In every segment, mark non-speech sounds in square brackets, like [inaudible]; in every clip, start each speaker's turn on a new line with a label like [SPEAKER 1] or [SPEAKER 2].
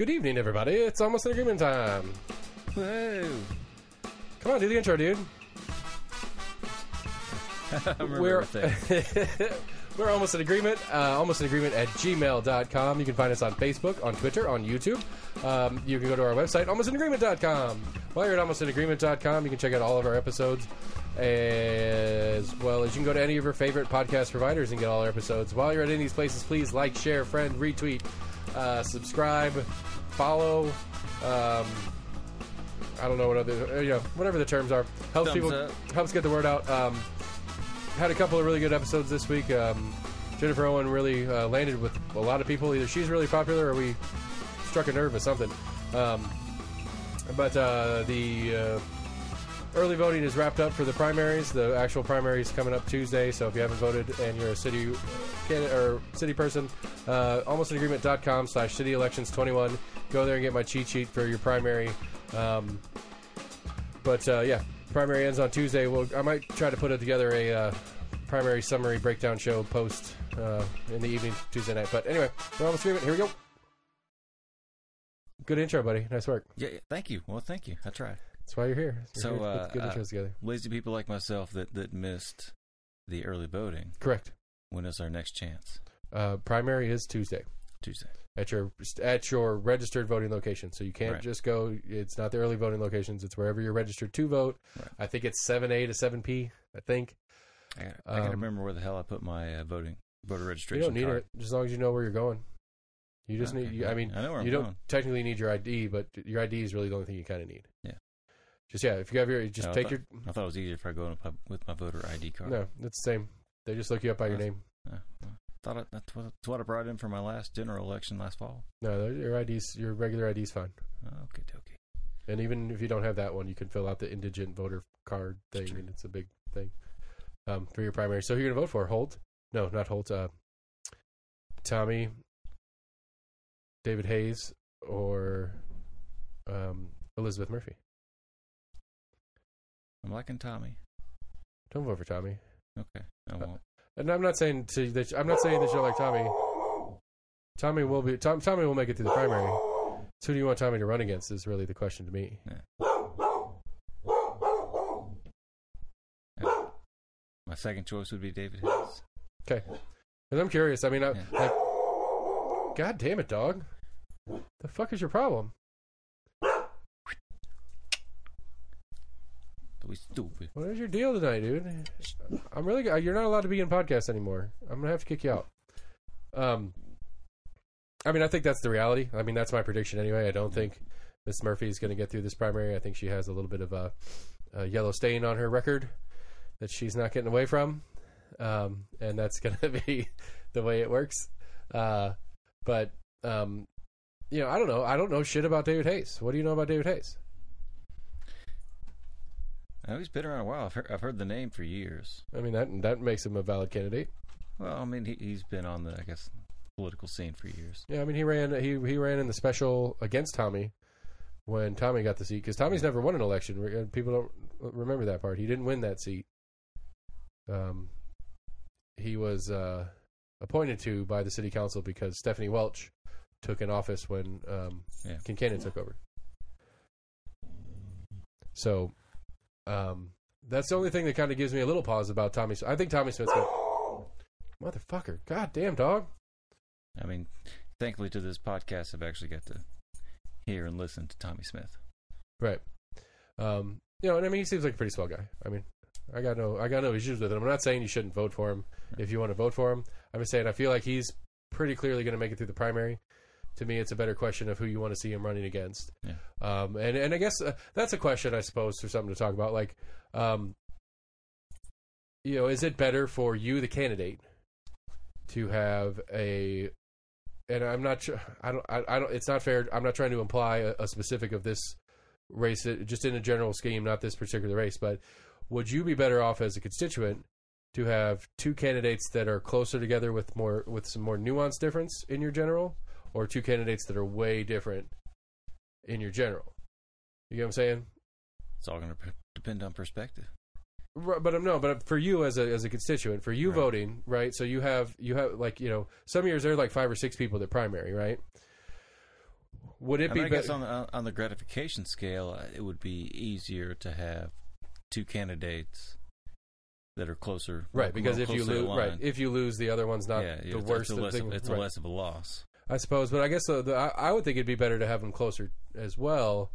[SPEAKER 1] Good evening, everybody. It's almost an agreement time.
[SPEAKER 2] Whoa.
[SPEAKER 1] Come on, do the intro, dude. [laughs] We're [laughs] we're almost in agreement. Uh, almost in agreement at gmail.com. You can find us on Facebook, on Twitter, on YouTube. Um, you can go to our website, almostinagreement.com. While you're at almostinagreement.com, you can check out all of our episodes. As well as you can go to any of your favorite podcast providers and get all our episodes. While you're at any of these places, please like, share, friend, retweet, uh, subscribe, follow. Um, I don't know what other, uh, you know, whatever the terms are. Helps
[SPEAKER 2] Thumbs
[SPEAKER 1] people,
[SPEAKER 2] up.
[SPEAKER 1] helps get the word out. Um, had a couple of really good episodes this week. Um, Jennifer Owen really uh, landed with a lot of people. Either she's really popular or we struck a nerve with something. Um, but uh, the uh, early voting is wrapped up for the primaries. The actual primaries coming up Tuesday. So if you haven't voted and you're a city candidate or city person, uh, almostinagreement.com slash city elections 21. Go there and get my cheat sheet for your primary. Um, but uh, yeah, primary ends on Tuesday. Well, I might try to put it together a uh, primary summary breakdown show post uh, in the evening Tuesday night. But anyway, we're almost agreement. Here we go. Good intro, buddy. Nice work.
[SPEAKER 2] yeah, yeah, thank you. Well, thank you. I tried.
[SPEAKER 1] That's why you're here. You're
[SPEAKER 2] So,
[SPEAKER 1] here to
[SPEAKER 2] uh,
[SPEAKER 1] good
[SPEAKER 2] uh,
[SPEAKER 1] intros together.
[SPEAKER 2] Lazy people like myself that, that missed the early voting.
[SPEAKER 1] Correct.
[SPEAKER 2] When is our next chance?
[SPEAKER 1] Uh, primary is Tuesday
[SPEAKER 2] Tuesday.
[SPEAKER 1] At your at your registered voting location. So you can't
[SPEAKER 2] Right.
[SPEAKER 1] just go. It's not the early voting locations. It's wherever you're registered to vote.
[SPEAKER 2] Right.
[SPEAKER 1] I think it's seven A to seven P. I think
[SPEAKER 2] I gotta
[SPEAKER 1] Um,
[SPEAKER 2] remember where the hell I put my uh, voting voter registration.
[SPEAKER 1] you don't need
[SPEAKER 2] card.
[SPEAKER 1] it as long as you know where you're going. You just
[SPEAKER 2] Okay.
[SPEAKER 1] need. You, I mean,
[SPEAKER 2] I know where
[SPEAKER 1] you I'm don't
[SPEAKER 2] going.
[SPEAKER 1] technically need your ID, but your ID is really the only thing you kind of need.
[SPEAKER 2] Yeah.
[SPEAKER 1] Just yeah, if you have your, just
[SPEAKER 2] No,
[SPEAKER 1] take
[SPEAKER 2] thought-
[SPEAKER 1] your.
[SPEAKER 2] I thought it was easier if I go with- with my voter ID card.
[SPEAKER 1] No, it's the same. They just look you up by your name.
[SPEAKER 2] Uh, well, thought I, that's, what, that's what I brought in for my last general election last fall.
[SPEAKER 1] No, your ID's your regular ID's fine.
[SPEAKER 2] Okay, okay.
[SPEAKER 1] And even if you don't have that one, you can fill out the indigent voter card thing, and it's a big thing um, for your primary. So who are you're going to vote for? Holt? No, not Holt. Uh, Tommy, David Hayes, or um, Elizabeth Murphy.
[SPEAKER 2] I'm liking Tommy.
[SPEAKER 1] Don't vote for Tommy.
[SPEAKER 2] Okay, I
[SPEAKER 1] Uh,
[SPEAKER 2] won't.
[SPEAKER 1] And I'm not saying to that. I'm not saying that you're like Tommy. Tommy will be. Tom, Tommy will make it through the primary. So who do you want Tommy to run against? Is really the question to me.
[SPEAKER 2] My second choice would be David Hayes.
[SPEAKER 1] Okay. And I'm curious. I mean, I,
[SPEAKER 2] Yeah.
[SPEAKER 1] like, God damn it, dog. The fuck is your problem?
[SPEAKER 2] We stupid.
[SPEAKER 1] What is your deal tonight, dude? I'm really. You're not allowed to be in podcasts anymore. I'm gonna have to kick you out. Um, I mean, I think that's the reality. I mean, that's my prediction anyway. I don't think Miss Murphy is going to get through this primary. I think she has a little bit of a, a yellow stain on her record that she's not getting away from, um, and that's [laughs] going to be the way it works. Uh, but um, you know, I don't know. I don't know shit about David Hayes. What do you know about David Hayes?
[SPEAKER 2] Know he's been around a while. I've heard, I've heard the name for years.
[SPEAKER 1] I mean, that that makes him a valid candidate.
[SPEAKER 2] Well, I mean, he, he's been on the, I guess, political scene for years.
[SPEAKER 1] Yeah, I mean he ran he he ran in the special against Tommy when Tommy got the seat because Tommy's never won an election. People don't remember that part. He didn't win that seat. Um, he was uh, appointed to by the city council because Stephanie Welch took an office when um,
[SPEAKER 2] Yeah.
[SPEAKER 1] Kincannon took over. So um, that's the only thing that kind of gives me a little pause about Tommy. I think Tommy Smith's gonna, motherfucker. God damn dog.
[SPEAKER 2] I mean, thankfully to this podcast, I've actually got to hear and listen to Tommy Smith.
[SPEAKER 1] Right. Um, you know, and I mean, he seems like a pretty swell guy. I mean, I got no, I got no issues with him. I'm not saying you shouldn't vote for him if you want to vote for him. I'm just saying I feel like he's pretty clearly going to make it through the primary. To me, it's a better question of who you want to see him running against.
[SPEAKER 2] Yeah.
[SPEAKER 1] Um, and and I guess uh, that's a question, I suppose, for something to talk about. Like, um, you know, is it better for you, the candidate, to have a and I'm not sure. I don't. I, I don't. It's not fair. I'm not trying to imply a, a specific of this race, uh, just in a general scheme, not this particular race. But would you be better off as a constituent to have two candidates that are closer together with more with some more nuanced difference in your general, or two candidates that are way different in your general? You get what I'm saying?
[SPEAKER 2] It's all going to p- depend on perspective.
[SPEAKER 1] Right, but I'm no, but for you as a as a constituent, for you
[SPEAKER 2] Right.
[SPEAKER 1] voting, right? So you have you have like you know some years there are like five or six people that primary, right? would it
[SPEAKER 2] I,
[SPEAKER 1] be?
[SPEAKER 2] mean, I
[SPEAKER 1] be-
[SPEAKER 2] guess on the, on the gratification scale, uh, it would be easier to have two candidates that are closer,
[SPEAKER 1] right? Because if you lose, right, if you lose, the other one's not
[SPEAKER 2] yeah,
[SPEAKER 1] the
[SPEAKER 2] it's,
[SPEAKER 1] worst.
[SPEAKER 2] It's, a less,
[SPEAKER 1] thing,
[SPEAKER 2] of, it's a less of a loss.
[SPEAKER 1] I suppose, but I guess the, the, I, I would think it'd be better to have them closer as well,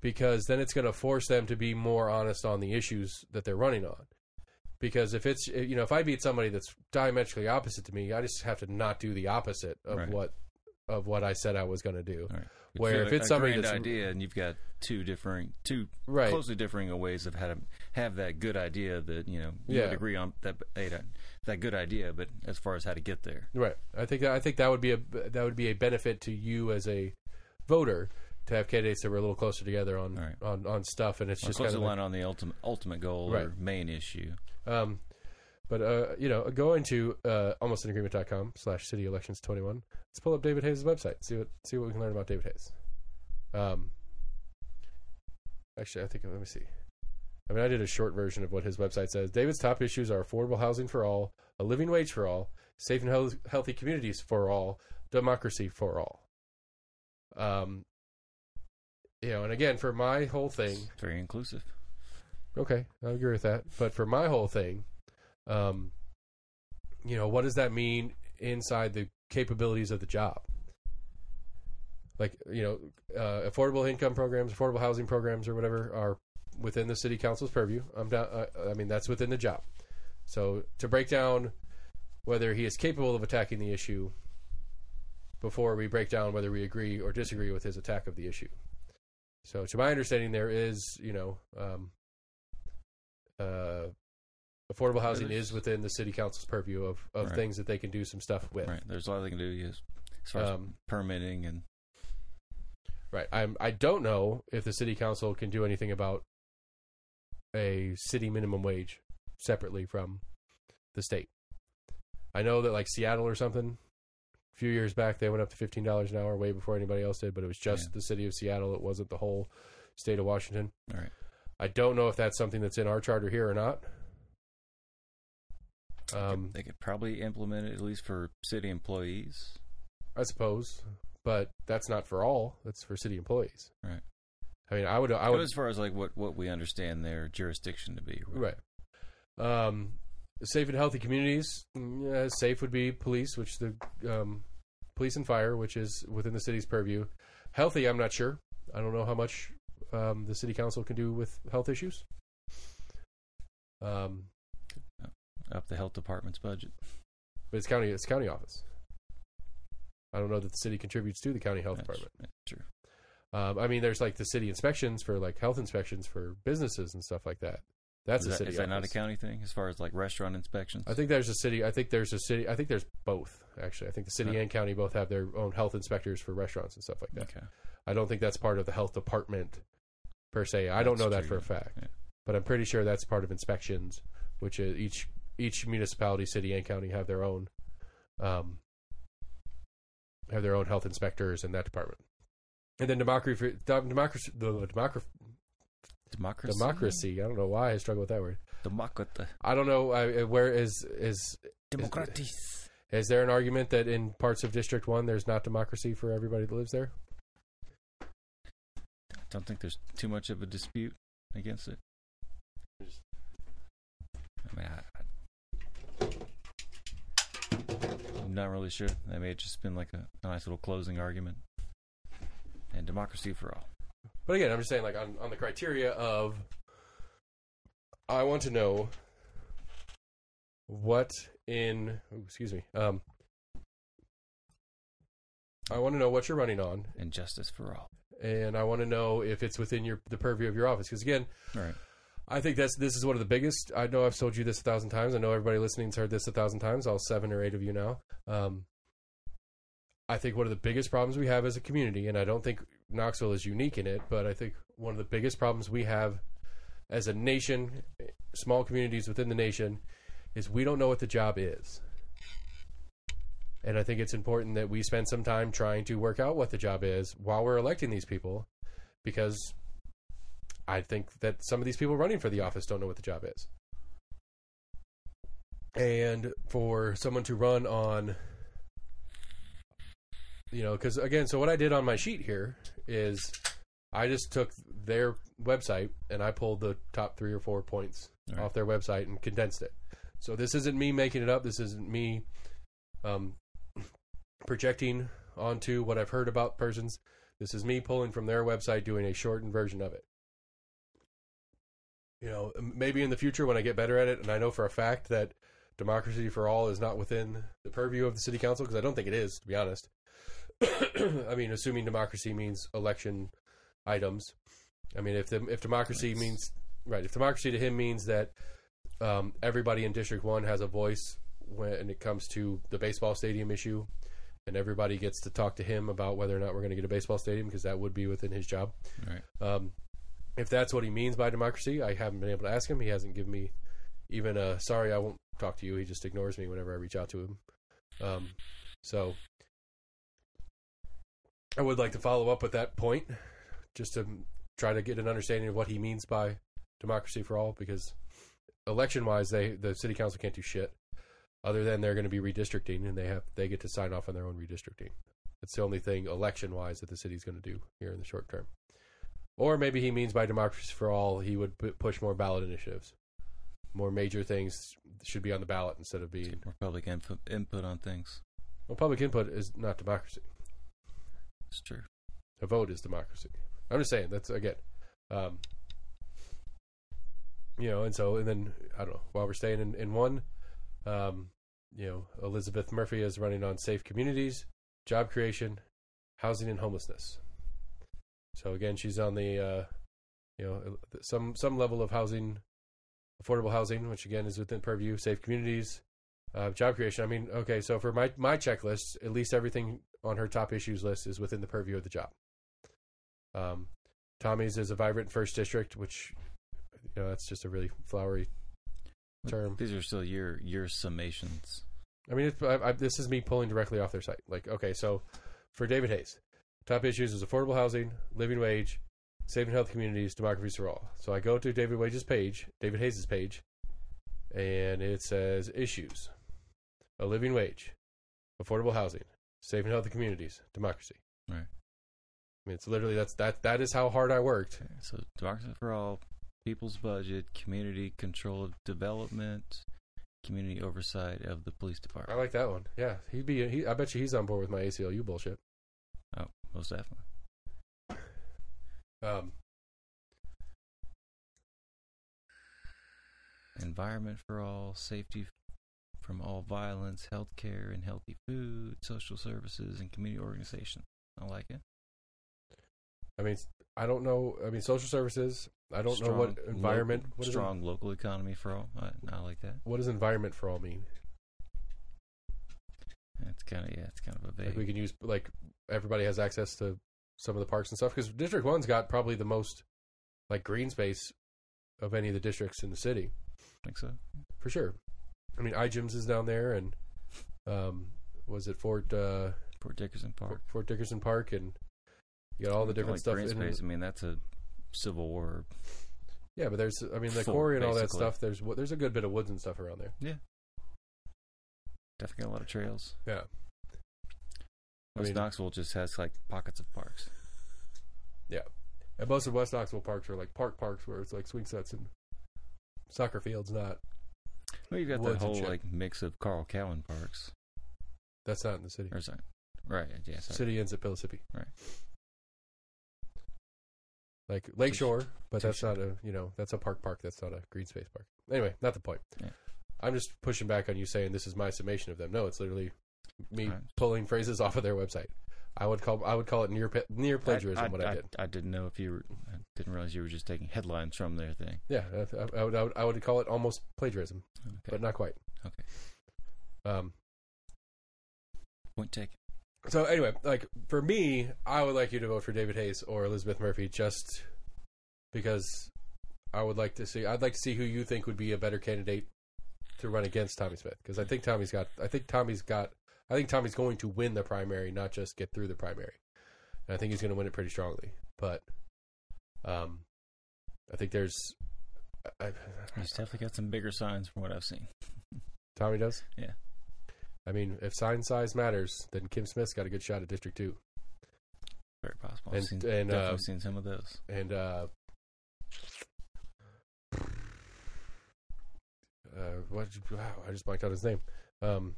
[SPEAKER 1] because then it's going to force them to be more honest on the issues that they're running on. Because if it's you know if I beat somebody that's diametrically opposite to me, I just have to not do the opposite of
[SPEAKER 2] Right.
[SPEAKER 1] what of what I said I was going to do.
[SPEAKER 2] Right.
[SPEAKER 1] Where if
[SPEAKER 2] have
[SPEAKER 1] it's
[SPEAKER 2] a
[SPEAKER 1] somebody that's-
[SPEAKER 2] idea and you've got two differing, two
[SPEAKER 1] Right.
[SPEAKER 2] closely differing ways of how to have that good idea that you know you
[SPEAKER 1] Yeah.
[SPEAKER 2] would agree on that that good idea, but as far as how to get there,
[SPEAKER 1] Right. I think I think that would be a that would be a benefit to you as a voter to have candidates that were a little closer together on
[SPEAKER 2] Right.
[SPEAKER 1] on, on stuff, and it's
[SPEAKER 2] Or
[SPEAKER 1] just
[SPEAKER 2] close
[SPEAKER 1] kind of
[SPEAKER 2] line on the ultimate ultimate goal or main issue.
[SPEAKER 1] Um, but uh, you know, go into uh, almostinagreement.com slash city elections twenty one. Let's pull up David Hayes' website. See what see what we can learn about David Hayes. Um, actually, I think let me see. I mean, I did a short version of what his website says. David's top issues are affordable housing for all, a living wage for all, safe and health, healthy communities for all, democracy for all. Um, you know, and again, for my whole thing,
[SPEAKER 2] Very inclusive.
[SPEAKER 1] Okay, I agree with that. But for my whole thing, um, you know, what does that mean inside the capabilities of the job? Like, you know, uh, affordable income programs, affordable housing programs, or whatever are within the city council's purview. I'm down. Uh, I mean, that's within the job. So to break down whether he is capable of attacking the issue before we break down whether we agree or disagree with his attack of the issue. So, to my understanding, there is, you know, um, uh, affordable housing
[SPEAKER 2] There's-
[SPEAKER 1] is within the city council's purview of, of
[SPEAKER 2] Right.
[SPEAKER 1] things that they can do some stuff with.
[SPEAKER 2] Right. There's a lot they can do. Yes. As far as
[SPEAKER 1] Um,
[SPEAKER 2] permitting and
[SPEAKER 1] Right. I'm. I don't know if the city council can do anything about a city minimum wage separately from the state. I know that like Seattle or something, a few years back they went up to fifteen dollars an hour way before anybody else did, but it was just
[SPEAKER 2] Yeah.
[SPEAKER 1] the city of Seattle. It wasn't the whole state of Washington.
[SPEAKER 2] all right.
[SPEAKER 1] I don't know if that's something that's in our charter here or not. Um,
[SPEAKER 2] they could probably implement it at least for city employees.
[SPEAKER 1] I suppose, but that's not for all. That's for city employees.
[SPEAKER 2] Right.
[SPEAKER 1] I mean, I would. I would.
[SPEAKER 2] as far as like what what we understand their jurisdiction to be.
[SPEAKER 1] Right. Um, safe and healthy communities. mm, Yeah, safe would be police, which the um, police and fire, which is within the city's purview. Healthy, I'm not sure. I don't know how much um, the city council can do with health issues. Um,
[SPEAKER 2] Up the health department's budget.
[SPEAKER 1] but it's county. It's county office. I don't know that the city contributes to the county health
[SPEAKER 2] That's,
[SPEAKER 1] department.
[SPEAKER 2] true.
[SPEAKER 1] Um, I mean, there's like the city inspections for like health inspections for businesses and stuff like that. That's
[SPEAKER 2] is
[SPEAKER 1] a
[SPEAKER 2] that,
[SPEAKER 1] city.
[SPEAKER 2] is that not a county thing as far as like restaurant inspections?
[SPEAKER 1] I think there's a city. I think there's a city. I think there's both actually. I think the city
[SPEAKER 2] Huh.
[SPEAKER 1] and county both have their own health inspectors for restaurants and stuff like that.
[SPEAKER 2] Okay.
[SPEAKER 1] I don't think that's part of the health department per se. I don't know that
[SPEAKER 2] true,
[SPEAKER 1] for a fact,
[SPEAKER 2] Yeah.
[SPEAKER 1] but I'm pretty sure that's part of inspections, which is each each municipality, city and county have their own um, have their own health inspectors in that department. And then democracy, democracy, the democracy,
[SPEAKER 2] Democracy.
[SPEAKER 1] democracy. I don't know why I struggle with that word.
[SPEAKER 2] Democrat.
[SPEAKER 1] I don't know uh, where is is
[SPEAKER 2] Democratis.
[SPEAKER 1] Is there an argument that in parts of District One there's not democracy for everybody that lives there?
[SPEAKER 2] I don't think there's too much of a dispute against it. I mean, I, am not really sure. That may have just been like a nice little closing argument. And democracy for all.
[SPEAKER 1] But again, I'm just saying, like on on the criteria of, I want to know what in ooh, excuse me, um, I want to know what you're running on,
[SPEAKER 2] And justice for all.
[SPEAKER 1] and I want to know if it's within your the purview of your office. Because again,
[SPEAKER 2] right.
[SPEAKER 1] I think that's this is one of the biggest. I know I've told you this a thousand times. I know everybody listening's heard this a thousand times. All seven or eight of you now. Um, I think one of the biggest problems we have as a community, and I don't think Knoxville is unique in it, but I think one of the biggest problems we have as a nation, small communities within the nation, is we don't know what the job is. And I think it's important that we spend some time trying to work out what the job is while we're electing these people, because I think that some of these people running for the office don't know what the job is. And for someone to run on you know, because again, so what I did on my sheet here is I just took their website and I pulled the top three or four points
[SPEAKER 2] Right.
[SPEAKER 1] off their website and condensed it. So this isn't me making it up. This isn't me um, projecting onto what I've heard about persons. This is me pulling from their website, doing a shortened version of it. You know, maybe in the future when I get better at it, and I know for a fact that democracy for all is not within the purview of the city council, because I don't think it is, to be honest. [coughs] I mean, assuming democracy means election items. I mean, if the, if democracy
[SPEAKER 2] Yes.
[SPEAKER 1] means right, if democracy to him means that um, everybody in District One has a voice when it comes to the baseball stadium issue, and everybody gets to talk to him about whether or not we're going to get a baseball stadium because that would be within his job.
[SPEAKER 2] Right.
[SPEAKER 1] Um, if that's what he means by democracy, I haven't been able to ask him. He hasn't given me even a sorry, I won't talk to you. He just ignores me whenever I reach out to him. Um, so I would like to follow up with that point just to try to get an understanding of what he means by democracy for all because election wise they the city council can't do shit other than they're going to be redistricting and they have they get to sign off on their own redistricting. That's the only thing election wise that the city's going to do here in the short term. Or maybe he means by democracy for all he would pu- push more ballot initiatives. More major things should be on the ballot instead of being
[SPEAKER 2] More public input, input on things.
[SPEAKER 1] well public input is not democracy
[SPEAKER 2] It's true.
[SPEAKER 1] a vote is democracy. I'm just saying that's again, um, you know, and so and then I don't know. While we're staying in, in one, um, you know, Elizabeth Murphy is running on safe communities, job creation, housing, and homelessness. So again, she's on the uh, you know some some level of housing, affordable housing, which again is within purview, safe communities, uh, job creation. I mean, okay, so for my my checklist, at least everything on her top issues list is within the purview of the job. Um, Tommy's is a vibrant first district, which you know that's just a really flowery term.
[SPEAKER 2] These are still your your summations.
[SPEAKER 1] I mean, it's, I, I, this is me pulling directly off their site. Like, okay, so for David Hayes, top issues is affordable housing, living wage, saving health communities, democracy for all. So I go to David Wage's page, David Hayes' page, and it says issues, a living wage, affordable housing, saving healthy communities, democracy.
[SPEAKER 2] Right.
[SPEAKER 1] I mean, it's literally that's that. That is how hard I worked.
[SPEAKER 2] Okay, so democracy for all, people's budget, community control of development, community oversight of the police department.
[SPEAKER 1] I like that one. Yeah, he'd be. He, I bet you he's on board with my ACLU bullshit.
[SPEAKER 2] Oh, most definitely.
[SPEAKER 1] Um,
[SPEAKER 2] Environment for all, safety from all violence, healthcare and healthy food, social services and community organization. I like it.
[SPEAKER 1] I mean, I don't know. I mean, social services. I don't know what environment.
[SPEAKER 2] local-
[SPEAKER 1] what,
[SPEAKER 2] strong local economy for all. I, I like that.
[SPEAKER 1] what does environment for all mean?
[SPEAKER 2] It's kind of yeah, it's kind of a vague.
[SPEAKER 1] Like we can use like everybody has access to some of the parks and stuff because District One's got probably the most like green space of any of the districts in the city I
[SPEAKER 2] think so.
[SPEAKER 1] for sure. I mean, Ijams is down there, and um, was it Fort uh,
[SPEAKER 2] Port Dickerson Park.
[SPEAKER 1] Fort, Fort Dickerson Park, and you got all the different
[SPEAKER 2] like
[SPEAKER 1] stuff.
[SPEAKER 2] Green
[SPEAKER 1] in-
[SPEAKER 2] space. I mean, that's a Civil War.
[SPEAKER 1] yeah, but there's I mean the
[SPEAKER 2] Fort,
[SPEAKER 1] quarry and all that stuff. There's there's a good bit of woods and stuff around there.
[SPEAKER 2] Yeah, definitely got a lot of trails.
[SPEAKER 1] Yeah. I
[SPEAKER 2] West
[SPEAKER 1] mean-
[SPEAKER 2] Knoxville just has like pockets of parks.
[SPEAKER 1] Yeah, and most of West Knoxville parks are like park parks where it's like swing sets and soccer fields. Not
[SPEAKER 2] Well, you've got that whole like mix of Carl Cowan parks.
[SPEAKER 1] that's not in the city.
[SPEAKER 2] Or is that right? Yeah, sorry.
[SPEAKER 1] City ends at Pellissippi.
[SPEAKER 2] Right.
[SPEAKER 1] Like Lakeshore, but that's not a you know that's a park park. That's not a green space park. Anyway, not the point.
[SPEAKER 2] Yeah.
[SPEAKER 1] I'm just pushing back on you saying this is my summation of them. No, it's literally me
[SPEAKER 2] Right.
[SPEAKER 1] pulling phrases off of their website. I would call I would call it near near plagiarism.
[SPEAKER 2] I,
[SPEAKER 1] what I, did.
[SPEAKER 2] I didn't know if you were. Didn't realize you were just taking headlines from their thing.
[SPEAKER 1] yeah, I, I, would, I would I would call it almost plagiarism,
[SPEAKER 2] Okay.
[SPEAKER 1] but not quite.
[SPEAKER 2] Okay.
[SPEAKER 1] Um,
[SPEAKER 2] Point taken.
[SPEAKER 1] So anyway, like for me, I would like you to vote for David Hayes or Elizabeth Murphy just because I would like to see I'd like to see who you think would be a better candidate to run against Tommy Smith because I think Tommy's got I think Tommy's got I think Tommy's going to win the primary, not just get through the primary. And I think he's going to win it pretty strongly. But um I think there's I, I,
[SPEAKER 2] He's definitely got some bigger signs from what I've seen.
[SPEAKER 1] Tommy does?
[SPEAKER 2] Yeah.
[SPEAKER 1] I mean, if sign size matters, then Kim Smith's got a good shot at District Two.
[SPEAKER 2] Very possible.
[SPEAKER 1] And, I've
[SPEAKER 2] seen,
[SPEAKER 1] and,
[SPEAKER 2] definitely
[SPEAKER 1] uh,
[SPEAKER 2] seen some of those.
[SPEAKER 1] and uh, uh, what? Wow, I just blanked out his name. Um,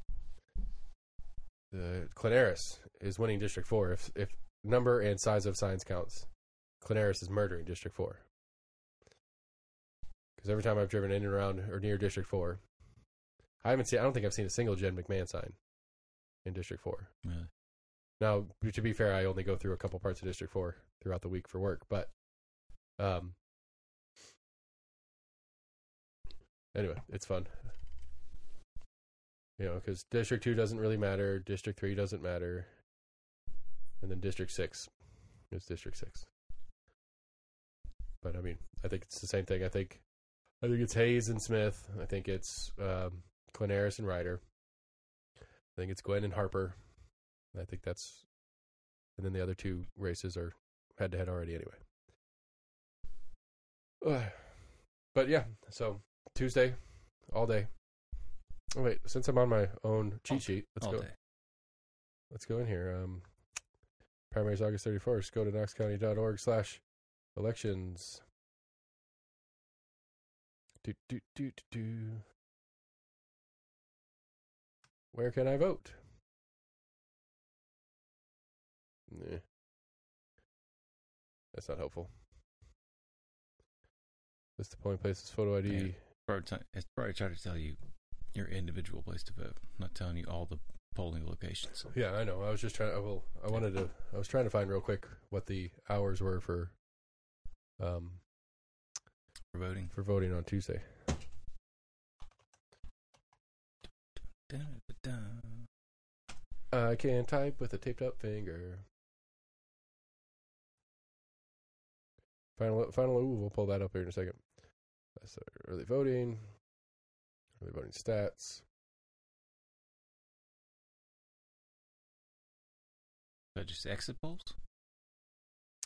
[SPEAKER 1] the Clanaris is winning District Four if if number and size of signs counts. Clanaris is murdering District Four because every time I've driven in and around or near District Four, I haven't seen. I don't think I've seen a single Jen McMahon sign in District Four.
[SPEAKER 2] Really.
[SPEAKER 1] Now, to be fair, I only go through a couple parts of District Four throughout the week for work, but um, anyway, it's fun. You know, because District Two doesn't really matter, District Three doesn't matter, and then District Six is District Six. But I mean, I think it's the same thing. I think, I think it's Hayes and Smith. I think it's um, Clanaris and Ryder. I think it's Gwen and Harper. I think that's, and then the other two races are head to head already anyway. Ugh. [sighs] But yeah, so Tuesday, all day. Oh wait, since I'm on my own cheat sheet, let's go.
[SPEAKER 2] day.
[SPEAKER 1] Let's go in here. Um, primaries August 31st. Go to knoxcounty.org slash elections. Do, do, do, do. Where can I vote? Nah. That's not helpful. List the polling places, photo ID.
[SPEAKER 2] Yeah. Probably t- it's probably trying to tell you your individual place to vote, not telling you all the polling locations.
[SPEAKER 1] Yeah, I know. I was just trying. I will. I wanted to. I was trying to find real quick what the hours were for, um,
[SPEAKER 2] For voting.
[SPEAKER 1] for voting on Tuesday. I can type with a taped up finger. Final, final. Ooh, we'll pull that up here in a second. That's early voting. Early voting stats.
[SPEAKER 2] Just exit polls?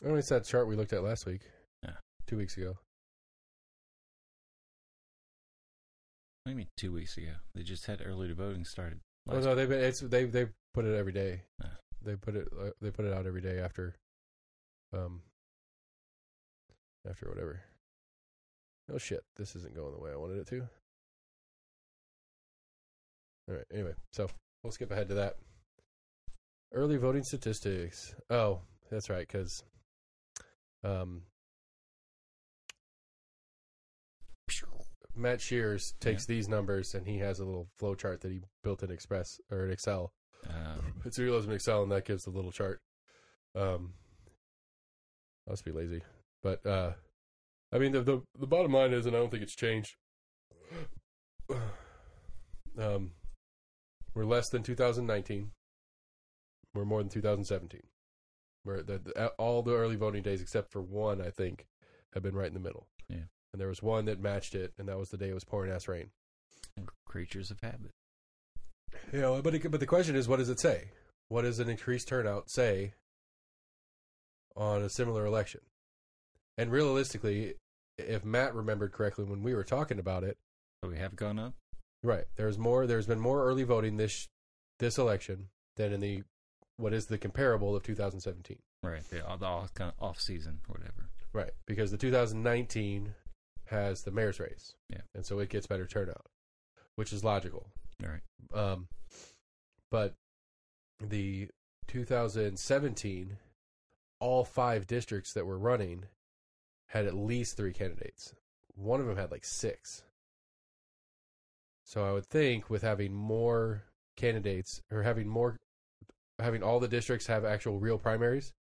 [SPEAKER 1] Oh, it's that chart we looked at last week. Two weeks ago.
[SPEAKER 2] What do you mean two weeks ago? They just had early voting started.
[SPEAKER 1] Oh no, they've been, it's they they put it every day.
[SPEAKER 2] Ah.
[SPEAKER 1] They put it uh, they put it out every day after, um, after whatever. Oh shit! This isn't going the way I wanted it to. All right. Anyway, so we'll skip ahead to that. Early voting statistics. Oh, that's right, because, um, Matt Shears takes these numbers and he has a little flow chart that he built in Express or in Excel.
[SPEAKER 2] Um,
[SPEAKER 1] It's he loves in Excel, and that gives the little chart. Um, I must be lazy, but uh, I mean the, the the bottom line is, and I don't think it's changed. [sighs] Um, we're less than 2019. We're more than 2017. We're the, the all the early voting days except for one, I think, have been right in the middle. And there was one that matched it, and that was the day it was pouring ass rain.
[SPEAKER 2] creatures of habit.
[SPEAKER 1] You know, but it, but the question is, what does it say? What does an increased turnout say on a similar election? And realistically, if Matt remembered correctly when we were talking about it,
[SPEAKER 2] So we have gone up.
[SPEAKER 1] right? There's more. There's been more early voting this this election than in the what is the comparable of 2017.
[SPEAKER 2] Right. The, the off, kind of off season or whatever.
[SPEAKER 1] Right, because the 2019 has the mayor's race.
[SPEAKER 2] Yeah.
[SPEAKER 1] and so it gets better turnout, which is logical.
[SPEAKER 2] All right.
[SPEAKER 1] Um, but the 2017, all five districts that were running had at least three candidates. One of them had like six. So I would think with having more candidates or having more, having all the districts have actual real primaries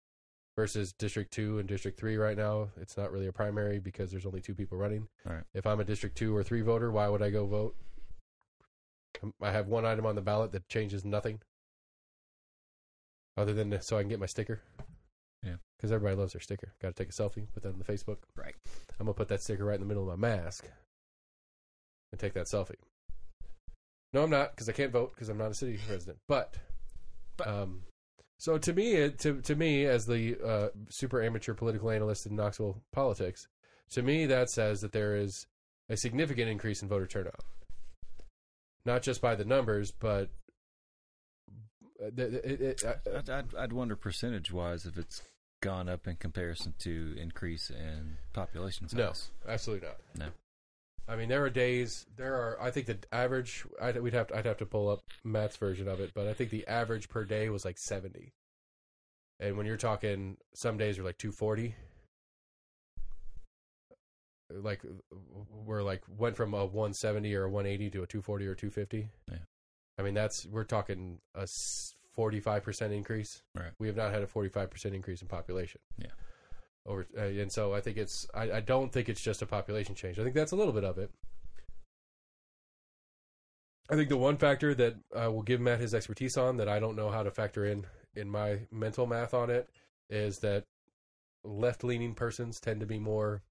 [SPEAKER 1] versus District 2 and District 3 right now, it's not really a primary because there's only two people running.
[SPEAKER 2] Right.
[SPEAKER 1] If I'm a District 2 or 3 voter, why would I go vote? Um, I have one item on the ballot that changes nothing other than so I can get my sticker.
[SPEAKER 2] Yeah.
[SPEAKER 1] Because everybody loves their sticker. Got to take a selfie, put that on the Facebook.
[SPEAKER 2] Right.
[SPEAKER 1] I'm going to put that sticker right in the middle of my mask and take that selfie. No, I'm not because I can't vote because I'm not a city resident. But,
[SPEAKER 2] But-
[SPEAKER 1] um, so to me, it, to to me as the uh, super amateur political analyst in Knoxville politics, to me that says that there is a significant increase in voter turnout. Not just by the numbers, but Uh, it- it- uh,
[SPEAKER 2] I'd, I'd, I'd wonder percentage wise if it's gone up in comparison to increase in population size.
[SPEAKER 1] No, absolutely not.
[SPEAKER 2] No.
[SPEAKER 1] I mean, there are days. There are. I think the average. I'd, we'd have. To, I'd have to pull up Matt's version of it, but I think the average per day was like seventy. And when you're talking, some days are like two forty. Like we're like went from a one seventy or a one eighty to a two forty or two fifty.
[SPEAKER 2] Yeah.
[SPEAKER 1] I mean, that's we're talking a forty five percent increase.
[SPEAKER 2] Right.
[SPEAKER 1] We have not had a forty five percent increase in population.
[SPEAKER 2] Yeah.
[SPEAKER 1] Over uh, and so I think it's. I, I don't think it's just a population change. I think that's a little bit of it. I think the one factor that I will give Matt his expertise on that I don't know how to factor in in my mental math on it is that left leaning persons tend to be more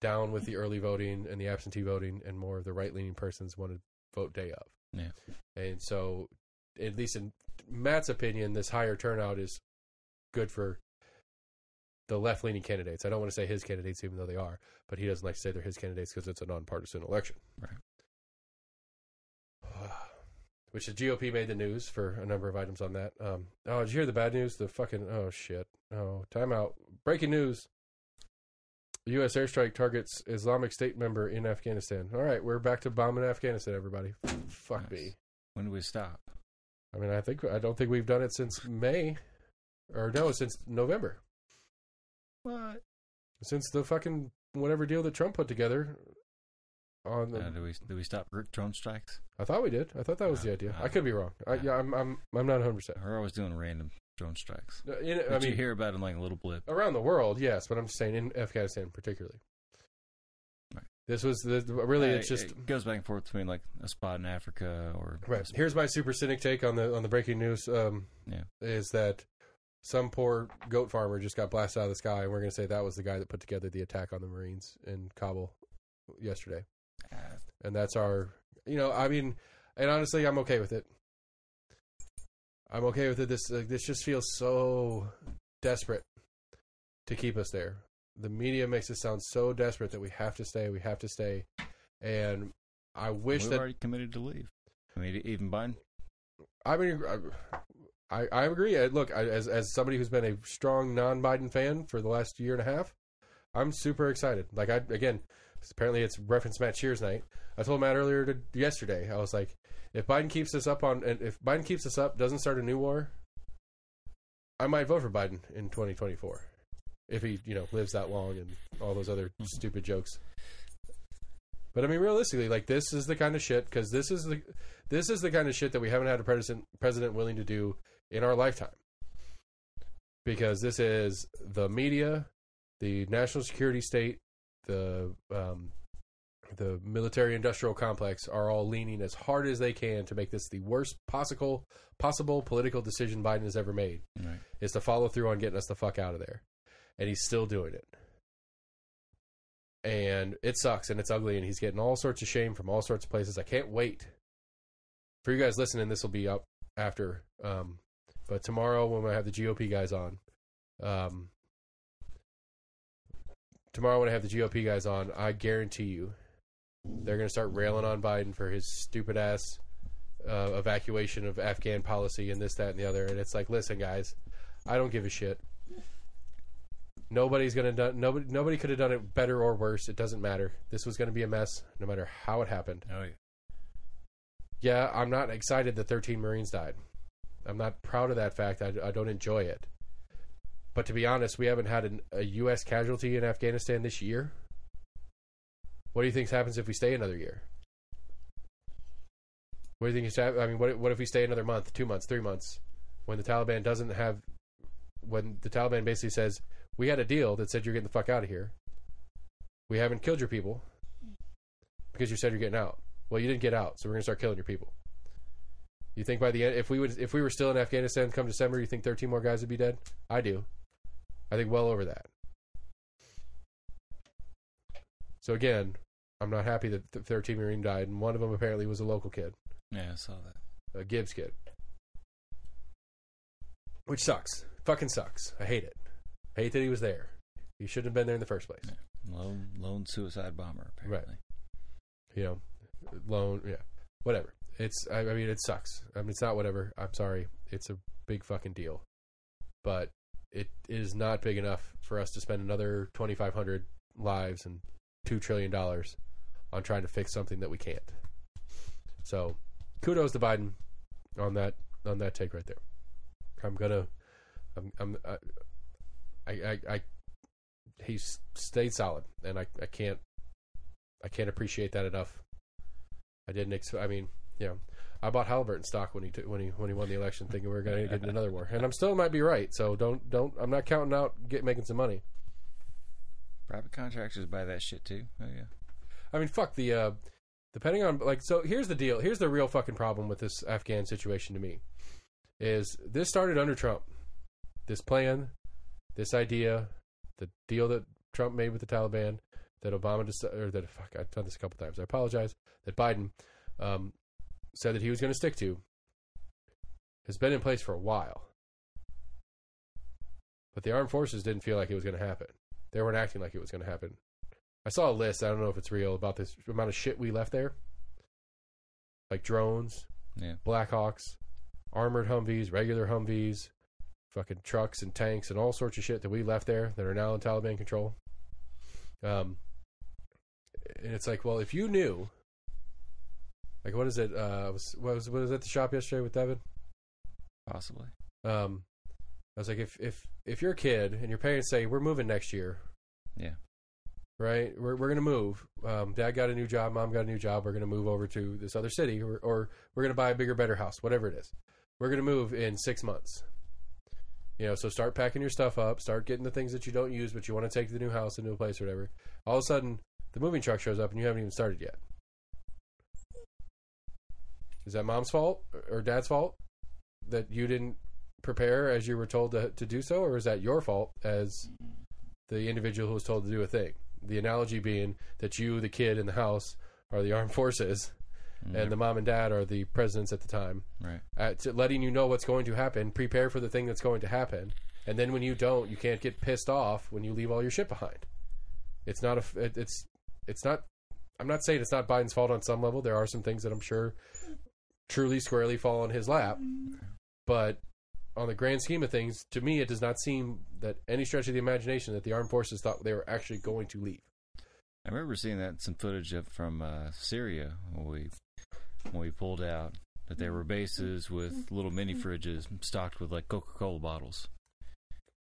[SPEAKER 1] down with the early voting and the absentee voting, and more of the right leaning persons want to vote day of.
[SPEAKER 2] Yeah.
[SPEAKER 1] And so, at least in Matt's opinion, this higher turnout is good for the left leaning candidates. I don't want to say his candidates, even though they are, but he doesn't like to say they're his candidates because it's a nonpartisan election.
[SPEAKER 2] Right. [sighs]
[SPEAKER 1] Which the GOP made the news for a number of items on that. Um, oh, did you hear the bad news? The fucking oh shit. Oh, timeout. Breaking news. U.S. airstrike targets Islamic State member in Afghanistan. All right, we're back to bombing Afghanistan. Everybody, fuck
[SPEAKER 2] Nice.
[SPEAKER 1] me.
[SPEAKER 2] When do we stop?
[SPEAKER 1] I mean, I think I don't think we've done it since May, or no, since November.
[SPEAKER 2] What?
[SPEAKER 1] Since the fucking whatever deal that Trump put together. On the,
[SPEAKER 2] Uh, do we do we stop drone strikes?
[SPEAKER 1] I thought we did. I thought that was
[SPEAKER 2] Uh,
[SPEAKER 1] the idea.
[SPEAKER 2] uh,
[SPEAKER 1] I could be wrong. I,
[SPEAKER 2] uh,
[SPEAKER 1] yeah, I'm I'm I'm not 100. percent
[SPEAKER 2] We're always doing random drone strikes.
[SPEAKER 1] You know, I mean,
[SPEAKER 2] you hear about it in like a little blip.
[SPEAKER 1] around the world, yes, but I'm just saying in Afghanistan particularly.
[SPEAKER 2] Right.
[SPEAKER 1] This was the really.
[SPEAKER 2] Uh,
[SPEAKER 1] It's just
[SPEAKER 2] it goes back and forth between like a spot in Africa or
[SPEAKER 1] right. Here's my super cynic take on the on the breaking news. Um,
[SPEAKER 2] Yeah.
[SPEAKER 1] is that some poor goat farmer just got blasted out of the sky, and we're going to say that was the guy that put together the attack on the Marines in Kabul yesterday,
[SPEAKER 2] Uh,
[SPEAKER 1] and that's our. You know, I mean, and honestly, I'm okay with it. I'm okay with it. This like, this just feels so desperate to keep us there. The media makes it sound so desperate that we have to stay. We have to stay, and I wish
[SPEAKER 2] we've
[SPEAKER 1] that
[SPEAKER 2] already committed to leave. I mean, even Biden.
[SPEAKER 1] I mean, I I agree. I- Look, I, as as somebody who's been a strong non-Biden fan for the last year and a half, I'm super excited. Like I again, apparently it's reference Matt Shears night. I told Matt earlier to, yesterday. I was like, if Biden keeps this up on, and if Biden keeps this up, doesn't start a new war, I might vote for Biden in 2024 if he you know lives that long and all those other stupid jokes. But I mean, realistically, like this is the kind of shit because this is the this is the kind of shit that we haven't had a president president willing to do in our lifetime. Because this is the media, the national security state, the um, the military industrial complex are all leaning as hard as they can to make this the worst possible possible political decision Biden has ever made
[SPEAKER 2] Right.
[SPEAKER 1] is to follow through on getting us the fuck out of there. And he's still doing it. And it sucks and it's ugly and he's getting all sorts of shame from all sorts of places. I can't wait. For you guys listening, this will be up after. Um, but tomorrow when I have the GOP guys on, um, tomorrow when I have the GOP guys on, I guarantee you they're going to start railing on Biden for his stupid ass uh, evacuation of Afghan policy and this, that, and the other. And it's like, listen, guys, I don't give a shit. Nobody's gonna done nobody nobody could have done it better or worse. It doesn't matter. This was gonna be a mess, no matter how it happened.
[SPEAKER 2] Oh yeah.
[SPEAKER 1] Yeah, I'm not excited that 13 Marines died. I'm not proud of that fact. I, I don't enjoy it. But to be honest, we haven't had an, a U.S. casualty in Afghanistan this year. What do you think happens if we stay another year? What do you think I mean, what what if we stay another month, two months, three months, when the Taliban doesn't have, when the Taliban basically says we had a deal that said you're getting the fuck out of here. We haven't killed your people because you said you're getting out. Well, you didn't get out, so we're gonna start killing your people. You think by the end, if we would, if we were still in Afghanistan come December, you think 13 more guys would be dead? I do. I think well over that. So again, I'm not happy that th- 13 Marine died, and one of them apparently was a local kid,
[SPEAKER 2] Yeah, I saw that.
[SPEAKER 1] a Gibbs kid, which sucks. Fucking sucks. I hate it. I hate that he was there. He shouldn't have been there in the first place.
[SPEAKER 2] Lone lone suicide bomber. Apparently. Right.
[SPEAKER 1] You know, lone, yeah, whatever. It's I, I mean it sucks. I mean it's not whatever. I'm sorry. It's a big fucking deal, but it is not big enough for us to spend another 2,500 lives and two trillion dollars on trying to fix something that we can't. So, kudos to Biden on that on that take right there. I'm gonna, I'm, I'm, I, I, I, I he's stayed solid, and I, I can't, I can't appreciate that enough. I didn't. Ex- I mean, know, I bought Halliburton stock when he took when he when he won the election, thinking we were going to get in another war, and I'm still might be right. So don't don't. I'm not counting out get making some money.
[SPEAKER 2] Private contractors buy that shit too. Oh yeah.
[SPEAKER 1] I mean, fuck the. Uh, depending on like, so here's the deal. Here's the real fucking problem with this Afghan situation to me, is this started under Trump. This plan, this idea, the deal that Trump made with the Taliban, that Obama just or that fuck I've done this a couple times. I apologize. That Biden um, said that he was going to stick to has been in place for a while, but the armed forces didn't feel like it was going to happen. They weren't acting like it was going to happen. I saw a list. I don't know if it's real about this amount of shit we left there, like drones,
[SPEAKER 2] Yeah.
[SPEAKER 1] Blackhawks, armored Humvees, regular Humvees, fucking trucks and tanks and all sorts of shit that we left there that are now in Taliban control. Um, and it's like, well, if you knew, like, what is it? Uh, was what was what was at the shop yesterday with Devin?
[SPEAKER 2] Possibly.
[SPEAKER 1] Um, I was like, if if if you're a kid and your parents say we're moving next year,
[SPEAKER 2] Yeah.
[SPEAKER 1] right? We're we're gonna move. Um, Dad got a new job. Mom got a new job. We're gonna move over to this other city, or, or we're gonna buy a bigger, better house. Whatever it is, we're gonna move in six months. You know, so start packing your stuff up. Start getting the things that you don't use, but you want to take to the new house, a new place, or whatever. All of a sudden, the moving truck shows up, and you haven't even started yet. Is that mom's fault or dad's fault that you didn't prepare as you were told to, to do so, or is that your fault as the individual who was told to do a thing? The analogy being that you, the kid in the house, are the armed forces, and the mom and dad are the presidents at the time.
[SPEAKER 2] Right.
[SPEAKER 1] Uh, letting you know what's going to happen, prepare for the thing that's going to happen, and then when you don't, you can't get pissed off when you leave all your shit behind. It's not a. It, it's. It's not. I'm not saying it's not Biden's fault on some level. There are some things that I'm sure truly squarely fall on his lap, but on the grand scheme of things, to me, it does not seem that any stretch of the imagination that the armed forces thought they were actually going to leave.
[SPEAKER 2] I remember seeing that some footage of from uh, Syria when we when we pulled out that there were bases with little mini fridges stocked with like Coca Cola bottles.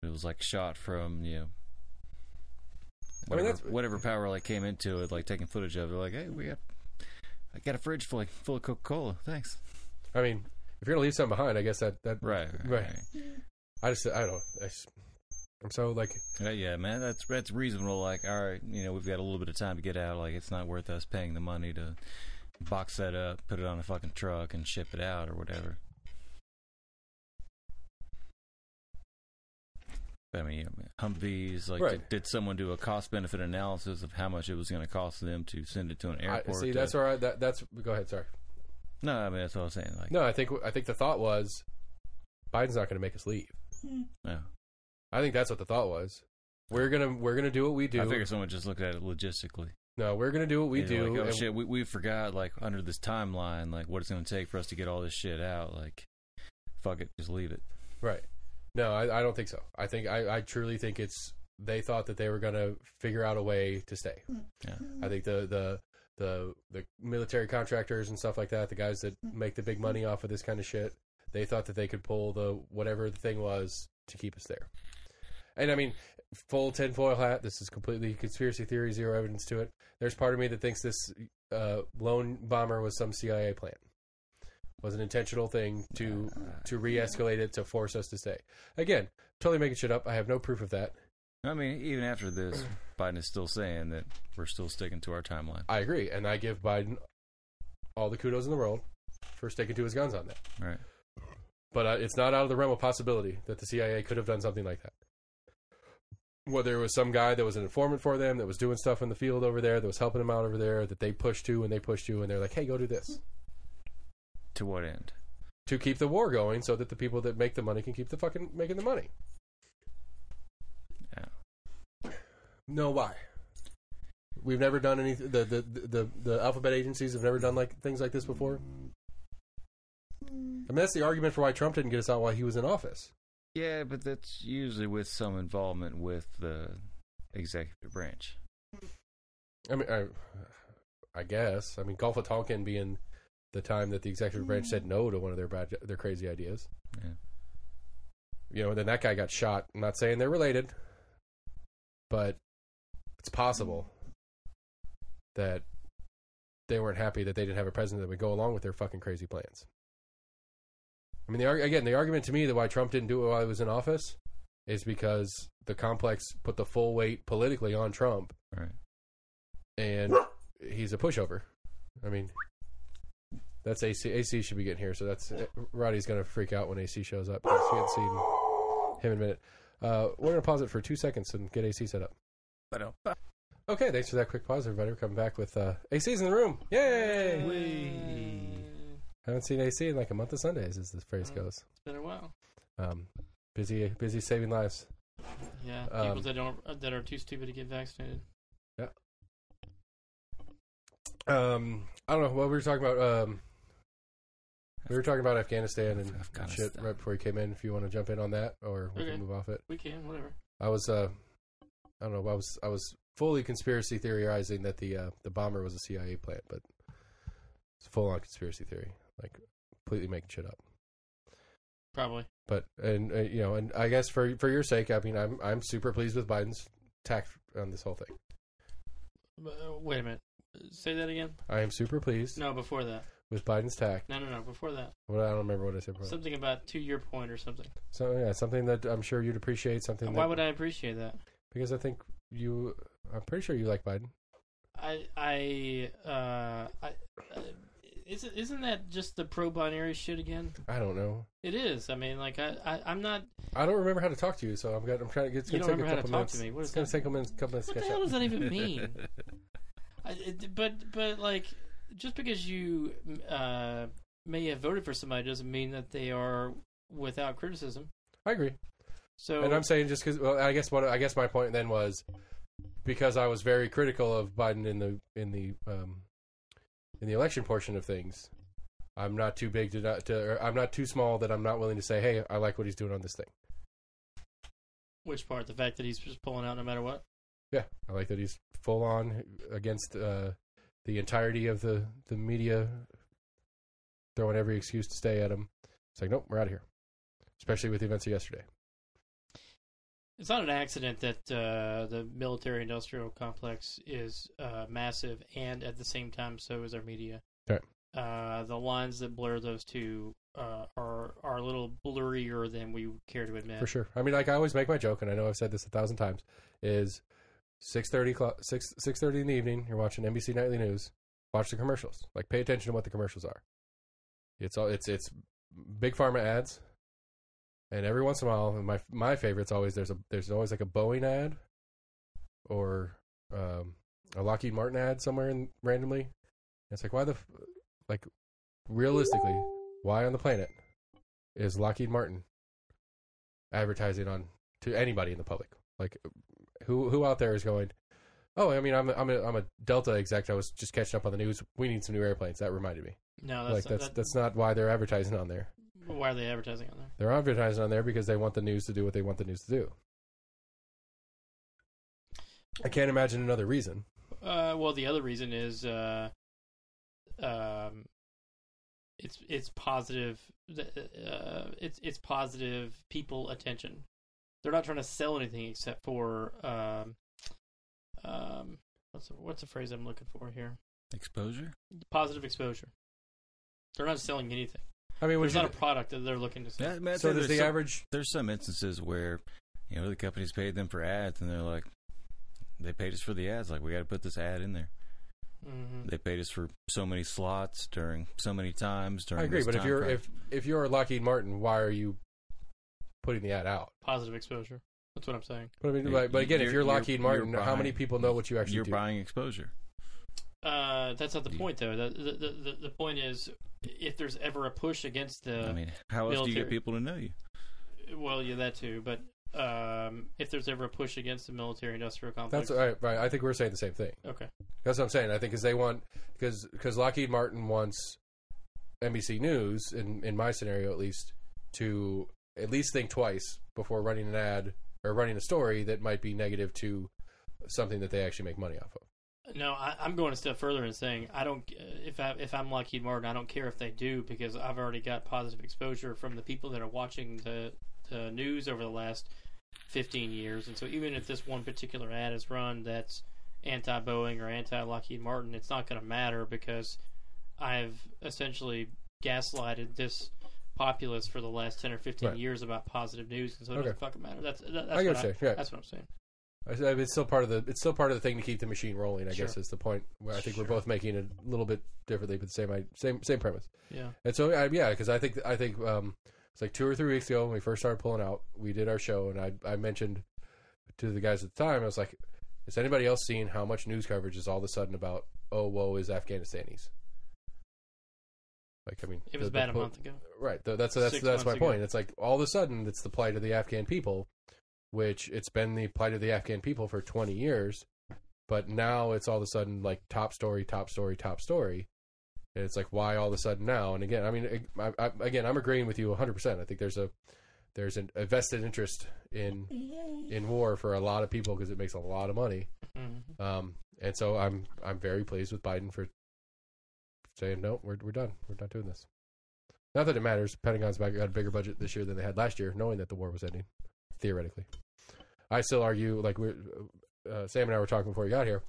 [SPEAKER 2] It was like shot from you know
[SPEAKER 1] I mean,
[SPEAKER 2] whatever power like came into it, like taking footage of it. Like, hey, we got I got a fridge full full of Coca Cola. Thanks.
[SPEAKER 1] I mean, if you're gonna leave something behind, I guess that that
[SPEAKER 2] Right.
[SPEAKER 1] Right. I just I don't. I just, I'm so like
[SPEAKER 2] Uh, yeah, man, that's that's reasonable. Like, all right, you know, we've got a little bit of time to get out. Like, it's not worth us paying the money to box that up, put it on a fucking truck, and ship it out or whatever. I mean, Humvees. Like,
[SPEAKER 1] Right.
[SPEAKER 2] did, did someone do a cost benefit analysis of how much it was going to cost them to send it to an
[SPEAKER 1] I,
[SPEAKER 2] airport?
[SPEAKER 1] see.
[SPEAKER 2] to-
[SPEAKER 1] That's all right. That that's go ahead. Sorry.
[SPEAKER 2] no, I mean that's what I was saying. Like,
[SPEAKER 1] No, I think I think the thought was Biden's not going to make us leave. Hmm.
[SPEAKER 2] no.
[SPEAKER 1] I think that's what the thought was. We're gonna we're gonna do what we do.
[SPEAKER 2] I figure someone just looked at it logistically.
[SPEAKER 1] no, we're gonna do what we
[SPEAKER 2] Yeah,
[SPEAKER 1] do.
[SPEAKER 2] Like, oh shit, we we forgot like under this timeline, like what it's going to take for us to get all this shit out. Like, fuck it, just leave it.
[SPEAKER 1] Right. No, I, I don't think so. I think I, I truly think it's they thought that they were going to figure out a way to stay.
[SPEAKER 2] Yeah.
[SPEAKER 1] I think the the the the military contractors and stuff like that, the guys that make the big money off of this kind of shit, they thought that they could pull the whatever the thing was to keep us there. And I mean, full tinfoil hat. This is completely conspiracy theory, zero evidence to it. There's part of me that thinks this uh, lone bomber was some CIA plan, was an intentional thing to to re-escalate it to force us to stay. Again, totally making shit up. I have no proof of that.
[SPEAKER 2] I mean, even after this, Biden is still saying that we're still sticking to our timeline.
[SPEAKER 1] I agree, and I give Biden all the kudos in the world for sticking to his guns on that.
[SPEAKER 2] Right.
[SPEAKER 1] But uh, it's not out of the realm of possibility that the CIA could have done something like that. Whether it was some guy that was an informant for them, that was doing stuff in the field over there, that was helping them out over there, that they pushed to and they pushed to, and they're like, "Hey, go do this."
[SPEAKER 2] To what end?
[SPEAKER 1] to keep the war going so that the people that make the money can keep the fucking making the money.
[SPEAKER 2] Yeah.
[SPEAKER 1] No, why? We've never done any. The, the the the alphabet agencies have never done like things like this before. I mean, that's the argument for why Trump didn't get us out while he was in office.
[SPEAKER 2] Yeah, but that's usually with some involvement with the executive branch.
[SPEAKER 1] I mean, I, I guess. I mean, Gulf of Tonkin being the time that the executive branch said mm. no to one of their bad, their crazy ideas.
[SPEAKER 2] Yeah.
[SPEAKER 1] You know, then that guy got shot. I'm not saying they're related, but it's possible mm. that they weren't happy that they didn't have a president that would go along with their fucking crazy plans. I mean, the, arg- again, the argument to me that why Trump didn't do it while he was in office is because the complex put the full weight politically on Trump,
[SPEAKER 2] Right.
[SPEAKER 1] and [laughs] he's a pushover. I mean, that's AC. AC should be getting here, so that's Roddy's gonna freak out when AC shows up because we haven't seen him in a minute. Uh, we're gonna pause it for two seconds and get AC set up. I know. Okay, thanks for that quick pause, everybody. We're coming back with uh, AC's in the room. Yay! Haven't seen AC in like a month of Sundays, as the phrase
[SPEAKER 3] Mm.
[SPEAKER 1] goes.
[SPEAKER 3] It's been a while.
[SPEAKER 1] Um, busy, busy saving lives.
[SPEAKER 3] Yeah,
[SPEAKER 1] Um,
[SPEAKER 3] people that don't that are too stupid to get vaccinated. Yeah.
[SPEAKER 1] Um, I don't know what we were talking about. Um, we were talking about Afghanistan and
[SPEAKER 2] Afghanistan.
[SPEAKER 1] shit right before you came in. If you want to jump in on that, or we
[SPEAKER 3] Okay.
[SPEAKER 1] can move off it.
[SPEAKER 3] We can, whatever.
[SPEAKER 1] I was, uh, I don't know. I was, I was fully conspiracy theorizing that the uh, the bomber was a CIA plant, but it's full on conspiracy theory, like completely making shit up.
[SPEAKER 3] Probably.
[SPEAKER 1] But and uh, you know, and I guess for for your sake, I mean, I'm I'm super pleased with Biden's tact on this whole thing.
[SPEAKER 3] But, uh, wait a minute. Say that again.
[SPEAKER 1] I am super pleased
[SPEAKER 3] No, before that.
[SPEAKER 1] With Biden's tact.
[SPEAKER 3] No, no, no. Before that.
[SPEAKER 1] Well, I don't remember what I said. Before.
[SPEAKER 3] Something about to your point or something.
[SPEAKER 1] So yeah, something that I'm sure you'd appreciate. Something
[SPEAKER 3] Why
[SPEAKER 1] that,
[SPEAKER 3] would I appreciate that?
[SPEAKER 1] because I think you. I'm pretty sure you like Biden.
[SPEAKER 3] I I uh I. Uh, isn't isn't that just the pro binary shit again?
[SPEAKER 1] I don't know.
[SPEAKER 3] It is. I mean, like I, I I'm not.
[SPEAKER 1] I don't remember how to talk to you, so I'm gonna, I'm trying to get. It's
[SPEAKER 3] You
[SPEAKER 1] gonna
[SPEAKER 3] don't
[SPEAKER 1] take a
[SPEAKER 3] remember how
[SPEAKER 1] couple
[SPEAKER 3] to talk
[SPEAKER 1] minutes.
[SPEAKER 3] to me. What
[SPEAKER 1] it's
[SPEAKER 3] is
[SPEAKER 1] gonna take a minute, couple minutes.
[SPEAKER 3] What
[SPEAKER 1] to
[SPEAKER 3] the hell
[SPEAKER 1] up.
[SPEAKER 3] does that even mean? [laughs] I, but but like just because you uh, may have voted for somebody doesn't mean that they are without criticism.
[SPEAKER 1] I agree,
[SPEAKER 3] So
[SPEAKER 1] and I'm saying just because. Well, I guess what I guess my point then was because I was very critical of Biden in the in the um, in the election portion of things. I'm not too big to not to. I'm not too small that I'm not willing to say, hey, I like what he's doing on this thing.
[SPEAKER 3] which part? The fact that he's just pulling out no matter what.
[SPEAKER 1] Yeah, I like that he's full on against uh, the entirety of the the media, throwing every excuse to stay at him. It's like, nope, we're out of here. Especially with the events of yesterday.
[SPEAKER 3] It's not an accident that uh, the military-industrial complex is uh, massive, and at the same time, so is our media.
[SPEAKER 1] Right.
[SPEAKER 3] Uh, the lines that blur those two uh, are are a little blurrier than we care to admit.
[SPEAKER 1] For sure. I mean, like I always make my joke, and I know I've said this a thousand times. Is six thirty six six thirty in the evening? You're watching NBC Nightly News. Watch the commercials. Like, pay attention to what the commercials are. It's all it's it's big pharma ads, and every once in a while, my my favorite's always there's a there's always like a Boeing ad, or um, a Lockheed Martin ad somewhere in randomly. It's like why the like realistically why on the planet is Lockheed Martin advertising on to anybody in the public? Like who who out there is going? Oh, I mean, I'm a, I'm a, I'm a Delta exec. I was just catching up on the news. We need some new airplanes. That reminded me.
[SPEAKER 3] No, that's
[SPEAKER 1] like
[SPEAKER 3] not,
[SPEAKER 1] that's
[SPEAKER 3] that,
[SPEAKER 1] that's not why they're advertising on there.
[SPEAKER 3] why are they advertising on there?
[SPEAKER 1] They're advertising on there because they want the news to do what they want the news to do. I can't imagine another reason.
[SPEAKER 3] Uh, well, the other reason is uh, um, it's it's positive. Uh, it's it's positive people attention. They're not trying to sell anything except for um, um, what's the, what's the phrase I'm looking for here?
[SPEAKER 2] Exposure?
[SPEAKER 3] Positive exposure. They're not selling anything.
[SPEAKER 1] I mean,
[SPEAKER 3] There's not
[SPEAKER 1] you,
[SPEAKER 3] a product that they're looking to sell.
[SPEAKER 2] Yeah, I
[SPEAKER 1] so
[SPEAKER 2] say
[SPEAKER 1] does
[SPEAKER 2] there's
[SPEAKER 1] the
[SPEAKER 2] some,
[SPEAKER 1] average?
[SPEAKER 2] There's some instances where, you know, the companies paid them for ads, and they're like, they paid us for the ads. Like, we got to put this ad in there.
[SPEAKER 3] hmm
[SPEAKER 2] They paid us for so many slots during so many times during.
[SPEAKER 1] I agree,
[SPEAKER 2] this
[SPEAKER 1] but if you're
[SPEAKER 2] frame.
[SPEAKER 1] if if you're Lockheed Martin, why are you putting the ad out?
[SPEAKER 3] Positive exposure. That's what I'm saying.
[SPEAKER 1] But I mean,
[SPEAKER 2] You-
[SPEAKER 1] but, but again, if
[SPEAKER 2] you're-
[SPEAKER 1] you're
[SPEAKER 2] you're-
[SPEAKER 1] Lockheed
[SPEAKER 2] you're
[SPEAKER 1] Martin, how many people know what you actually
[SPEAKER 2] you're
[SPEAKER 1] do?
[SPEAKER 2] buying exposure.
[SPEAKER 3] Uh, that's not the point, though. The, the the the point is, if there's ever a push against the
[SPEAKER 2] I mean, how else do you get people to know you?
[SPEAKER 3] Well, yeah, that too. But um, if there's ever a push against the military-industrial complex,
[SPEAKER 1] That's right, right. I think we're saying the same thing.
[SPEAKER 3] okay.
[SPEAKER 1] That's what I'm saying. I think because they want because because Lockheed Martin wants NBC News, in in my scenario at least, to at least think twice before running an ad or running a story that might be negative to something that they actually make money off of.
[SPEAKER 3] No, I, I'm going a step further and saying I don't. Uh, if I if I'm Lockheed Martin, I don't care if they do because I've already got positive exposure from the people that are watching the the news over the last 15 years, and so even if this one particular ad is run that's anti Boeing or anti Lockheed Martin, it's not going to matter because I've essentially gaslighted this populace for the last 10 or 15
[SPEAKER 1] Right.
[SPEAKER 3] years about positive news, and so it
[SPEAKER 1] Okay.
[SPEAKER 3] doesn't fucking matter. That's that, that's
[SPEAKER 1] I
[SPEAKER 3] what
[SPEAKER 1] what you're yeah.
[SPEAKER 3] That's what I'm saying.
[SPEAKER 1] I It's still part of the it's still part of the thing to keep the machine rolling. I
[SPEAKER 3] Sure.
[SPEAKER 1] guess is the point. Where I think
[SPEAKER 3] Sure.
[SPEAKER 1] we're both making it a little bit differently, but the same same same premise.
[SPEAKER 3] Yeah.
[SPEAKER 1] And so I, yeah, because I think I think um, it's like two or three weeks ago when we first started pulling out, we did our show, and I I mentioned to the guys at the time, I was like, "Has anybody else seen how much news coverage is all of a sudden about oh woe is Afghanistanis?" Like I mean,
[SPEAKER 3] It was
[SPEAKER 1] the-
[SPEAKER 3] bad
[SPEAKER 1] the
[SPEAKER 3] a month ago.
[SPEAKER 1] Right. th- That's that's
[SPEAKER 3] Six
[SPEAKER 1] that's my
[SPEAKER 3] ago.
[SPEAKER 1] point. It's like all of a sudden it's the plight of the Afghan people, which it's been the plight of the Afghan people for 20 years, but now it's all of a sudden like top story, top story, top story. And it's like why all of a sudden now? And again, I mean, I, I, again, I'm agreeing with you 100. percent I think there's a there's an, a vested interest in in war for a lot of people because it makes a lot of money.
[SPEAKER 3] Mhm.
[SPEAKER 1] Um, and so I'm I'm very pleased with Biden for saying no, we're we're done. We're not doing this. Not that it matters. Pentagon's back got a bigger budget this year than they had last year, knowing that the war was ending. Theoretically, I still argue like we're uh, Sam and I were talking before we got here.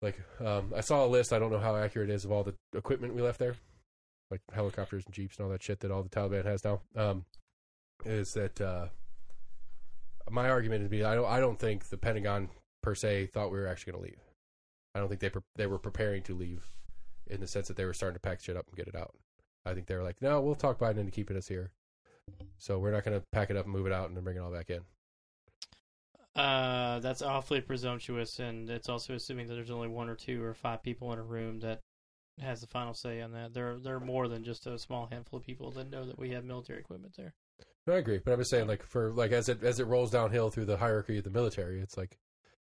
[SPEAKER 1] Like um, I saw a list. I don't know how accurate it is of all the equipment we left there, like helicopters and jeeps and all that shit that all the Taliban has now. Um, is that uh, my argument would be I don't I don't think the Pentagon per se thought we were actually going to leave. I don't think they pre- they were preparing to leave in the sense that they were starting to pack shit up and get it out. I think they were like, no, we'll talk Biden into keeping us here. So we're not going to pack it up and move it out and then bring it all back in.
[SPEAKER 3] Uh, that's awfully presumptuous, and it's also assuming that there's only one or two or five people in a room that has the final say on that. There, there are more than just a small handful of people that know that we have military equipment there.
[SPEAKER 1] No, I agree, but I'm just saying, like for like as it as it rolls downhill through the hierarchy of the military, it's like,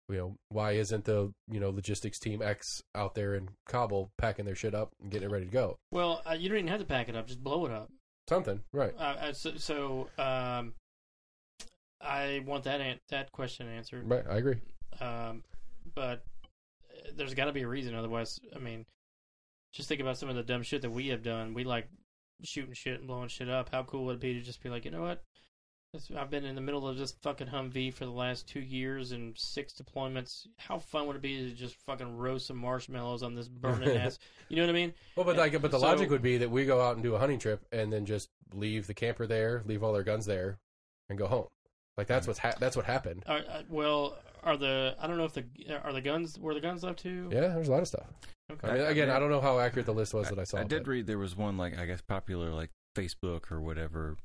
[SPEAKER 1] you know, why isn't the you know logistics team X out there in Kabul packing their shit up and getting it ready to go?
[SPEAKER 3] Well, uh, you don't even have to pack it up; just blow it up.
[SPEAKER 1] Something, right?
[SPEAKER 3] Uh, uh, so, so um, I want that an- that question answered.
[SPEAKER 1] Right, I agree.
[SPEAKER 3] Um, but uh, there's got to be a reason. Otherwise, I mean, just think about some of the dumb shit that we have done. We like shooting shit and blowing shit up. How cool would it be to just be like, you know what? This, I've been in the middle of this fucking Humvee for the last two years and six deployments. How fun would it be to just fucking roast some marshmallows on this burning [laughs] ass? You know what I mean?
[SPEAKER 1] Well, but
[SPEAKER 3] Yeah,
[SPEAKER 1] like, but the
[SPEAKER 3] so-
[SPEAKER 1] logic would be that we go out and do a hunting trip and then just leave the camper there, leave all their guns there, and go home. Like that's what's ha- that's what happened.
[SPEAKER 3] Uh, uh, well, are the I don't know if the are the guns were the guns left too?
[SPEAKER 1] Yeah, there's a lot of stuff.
[SPEAKER 3] Okay.
[SPEAKER 1] I mean,
[SPEAKER 2] I- I
[SPEAKER 1] again,
[SPEAKER 2] mean-
[SPEAKER 1] I don't know how accurate the list was that I saw.
[SPEAKER 2] I did
[SPEAKER 1] but-
[SPEAKER 2] read there was one like I guess popular like Facebook or whatever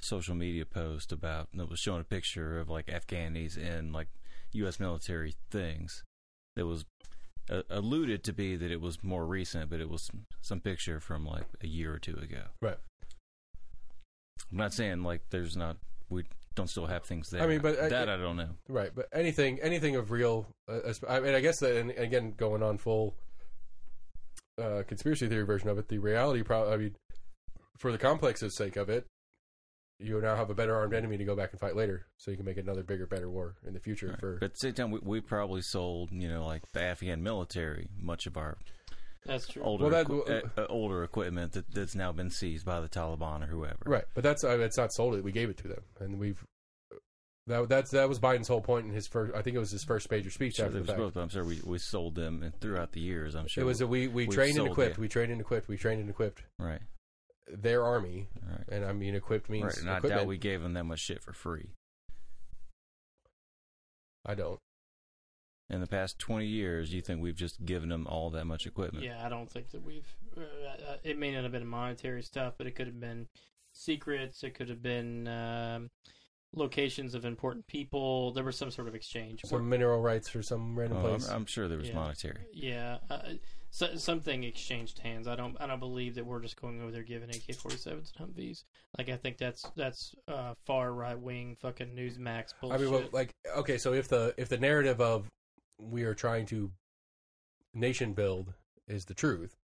[SPEAKER 2] social media post about that was showing a picture of like Afghanis in like U.S. military things. That was uh, alluded to be that it was more recent, but it was some picture from like a year or two ago.
[SPEAKER 1] Right.
[SPEAKER 2] I'm not saying like there's not we don't still have things there.
[SPEAKER 1] I mean, but, uh,
[SPEAKER 2] that I don't know.
[SPEAKER 1] Right, but anything anything of real, uh, I mean, I guess that, and again, going on full uh, conspiracy theory version of it, the reality, pro- I mean, for the complex's sake of it, you now have a better armed enemy to go back and fight later, so you can make another bigger, better war in the future.
[SPEAKER 2] Right.
[SPEAKER 1] For
[SPEAKER 2] But at the same time, we, we probably sold you know like the Afghan military much of our
[SPEAKER 3] That's true.
[SPEAKER 2] older
[SPEAKER 1] Well, that-
[SPEAKER 2] equi- uh, uh, older equipment that, that's now been seized by the Taliban or whoever.
[SPEAKER 1] right, but that's uh, it's not sold it. We gave it to them, and we've that that's that was Biden's whole point in his first. I think it was his first major speech
[SPEAKER 2] Sure,
[SPEAKER 1] after the fact.
[SPEAKER 2] both, I'm sure we, we sold them and throughout the years. I'm sure
[SPEAKER 1] It was that we, we trained and equipped.
[SPEAKER 2] yeah.
[SPEAKER 1] We trained and equipped. We trained and equipped
[SPEAKER 2] right,
[SPEAKER 1] their army,
[SPEAKER 2] right,
[SPEAKER 1] and I mean equipped means
[SPEAKER 2] right. And I doubt we gave them that much shit for free.
[SPEAKER 1] I don't.
[SPEAKER 2] In the past 20 years, you think we've just given them all that much equipment?
[SPEAKER 3] Yeah, I don't think that we've. Uh, uh, it may not have been monetary stuff, but it could have been secrets. It could have been um, locations of important people. There was some sort of exchange.
[SPEAKER 1] some mineral rights for some random
[SPEAKER 2] Oh, I'm,
[SPEAKER 1] place.
[SPEAKER 2] I'm sure there was
[SPEAKER 3] Yeah.
[SPEAKER 2] monetary.
[SPEAKER 3] Yeah, uh, so, something exchanged hands. I don't. I don't believe that we're just going over there giving AK-47s and Humvees. Like I think that's that's uh, far right wing fucking Newsmax bullshit.
[SPEAKER 1] I mean, well, like, okay, so if the if the narrative of we are trying to nation build is the truth,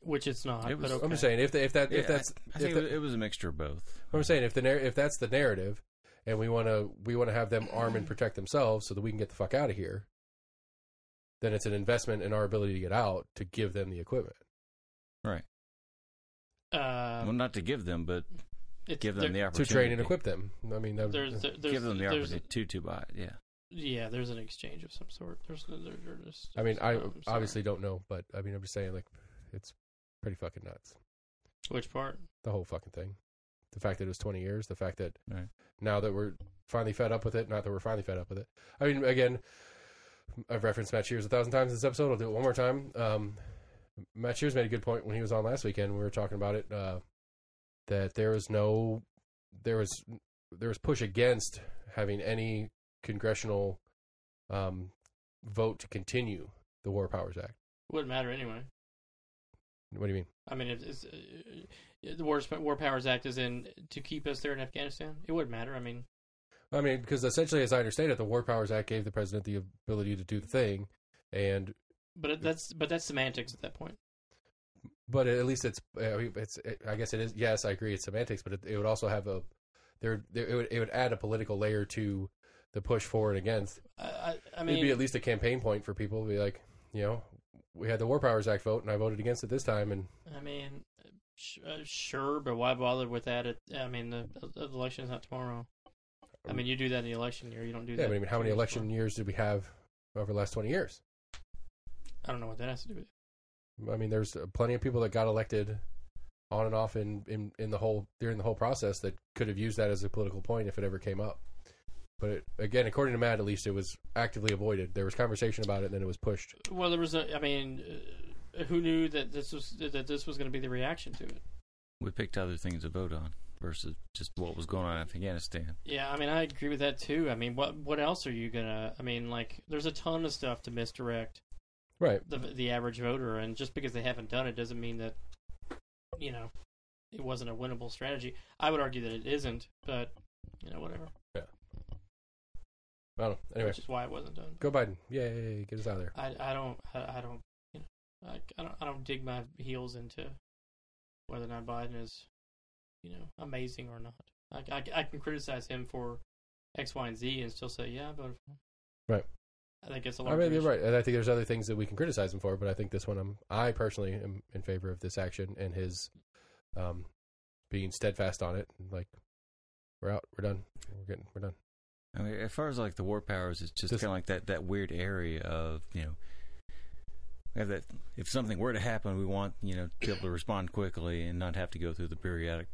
[SPEAKER 3] which it's not.
[SPEAKER 2] It was-
[SPEAKER 3] but okay.
[SPEAKER 1] I'm just saying if the, if that if that's
[SPEAKER 2] I
[SPEAKER 1] if
[SPEAKER 2] think
[SPEAKER 1] the-
[SPEAKER 2] it, was, a mixture of both.
[SPEAKER 1] I'm saying if the nar- if that's the narrative, and we want to we want to have them arm and protect themselves so that we can get the fuck out of here, then it's an investment in our ability to get out to give them the equipment.
[SPEAKER 2] Right.
[SPEAKER 3] Um,
[SPEAKER 2] well, not to give them, but give them the
[SPEAKER 3] opportunity
[SPEAKER 1] to train and equip them. I mean, that,
[SPEAKER 3] There's, there's,
[SPEAKER 2] give them the opportunity to to buy it. Yeah.
[SPEAKER 3] yeah, there's an exchange of some sort. There's, there, there, there's,
[SPEAKER 1] I mean, I
[SPEAKER 3] um,
[SPEAKER 1] obviously don't know, but I mean, I'm just saying, like, it's pretty fucking nuts.
[SPEAKER 3] which part?
[SPEAKER 1] The whole fucking thing. The fact that it was 20 years. The fact that
[SPEAKER 2] Right.
[SPEAKER 1] now that we're finally fed up with it, not that we're finally fed up with it. I mean, again, I've referenced Matt Shears a thousand times in this episode. I'll do it one more time. Um, Matt Shears made a good point when he was on last weekend. We were talking about it. Uh, that there was no, there was there was push against having any congressional um, vote to continue the War Powers Act.
[SPEAKER 3] Wouldn't matter anyway.
[SPEAKER 1] What do you mean?
[SPEAKER 3] I mean, if it's, uh, the War, War Powers Act is in to keep us there in Afghanistan. It wouldn't matter. I mean,
[SPEAKER 1] I mean, because essentially, as I understand it, the War Powers Act gave the president the ability to do the thing, and
[SPEAKER 3] but that's but that's semantics at that point.
[SPEAKER 1] but at least it's I mean, it's I guess it is. Yes, I agree. It's semantics, but it, it would also have a there. there it would it would add a political layer to the push for and against.
[SPEAKER 3] I, I, I
[SPEAKER 1] It'd
[SPEAKER 3] mean,
[SPEAKER 1] be at least a campaign point for people to be like, you know, we had the War Powers Act vote, and I voted against it this time, and
[SPEAKER 3] I mean, sh- uh, sure, but why bother with that? At, I mean, the, the election is not tomorrow. I mean, you do that in the election year. You don't do
[SPEAKER 1] yeah,
[SPEAKER 3] that.
[SPEAKER 1] but I mean, how many
[SPEAKER 3] years
[SPEAKER 1] election years did we have over the last twenty years?
[SPEAKER 3] I don't know what that has to do with it.
[SPEAKER 1] I mean, there's plenty of people that got elected on and off in, in, in the whole during the whole process that could have used that as a political point if it ever came up. But it, again, according to Matt, at least it was actively avoided. There was conversation about it, and then it was pushed.
[SPEAKER 3] Well, there was a. I mean, uh, who knew that this was that this was going to be the reaction to it?
[SPEAKER 2] We picked other things to vote on versus just what was going on in Afghanistan.
[SPEAKER 3] Yeah, I mean, I agree with that too. I mean, what what else are you gonna? I mean, like, there's a ton of stuff to misdirect
[SPEAKER 1] Right.
[SPEAKER 3] the the average voter, and just because they haven't done it doesn't mean that you know it wasn't a winnable strategy. I would argue that it isn't, but you know, whatever. Yeah.
[SPEAKER 1] I don't know. Anyway,
[SPEAKER 3] Which is why it wasn't done.
[SPEAKER 1] go Biden. Yay, get us out of there.
[SPEAKER 3] I, I don't I, I don't you know I, I don't I don't dig my heels into whether or not Biden is you know amazing or not. I, I, I can criticize him for X, Y, and Z and still say yeah, I voted for him.
[SPEAKER 1] Right.
[SPEAKER 3] I think it's a
[SPEAKER 1] I
[SPEAKER 3] larger
[SPEAKER 1] mean, you're right, and I think there's other things that we can criticize him for, but I think this one, I'm, I personally am in favor of this action and his um, being steadfast on it. Like, we're out, we're done, we're getting, we're done.
[SPEAKER 2] I mean, as far as like the war powers, it's just kind of like that that weird area of you know. we have that if something were to happen, we want you know to be able to respond quickly and not have to go through the bureaucratic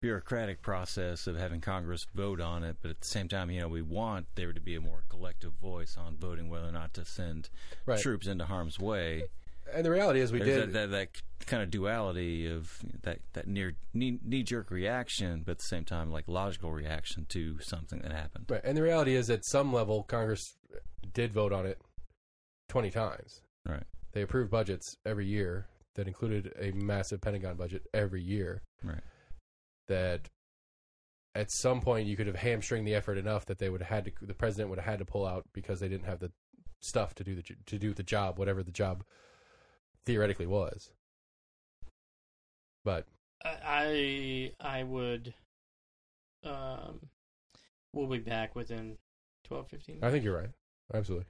[SPEAKER 2] bureaucratic process of having Congress vote on it. But at the same time, you know, we want there to be a more collective voice on voting whether or not to send
[SPEAKER 1] Right.
[SPEAKER 2] troops into harm's way.
[SPEAKER 1] And the reality is, we
[SPEAKER 2] There's
[SPEAKER 1] did.
[SPEAKER 2] that, that, that kind of duality of that that near knee, knee jerk reaction, but at the same time, like logical reaction to something that happened.
[SPEAKER 1] Right. And the reality is, at some level, Congress did vote on it 20 times.
[SPEAKER 2] Right.
[SPEAKER 1] They approved budgets every year that included a massive Pentagon budget every year.
[SPEAKER 2] Right.
[SPEAKER 1] That at some point you could have hamstringed the effort enough that they would have had to, the president would have had to pull out because they didn't have the stuff to do the to do the job, whatever the job theoretically was. But
[SPEAKER 3] I I I would um we'll be back within 12 15
[SPEAKER 1] I think you're right. Absolutely.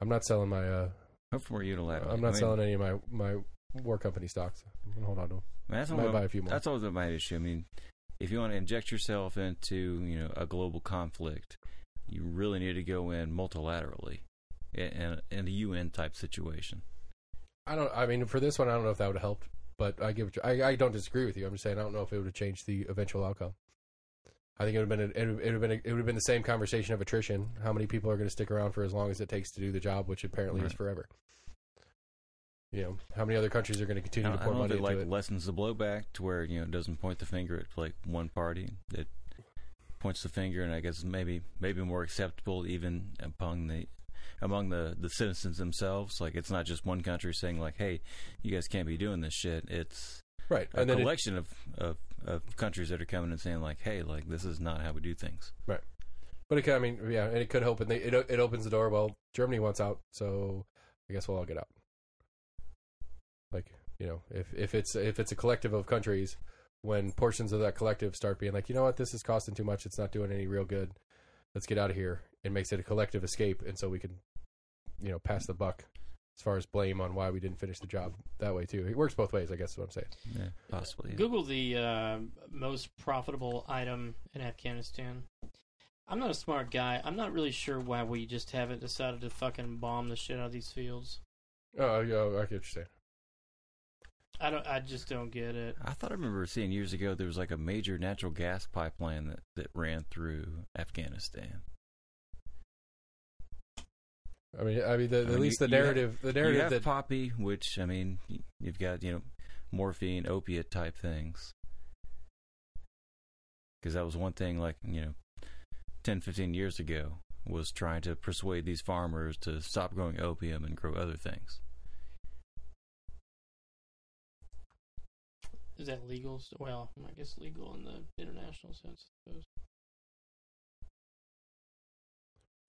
[SPEAKER 1] I'm not selling my. uh
[SPEAKER 2] Hopefully, more unilateral.
[SPEAKER 1] I'm not
[SPEAKER 2] I mean,
[SPEAKER 1] selling any of my my war company stocks. I'm gonna hold on to them.
[SPEAKER 2] I mean, that's,
[SPEAKER 1] might buy a few more.
[SPEAKER 2] that's always my issue. I mean, if you want to inject yourself into you know a global conflict, you really need to go in multilaterally, in, in, in a UN type situation.
[SPEAKER 1] I don't. I mean, for this one, I don't know if that would have helped, but I give. I I don't disagree with you. I'm just saying I don't know if it would have changed the eventual outcome. I think it would have been. A, it would have been. A, it would have been the same conversation of attrition. How many people are going to stick around for as long as it takes to do the job, which apparently is forever. You know, how many other countries are going to continue to
[SPEAKER 2] I
[SPEAKER 1] pour
[SPEAKER 2] don't know if
[SPEAKER 1] money
[SPEAKER 2] it like
[SPEAKER 1] it?
[SPEAKER 2] lessens the blowback to where you know it doesn't point the finger at like one party. It points the finger, and I guess maybe maybe more acceptable even among the among the the citizens themselves. Like it's not just one country saying like, "Hey, you guys can't be doing this shit." It's
[SPEAKER 1] Right,
[SPEAKER 2] a
[SPEAKER 1] and then it,
[SPEAKER 2] collection of, of of countries that are coming and saying like, "Hey, like this is not how we do things."
[SPEAKER 1] right but it could, I mean, yeah, and it could open. The, it it opens the door. Well, Germany wants out, so I guess we'll all get out. Like You know, if if it's if it's a collective of countries, when portions of that collective start being like, you know what, this is costing too much. It's not doing any real good. Let's get out of here. It makes it a collective escape, and so we can, you know, pass the buck as far as blame on why we didn't finish the job that way too. It works both ways, I guess. Is what I'm saying.
[SPEAKER 2] Yeah, possibly. yeah.
[SPEAKER 3] Google the uh, most profitable item in Afghanistan. I'm not a smart guy. I'm not really sure why we just haven't decided to fucking bomb the shit out of these fields.
[SPEAKER 1] Oh, yeah, I get what you're saying.
[SPEAKER 3] I don't. I just don't get it.
[SPEAKER 2] I thought I remember seeing years ago there was like a major natural gas pipeline that, that ran through Afghanistan.
[SPEAKER 1] I mean, I mean, the,
[SPEAKER 2] I
[SPEAKER 1] at
[SPEAKER 2] mean,
[SPEAKER 1] least
[SPEAKER 2] you-
[SPEAKER 1] the
[SPEAKER 2] you have-
[SPEAKER 1] narrative, the
[SPEAKER 2] You
[SPEAKER 1] narrative
[SPEAKER 2] have
[SPEAKER 1] that
[SPEAKER 2] poppy, which I mean, you've got you know morphine, opiate type things. Because that was one thing, like you know, 10, 15 years ago, was trying to persuade these farmers to stop growing opium and grow other things.
[SPEAKER 3] Is that legal? Well, I guess legal in the international sense. I suppose.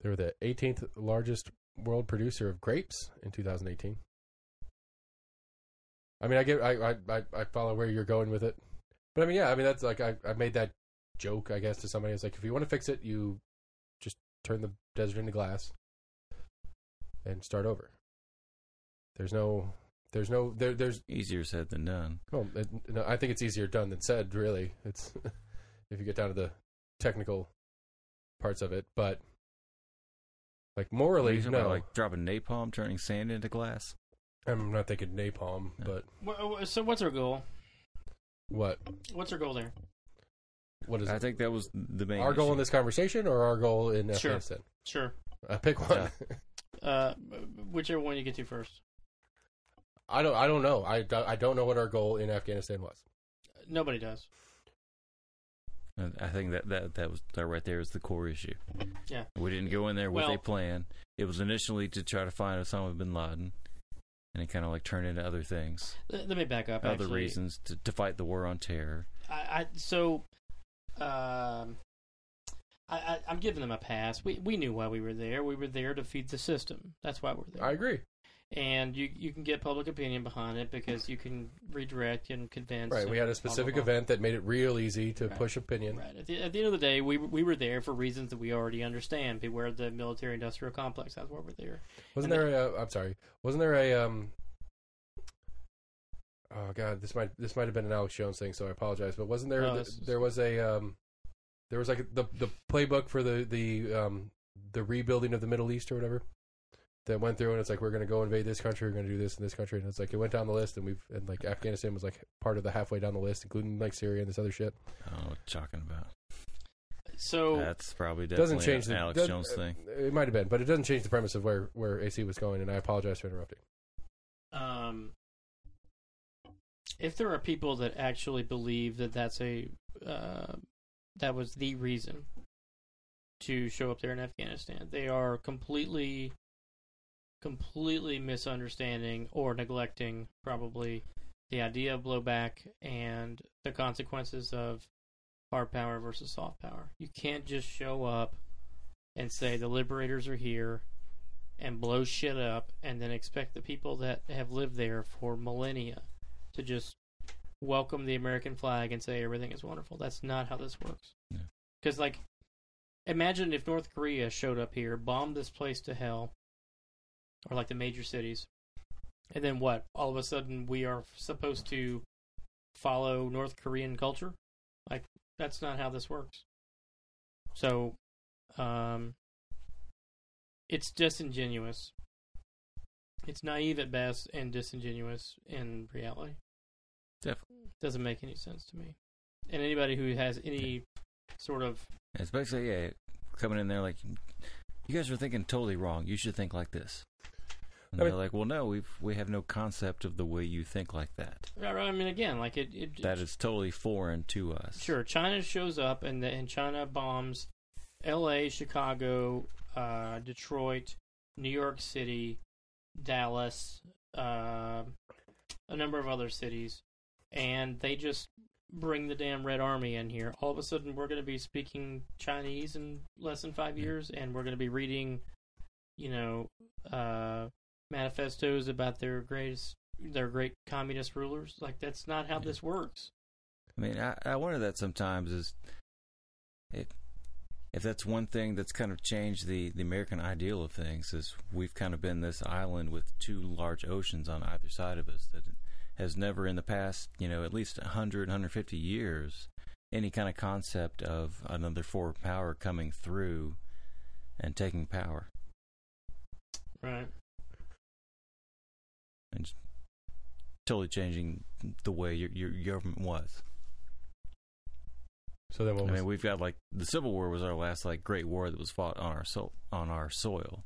[SPEAKER 1] they were the 18th largest world producer of grapes in 2018. I mean, I get, I, I, I, follow where you're going with it, but I mean, yeah, I mean, that's like I, I made that joke, I guess, to somebody. It's like if you want to fix it, you just turn the desert into glass and start over. There's no, there's no, there, there's
[SPEAKER 2] Easier said than done.
[SPEAKER 1] Well, it, no, I think it's easier done than said. Really, it's [laughs] if you get down to the technical parts of it, but like morally,
[SPEAKER 2] you talking
[SPEAKER 1] no.
[SPEAKER 2] about, like dropping napalm, turning sand into glass.
[SPEAKER 1] I'm not thinking napalm,
[SPEAKER 2] Yeah.
[SPEAKER 1] but
[SPEAKER 3] Wha- wha- So, what's our goal?
[SPEAKER 1] what?
[SPEAKER 3] What's our goal there?
[SPEAKER 1] What is
[SPEAKER 2] I think that was the main.
[SPEAKER 1] our goal in this conversation, or our goal in
[SPEAKER 3] Sure.
[SPEAKER 1] Afghanistan?
[SPEAKER 3] Sure.
[SPEAKER 1] Uh, pick one. [laughs]
[SPEAKER 3] Uh, whichever one you get to first.
[SPEAKER 1] I don't. I don't know. I, don't- I don't know what our goal in Afghanistan was.
[SPEAKER 3] Nobody does.
[SPEAKER 2] And I think that, that that was that right there is the core issue.
[SPEAKER 3] Yeah.
[SPEAKER 2] we didn't go in there with
[SPEAKER 3] Well-
[SPEAKER 2] a plan. It was initially to try to find Osama bin Laden, and it kind of like turned into other things,
[SPEAKER 3] Let let me back up.
[SPEAKER 2] other
[SPEAKER 3] actually.
[SPEAKER 2] reasons to, to fight the war on terror.
[SPEAKER 3] I, I so um I, I I'm giving them a pass. We we knew why we were there. We were there to feed the system. That's why we're there.
[SPEAKER 1] I agree.
[SPEAKER 3] And you you can get public opinion behind it because you can redirect and convince.
[SPEAKER 1] Right. We had a specific
[SPEAKER 3] blah, blah, blah.
[SPEAKER 1] event that made it real easy to
[SPEAKER 3] Right.
[SPEAKER 1] push opinion.
[SPEAKER 3] Right. At the, at the end of the day, we we were there for reasons that we already understand. Beware the military-industrial complex. That's why we're there.
[SPEAKER 1] Wasn't
[SPEAKER 3] And
[SPEAKER 1] there a? I'm sorry. Wasn't there a? Um, oh God, this might this might have been an Alex Jones thing, so I apologize. But wasn't there?
[SPEAKER 3] No,
[SPEAKER 1] th- there was a. Um, there was like the the playbook for the the um the rebuilding of the Middle East or whatever that went through, and it's like we're going to go invade this country, we're going to do this in this country, and it's like it went down the list, and we've and like Afghanistan was like part of the halfway down the list, including like Syria and this other shit.
[SPEAKER 2] I don't know what you're talking about.
[SPEAKER 3] So
[SPEAKER 2] That's probably definitely
[SPEAKER 1] doesn't change
[SPEAKER 2] an
[SPEAKER 1] the
[SPEAKER 2] Alex Jones thing.
[SPEAKER 1] It might have been, but it doesn't change the premise of where where AC was going, and I apologize for interrupting.
[SPEAKER 3] um, if there are people that actually believe that that's a uh, that was the reason to show up there in Afghanistan, they are completely completely misunderstanding or neglecting probably the idea of blowback and the consequences of hard power versus soft power. You can't just show up and say the liberators are here and blow shit up and then expect the people that have lived there for millennia to just welcome the American flag and say everything is wonderful. That's not how this works.
[SPEAKER 2] Yeah.
[SPEAKER 3] Because, like, imagine if North Korea showed up here, bombed this place to hell, or like the major cities, and then what? All of a sudden, we are supposed to follow North Korean culture? Like, that's not how this works. So, um, it's disingenuous. It's naive at best and disingenuous in reality.
[SPEAKER 2] Definitely.
[SPEAKER 3] Doesn't make any sense to me. And anybody who has any sort of
[SPEAKER 2] Especially, yeah, coming in there like you guys are thinking totally wrong. You should think like this. And
[SPEAKER 1] I
[SPEAKER 2] they're
[SPEAKER 1] mean-
[SPEAKER 2] like, well, no, we've we have no concept of the way you think like that.
[SPEAKER 3] Right, right, I mean, again, like it. it
[SPEAKER 2] That is totally foreign to us.
[SPEAKER 3] Sure, China shows up and the, and China bombs L.A., Chicago, uh, Detroit, New York City, Dallas, uh, a number of other cities, and they just bring the damn Red Army in here. All of a sudden, we're going to be speaking Chinese in less than five years, and we're going to be reading, you know, uh, manifestos about their greatest they're great communist rulers. Like that's not how
[SPEAKER 2] Yeah.
[SPEAKER 3] this works.
[SPEAKER 2] I mean, I, I wonder that sometimes is if if that's one thing that's kind of changed the the American ideal of things is we've kind of been this island with two large oceans on either side of us that has never in the past, you know, at least 100 150 years any kind of concept of another foreign power coming through and taking power
[SPEAKER 3] Right.
[SPEAKER 2] And totally changing the way your your, your government was.
[SPEAKER 1] So then
[SPEAKER 2] I
[SPEAKER 1] was
[SPEAKER 2] mean, we've got like the Civil War was our last like great war that was fought on our so- on our soil.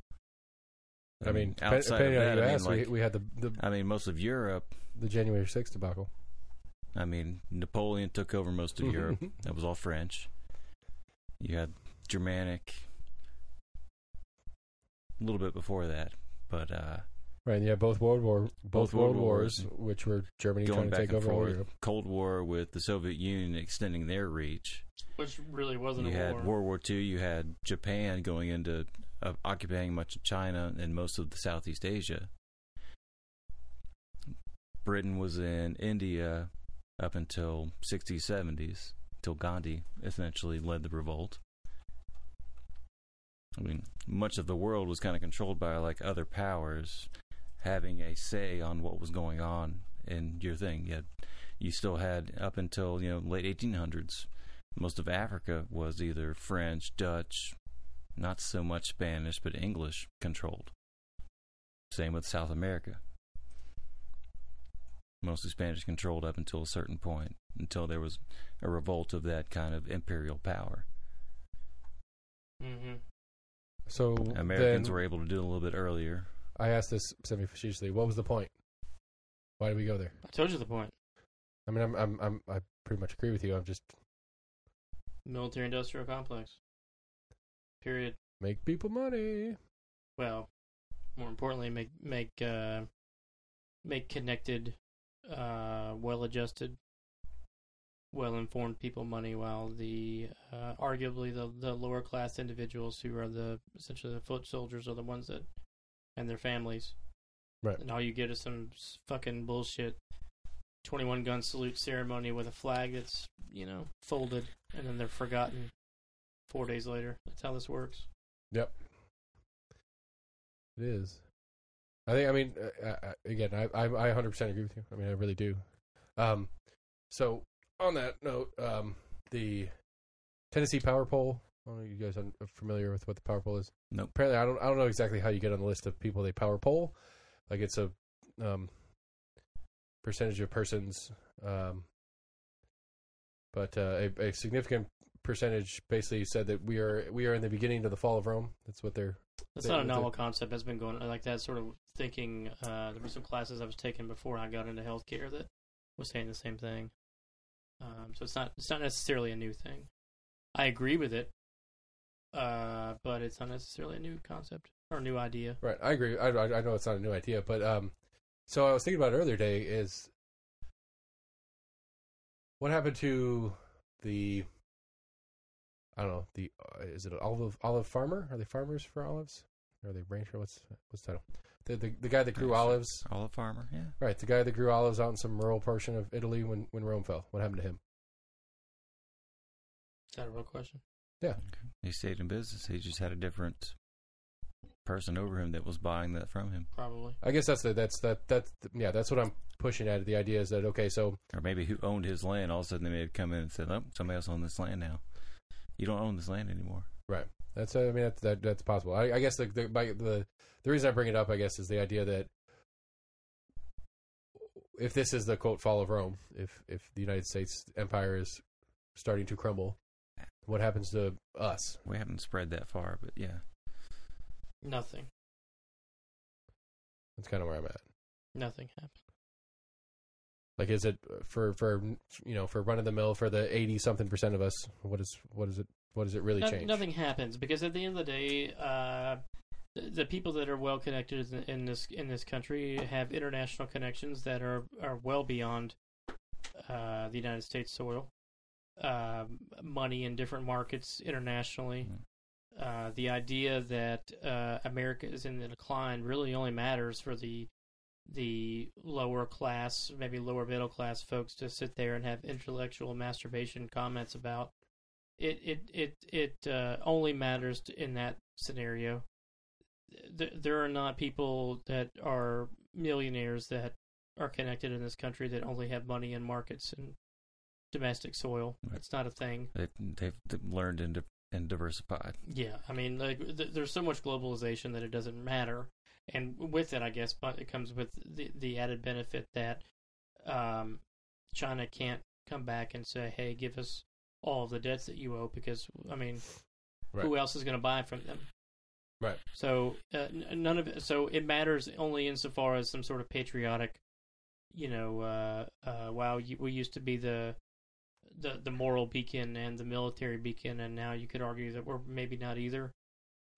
[SPEAKER 1] I mean, dep-
[SPEAKER 2] outside of that, I mean, like,
[SPEAKER 1] we, we had the, the
[SPEAKER 2] I mean, most of Europe.
[SPEAKER 1] the January 6th debacle.
[SPEAKER 2] I mean, Napoleon took over most of [laughs] Europe. That was all French. You had Germanic. A little bit before that, but uh,
[SPEAKER 1] Right, and you have both world war, both,
[SPEAKER 2] Both
[SPEAKER 1] world,
[SPEAKER 2] world
[SPEAKER 1] wars,
[SPEAKER 2] wars.
[SPEAKER 1] which were Germany trying
[SPEAKER 2] going
[SPEAKER 1] to
[SPEAKER 2] back
[SPEAKER 1] take
[SPEAKER 2] and
[SPEAKER 1] over all
[SPEAKER 2] forth.
[SPEAKER 1] Europe.
[SPEAKER 2] Cold War with the Soviet Union extending their reach.
[SPEAKER 3] Which really wasn't
[SPEAKER 2] you
[SPEAKER 3] a
[SPEAKER 2] had
[SPEAKER 3] war.
[SPEAKER 2] World War II. You had Japan going into uh, occupying much of China and most of the Southeast Asia. Britain was in India up until 60s, 70s, till Gandhi essentially led the revolt. I mean, much of the world was kind of controlled by like other powers having a say on what was going on in your thing. You, had, you still had up until you know late 1800s most of Africa was either French, Dutch, not so much Spanish, but English controlled. Same with South America. Mostly Spanish controlled up until a certain point, until there was a revolt of that kind of imperial power.
[SPEAKER 3] hmm
[SPEAKER 1] So
[SPEAKER 2] Americans
[SPEAKER 1] then
[SPEAKER 2] were able to do it a little bit earlier.
[SPEAKER 1] I asked this semi-facetiously. What was the point? Why did we go there?
[SPEAKER 3] I told you the point.
[SPEAKER 1] I mean, I'm, I'm, I'm, I pretty much agree with you. I'm just
[SPEAKER 3] Military industrial complex. Period.
[SPEAKER 1] make people money.
[SPEAKER 3] Well, more importantly, make make uh, make connected, uh, well-adjusted, well-informed people money, while the uh, arguably the the lower class individuals who are the essentially the foot soldiers are the ones that and their families.
[SPEAKER 1] Right.
[SPEAKER 3] And all you get is some fucking bullshit. 21 gun salute ceremony with a flag that's, you know, folded and then they're forgotten four days later. That's how this works.
[SPEAKER 1] Yep. It is. I think. I mean, uh, uh, again, I, I, I 100% agree with you. I mean, I really do. Um, so on that note, um, the Tennessee Power Poll. I don't know. if You guys are familiar with what the Power Poll is?
[SPEAKER 2] Nope.
[SPEAKER 1] Apparently, I don't. I don't know exactly how you get on the list of people they power poll. Like it's a um, percentage of persons, um, but uh, a, a significant percentage basically said that we are we are in the beginning of the fall of Rome. That's what they're
[SPEAKER 3] That's
[SPEAKER 1] They-
[SPEAKER 3] not a
[SPEAKER 1] with the-
[SPEAKER 3] novel concept. That's been going like that sort of thinking. Uh, there were some classes I was taking before I got into healthcare that was saying the same thing. Um, so it's not it's not necessarily a new thing. I agree with it, uh, but it's not necessarily a new concept or a new idea.
[SPEAKER 1] right. I agree. I, I I know it's not a new idea, but um, so I was thinking about it earlier today is what happened to the I don't know the uh, is it an olive olive farmer? Are they farmers for olives? Or are they rancher? What's what's the title? The the, the guy that grew
[SPEAKER 2] Rancher.
[SPEAKER 1] olives.
[SPEAKER 2] Olive farmer, yeah.
[SPEAKER 1] Right, the guy that grew olives out in some rural portion of Italy when when Rome fell. What happened to him?
[SPEAKER 3] Is that a real question?
[SPEAKER 2] He stayed in business. He just had a different person over him that was buying that from him.
[SPEAKER 3] Probably.
[SPEAKER 1] I guess that's the that's that that's yeah that's what I'm pushing at. The idea is that okay, so
[SPEAKER 2] Or maybe who owned his land, all of a sudden they may have come in and said, Oh, somebody else owns this land now. You don't own this land anymore. Right.
[SPEAKER 1] That's I mean that's that, that's possible. I, I guess the the, my, the the reason I bring it up, I guess, is the idea that if this is the quote fall of Rome, if if the United States empire is starting to crumble, what happens to us?
[SPEAKER 2] We haven't spread that far, but yeah.
[SPEAKER 3] Nothing.
[SPEAKER 1] That's kind of where I'm at.
[SPEAKER 3] Nothing happened.
[SPEAKER 1] Like, is it for for you know for run of the mill for the eighty something percent of us? What is what is it? What does it really
[SPEAKER 3] No-
[SPEAKER 1] change?
[SPEAKER 3] Nothing happens because at the end of the day, uh, the, the people that are well connected in, in this in this country have international connections that are are well beyond uh, the United States soil. Um money in different markets internationally.
[SPEAKER 2] Mm.
[SPEAKER 3] Uh, the idea that uh, America is in the decline really only matters for the the lower class, maybe lower middle class folks to sit there and have intellectual masturbation comments about. It it it it uh, only matters in that scenario. Th- there are not people that are millionaires that are connected in this country that only have money in markets and domestic soil.
[SPEAKER 2] Right.
[SPEAKER 3] It's not a thing.
[SPEAKER 2] They, they've learned and, and diversified.
[SPEAKER 3] Yeah, I mean, like, th- there's so much globalization that it doesn't matter, and with it, I guess, but it comes with the the added benefit that um, China can't come back and say, "Hey, give us all of the debts that you owe," because I mean, who else is going to buy from them?
[SPEAKER 1] Right.
[SPEAKER 3] So uh, n- none of it. So it matters only insofar as some sort of patriotic, you know. Uh, uh, wow, you, we used to be the, the the moral beacon and the military beacon, and now you could argue that we're maybe not either.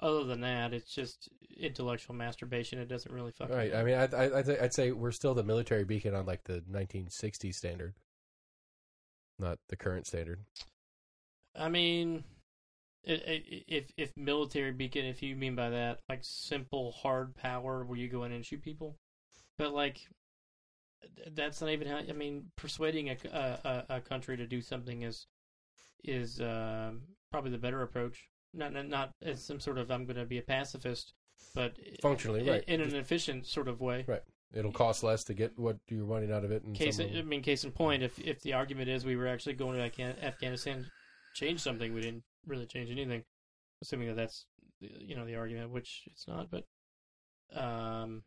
[SPEAKER 3] Other than that, it's just intellectual masturbation. It doesn't really fucking.
[SPEAKER 1] Right. I mean, I, I, I'd, say- I'd say we're still the military beacon on like the 1960s standard, not the current standard.
[SPEAKER 3] I mean, if if military beacon, if you mean by that, like simple hard power where you go in and shoot people, but like that's not even how. I mean, persuading a a country to do something is is um, probably the better approach. Not not, not as some sort of I'm going to be a pacifist, but
[SPEAKER 1] Functionally,
[SPEAKER 3] i-
[SPEAKER 1] right.
[SPEAKER 3] in an efficient sort of way.
[SPEAKER 1] Right. It'll cost less to get what you're wanting out of it.
[SPEAKER 3] Case,
[SPEAKER 1] some
[SPEAKER 3] I mean, case in point, if if the argument is we were actually going to Afghanistan, change something, we didn't really change anything. Assuming that that's you know the argument, which it's not, but um,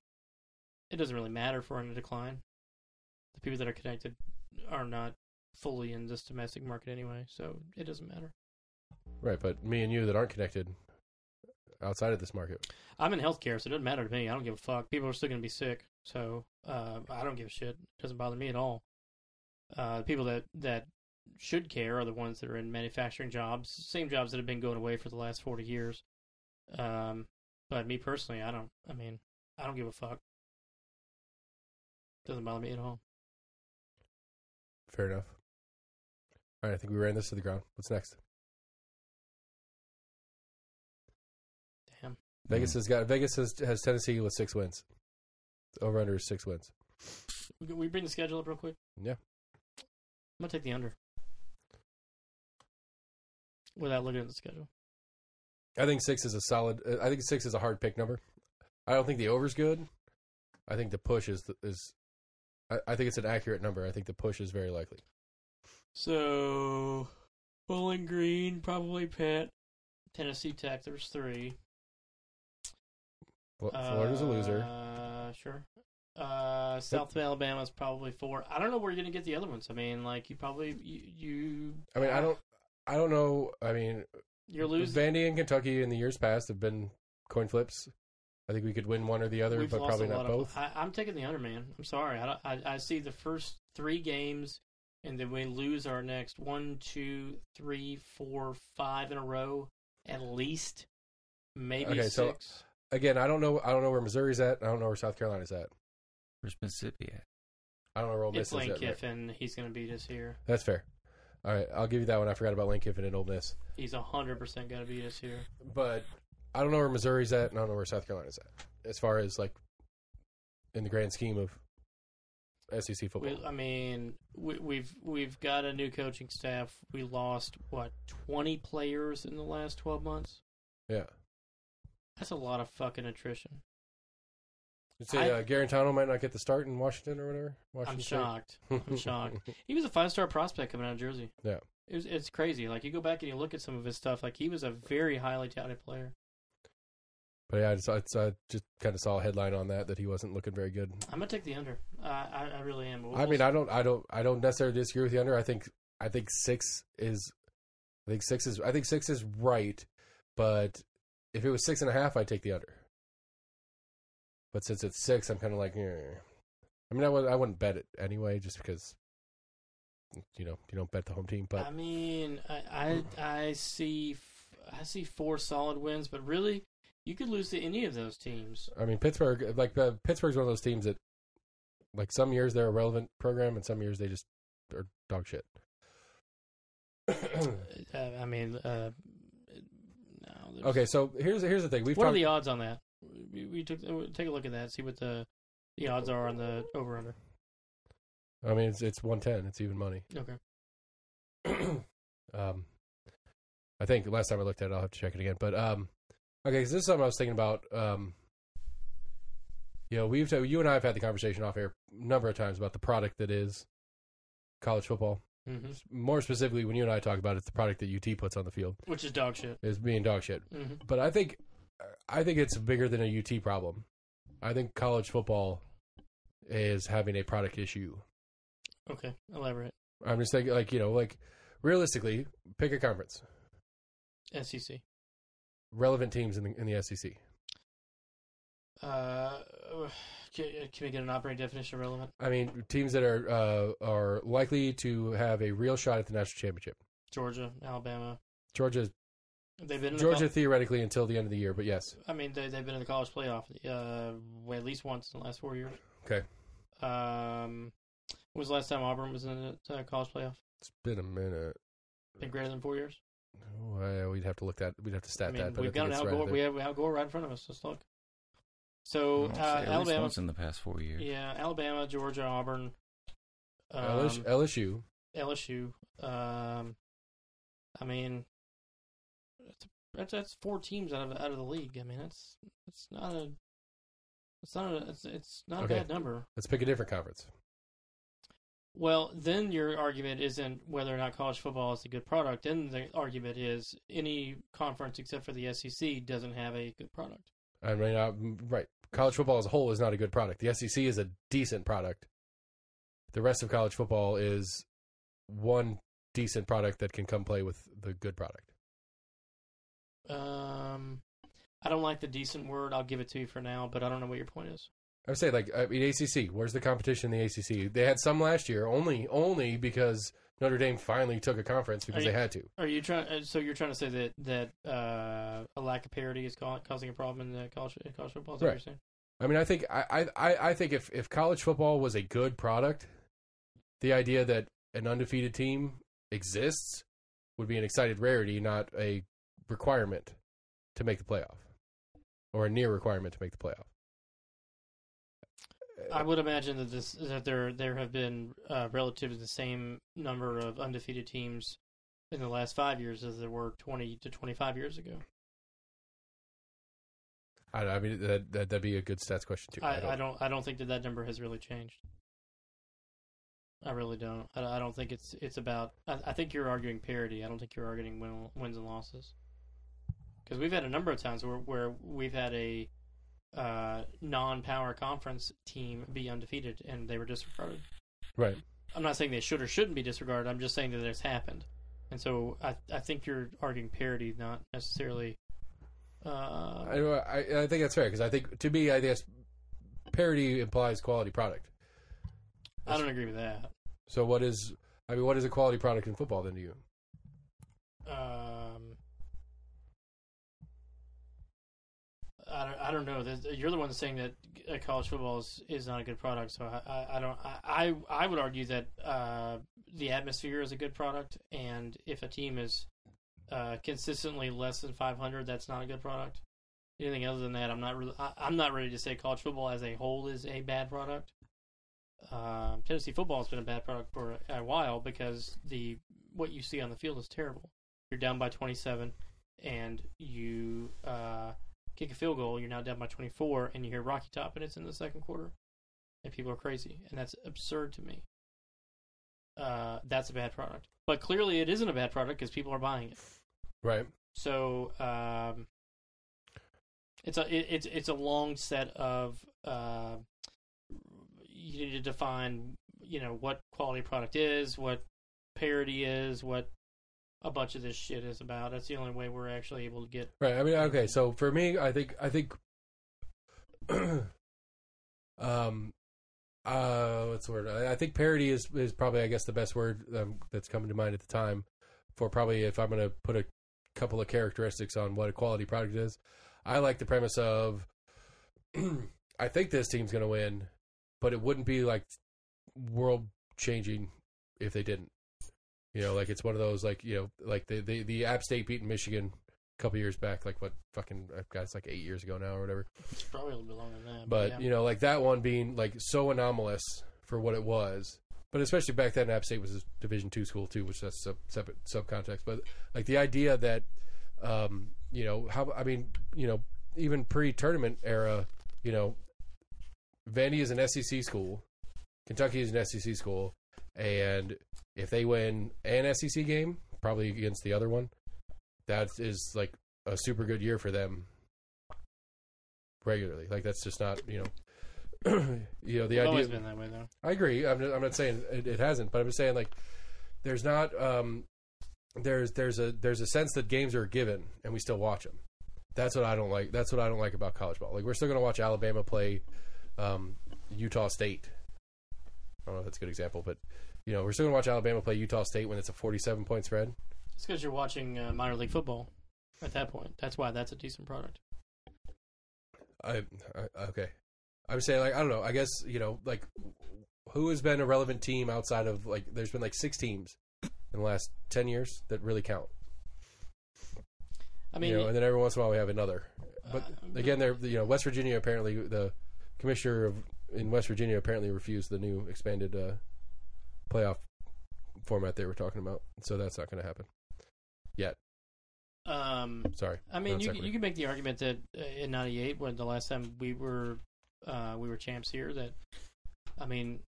[SPEAKER 3] it doesn't really matter if we're in a decline. The people that are connected are not fully in this domestic market anyway, so it doesn't matter.
[SPEAKER 1] right, but me and you that aren't connected outside of this market.
[SPEAKER 3] I'm in healthcare, so it doesn't matter to me. I don't give a fuck. People are still going to be sick, so uh, I don't give a shit. It doesn't bother me at all. Uh, the people that that should care are the ones that are in manufacturing jobs, same jobs that have been going away for the last forty years. Um, but me personally, I don't. I mean, I don't give a fuck. Doesn't bother me at all.
[SPEAKER 1] Fair enough. All right, I think we ran this to the ground. What's next?
[SPEAKER 3] Damn.
[SPEAKER 1] Vegas has got Vegas has, has Tennessee with six wins. Over under is six wins.
[SPEAKER 3] We- We bring the schedule up real quick.
[SPEAKER 1] Yeah.
[SPEAKER 3] I'm gonna take the under. Without looking at the schedule.
[SPEAKER 1] I think six is a solid. uh, I think six is a hard pick number. I don't think the over's good. I think the push is is. I, I think it's an accurate number. I think the push is very likely.
[SPEAKER 3] So, Bowling Green, probably Pitt. Tennessee Tech, there's three.
[SPEAKER 1] Fl- Florida's a loser.
[SPEAKER 3] Uh, sure. Uh, South Alabama's probably four. I don't know where you're gonna get the other ones. I mean, like you probably you, you
[SPEAKER 1] I mean, I don't. I don't know. I mean,
[SPEAKER 3] You're losing.
[SPEAKER 1] Vandy and Kentucky in the years past have been coin flips. I think we could win one or the other,
[SPEAKER 3] We've
[SPEAKER 1] but probably not both.
[SPEAKER 3] Of, I, I'm taking the under, man. I'm sorry. I, I I see the first three games, and then we lose our next one, two, three, four, five in a row, at least, maybe
[SPEAKER 1] Okay, so-
[SPEAKER 3] six.
[SPEAKER 1] Again, I don't know. I don't know where Missouri's at. I don't know where South Carolina's at.
[SPEAKER 2] Where's Mississippi at?
[SPEAKER 1] I don't know where Ole Miss
[SPEAKER 3] it's
[SPEAKER 1] is
[SPEAKER 3] Lane
[SPEAKER 1] at. right?
[SPEAKER 3] Kiffin. He's going to beat us here.
[SPEAKER 1] That's fair. All right, I'll give you that one. I forgot about Lane Kiffin and Ole Miss,
[SPEAKER 3] He's hundred percent going to beat us here.
[SPEAKER 1] but I don't know where Missouri's at, and I don't know where South Carolina's at, as far as like in the grand scheme of SEC football.
[SPEAKER 3] We, I mean, we, we've we've got a new coaching staff. We lost what twenty players in the last twelve months.
[SPEAKER 1] yeah,
[SPEAKER 3] That's a lot of fucking attrition.
[SPEAKER 1] you say
[SPEAKER 3] I-
[SPEAKER 1] uh, Guarantano might not get the start in Washington or whatever. Washington
[SPEAKER 3] I'm shocked. I'm [laughs] shocked. He was a five star prospect coming out of Jersey.
[SPEAKER 1] Yeah.
[SPEAKER 3] It was, it's crazy. Like you go back and you look at some of his stuff. Like he was a very highly touted player.
[SPEAKER 1] But yeah, I just, I just, I just kind of saw a headline on that that he wasn't looking very good.
[SPEAKER 3] I'm gonna take the under. Uh, I I really am. We'll-
[SPEAKER 1] I mean, I don't, I don't, I don't necessarily disagree with the under. I think, I think six is, I think six is, I think six is right. But if it was six and a half, I'd take the under. But since it's six, I'm kind of like, eh. I mean, I would, I wouldn't bet it anyway, just because, you know, you don't bet the home team. But
[SPEAKER 3] I mean, I, I I see I see four solid wins, but really, you could lose to any of those teams.
[SPEAKER 1] I mean, Pittsburgh, like uh, Pittsburgh's one of those teams that, like, some years they're a relevant program, and some years they just are dog shit.
[SPEAKER 3] Uh, I mean, uh, no. there's-
[SPEAKER 1] okay, so here's here's the thing. We've
[SPEAKER 3] what are
[SPEAKER 1] talked.
[SPEAKER 3] the odds on that? We, we took uh, take a look at that. See what the the odds are on the over under.
[SPEAKER 1] I mean, it's it's one ten. It's even money.
[SPEAKER 3] Okay. [clears throat]
[SPEAKER 1] um, I think last time I looked at it, I'll have to check it again. But um, okay, so this is something I was thinking about. Um, you know, we've you and I have had the conversation off air a number of times about the product that is college football.
[SPEAKER 3] hmm
[SPEAKER 1] More specifically, when you and I talk about it, it's the product that UT puts on the field
[SPEAKER 3] Which is dog shit.
[SPEAKER 1] is being dog shit.
[SPEAKER 3] hmm
[SPEAKER 1] But I think I think it's bigger than a UT problem. I think college football is having a product issue.
[SPEAKER 3] Okay, elaborate.
[SPEAKER 1] I'm just thinking, like you know, like realistically, pick a conference.
[SPEAKER 3] SEC.
[SPEAKER 1] Relevant teams in the in the SEC.
[SPEAKER 3] Uh, can, can we get an operating definition of relevant?
[SPEAKER 1] I mean, teams that are uh, are likely to have a real shot at the national championship.
[SPEAKER 3] Georgia, Alabama.
[SPEAKER 1] Georgia,
[SPEAKER 3] They've been in
[SPEAKER 1] Georgia
[SPEAKER 3] The
[SPEAKER 1] theoretically until the end of the year, but yes,
[SPEAKER 3] I mean, they, they've been in the college playoff uh, well, at least once in the last four years.
[SPEAKER 1] Okay.
[SPEAKER 3] Um, when was the last time Auburn was in the uh, college playoff?
[SPEAKER 1] it's been a minute.
[SPEAKER 3] Been greater than four years.
[SPEAKER 1] Well, we'd have to look that. We'd have to stat
[SPEAKER 3] I mean,
[SPEAKER 1] that. But
[SPEAKER 3] we've got an
[SPEAKER 1] it's
[SPEAKER 3] Al
[SPEAKER 1] right
[SPEAKER 3] Gore.
[SPEAKER 1] there.
[SPEAKER 3] We have Al Gore right in front of us. Let's look. So
[SPEAKER 2] I'll
[SPEAKER 3] uh, Alabama,
[SPEAKER 2] in the past four years.
[SPEAKER 3] yeah, Alabama, Georgia, Auburn, um,
[SPEAKER 1] LSU, LSU.
[SPEAKER 3] LSU. Um, I mean, that's, that's that's four teams out of out of the league. I mean, that's that's not a it's not a it's, it's not
[SPEAKER 1] Okay.
[SPEAKER 3] a bad number.
[SPEAKER 1] Let's pick a different conference.
[SPEAKER 3] Well, then your argument isn't whether or not college football is a good product. Then the argument is any conference except for the SEC doesn't have a good product.
[SPEAKER 1] I mean, uh, right. College football as a whole is not a good product. The SEC is a decent product. The rest of college football is one decent product that can come play with the good product.
[SPEAKER 3] Um, I don't like the decent word. I'll give it to you for now, but I don't know what your point is.
[SPEAKER 1] I would say, like, I mean, ACC. Where's the competition in the ACC? They had some last year, only only because Notre Dame finally took a conference because
[SPEAKER 3] Are
[SPEAKER 1] they had to.
[SPEAKER 3] Are you trying? uh, So you're trying to say that that uh, a lack of parity is causing a problem in the college in college football? Is that what
[SPEAKER 1] Right. I mean, I think I, I, I think if, if college football was a good product, the idea that an undefeated team exists would be an excited rarity, not a requirement to make the playoff, or a near requirement to make the playoff.
[SPEAKER 3] I would imagine that this that there there have been uh, relatively the same number of undefeated teams in the last five years as there were twenty to twenty five years ago.
[SPEAKER 1] I, I mean, that, that that'd be a good stats question too.
[SPEAKER 3] I, I don't I don't think that that number has really changed. I really don't. I, I don't think it's it's about. I, I think you're arguing parity. I don't think you're arguing win, wins and losses. Because we've had a number of times where where we've had a uh, non-power conference team be undefeated and they were disregarded.
[SPEAKER 1] right.
[SPEAKER 3] I'm not saying they should or shouldn't be disregarded. I'm just saying that it's happened, and so I I think you're arguing parity, not necessarily. Uh,
[SPEAKER 1] I, I, I think that's fair because I think to me, I guess parity implies quality product.
[SPEAKER 3] I don't agree with that.
[SPEAKER 1] So what is? I mean, what is a quality product in football then to you?
[SPEAKER 3] Um, I don't, I don't know. You're the one saying that uh, college football is, is not a good product. So I, I, I don't. I, I would argue that uh, the atmosphere is a good product, and if a team is uh, consistently less than 500, that's not a good product. Anything other than that, I'm not really. I, I'm not ready to say college football as a whole is a bad product. Um, Tennessee football has been a bad product for a while because the what you see on the field is terrible. You're down by 27, and you uh, kick a field goal. You're now down by 24, and you hear Rocky Top, and it's in the second quarter, and people are crazy, and that's absurd to me. Uh, that's a bad product, but clearly it isn't a bad product because people are buying it.
[SPEAKER 1] Right.
[SPEAKER 3] So um, it's a it, it's it's a long set of uh, you need to define you know what quality product is, what parity is, what a bunch of this shit is about. That's the only way we're actually able to get.
[SPEAKER 1] Right. I mean, okay. So for me, I think I think, [clears throat] um, uh, what's the word? I, I think parity is is probably I guess the best word um, that's coming to mind at the time for probably if I'm going to put a couple of characteristics on what a quality product is. I like the premise of [clears throat] I think this team's going to win, but it wouldn't be like world changing if they didn't. You know, like it's one of those like you know like the the, the App State beating Michigan a couple years back, like what fucking uh, guys like eight years ago now or whatever.
[SPEAKER 3] It's probably a little bit longer than that.
[SPEAKER 1] But
[SPEAKER 3] yeah.
[SPEAKER 1] you know, like that one being like so anomalous for what it was. But especially back then, App State was a Division two school too, which that's a separate subcontext. But like the idea that, um, you know, how I mean, you know, even pre-tournament era, you know, Vandy is an SEC school, Kentucky is an SEC school, and if they win an SEC game, probably against the other one, that is like a super good year for them regularly. Like that's just not you know, [clears throat] you know the
[SPEAKER 3] it's
[SPEAKER 1] idea.
[SPEAKER 3] always been that way though.
[SPEAKER 1] I agree. I'm not, I'm not saying it, it hasn't, but I'm just saying like there's not um, there's there's a there's a sense that games are given and we still watch them. That's what I don't like. That's what I don't like about college ball. Like we're still going to watch Alabama play um, Utah State. I don't know if that's a good example, but you know we're still going to watch Alabama play Utah State when it's a 47 point spread.
[SPEAKER 3] It's because you're watching uh, minor league football at that point. That's why that's a decent product.
[SPEAKER 1] I, I okay. I'm saying like I don't know. I guess you know like who has been a relevant team outside of like there's been like six teams in the last ten years that really count.
[SPEAKER 3] I mean,
[SPEAKER 1] you know, and then every once in a while we have another. But
[SPEAKER 3] uh,
[SPEAKER 1] again, they're you know West Virginia apparently the commissioner of in West Virginia apparently refused the new expanded uh, playoff format they were talking about, so that's not going to happen yet.
[SPEAKER 3] um,
[SPEAKER 1] Sorry,
[SPEAKER 3] I mean, you
[SPEAKER 1] separately.
[SPEAKER 3] you can make the argument that uh, in '98, when the last time we were uh, we were champs here, that I mean,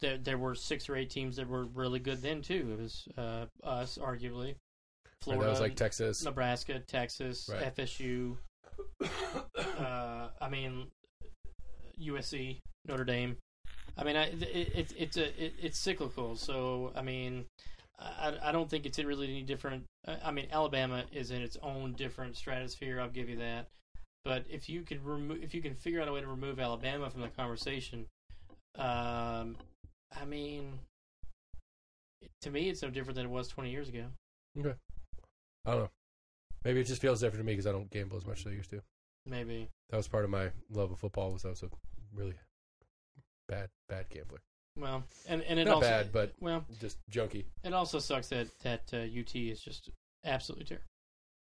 [SPEAKER 3] there there were six or eight teams that were really good then too. It was uh, us, arguably, Florida,
[SPEAKER 1] that was like Texas.
[SPEAKER 3] Nebraska, Texas,
[SPEAKER 1] Right.
[SPEAKER 3] FSU. [coughs] uh, I mean, USC, Notre Dame. I mean, I, it, it, it's a it, it's cyclical. So I mean, I, I don't think it's really any different. I mean, Alabama is in its own different stratosphere. I'll give you that. But if you can remove, if you can figure out a way to remove Alabama from the conversation, um, I mean, to me, it's no different than it was 20 years ago.
[SPEAKER 1] Okay, I don't know. Maybe it just feels different to me because I don't gamble as much as I used to.
[SPEAKER 3] Maybe.
[SPEAKER 1] That was part of my love of football. Was I was a really bad bad gambler.
[SPEAKER 3] Well, and and it
[SPEAKER 1] Not
[SPEAKER 3] also
[SPEAKER 1] bad, but-
[SPEAKER 3] well,
[SPEAKER 1] Just junky.
[SPEAKER 3] it also sucks that that uh, UT is just absolutely terrible.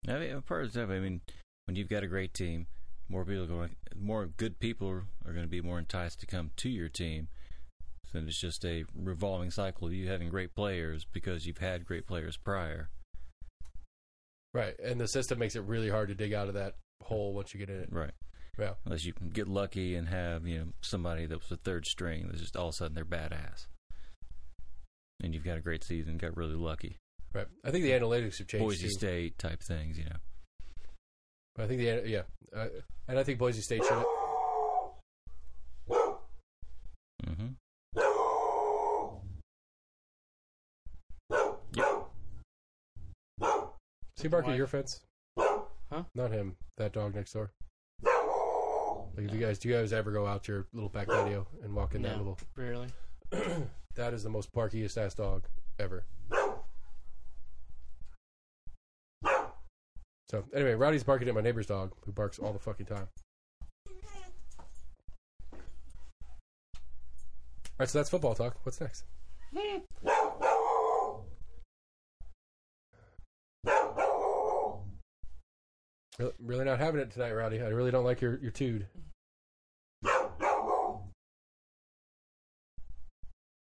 [SPEAKER 2] I mean, part of the stuff. I mean, when you've got a great team, more people are going, more good people are going to be more enticed to come to your team. So it's just a revolving cycle of you having great players because you've had great players prior.
[SPEAKER 1] Right, and the system makes it really hard to dig out of that hole once you get in it.
[SPEAKER 2] Right.
[SPEAKER 1] Yeah.
[SPEAKER 2] Unless you can get lucky and have, you know, somebody that was a third string that's just all of a sudden they're badass. And you've got a great season, got really lucky.
[SPEAKER 1] Right. I think the analytics have changed
[SPEAKER 2] Boise
[SPEAKER 1] too.
[SPEAKER 2] State type things, you know.
[SPEAKER 1] I think the yeah, uh, and I think Boise State should.
[SPEAKER 2] Mm-hmm.
[SPEAKER 1] See Barker,
[SPEAKER 3] Why?
[SPEAKER 1] your fence?
[SPEAKER 3] Huh?
[SPEAKER 1] Not him. That dog next door. Like, if you guys, do you guys ever go out your little back patio and walk in that
[SPEAKER 3] No.
[SPEAKER 1] little?
[SPEAKER 3] Rarely. [clears throat]
[SPEAKER 1] that is the most barkiest ass dog ever. So anyway, Rowdy's barking at my neighbor's dog, who barks all the fucking time. All right, so that's football talk. What's next? Really, really not having it tonight, Rowdy. I really don't like your your tude.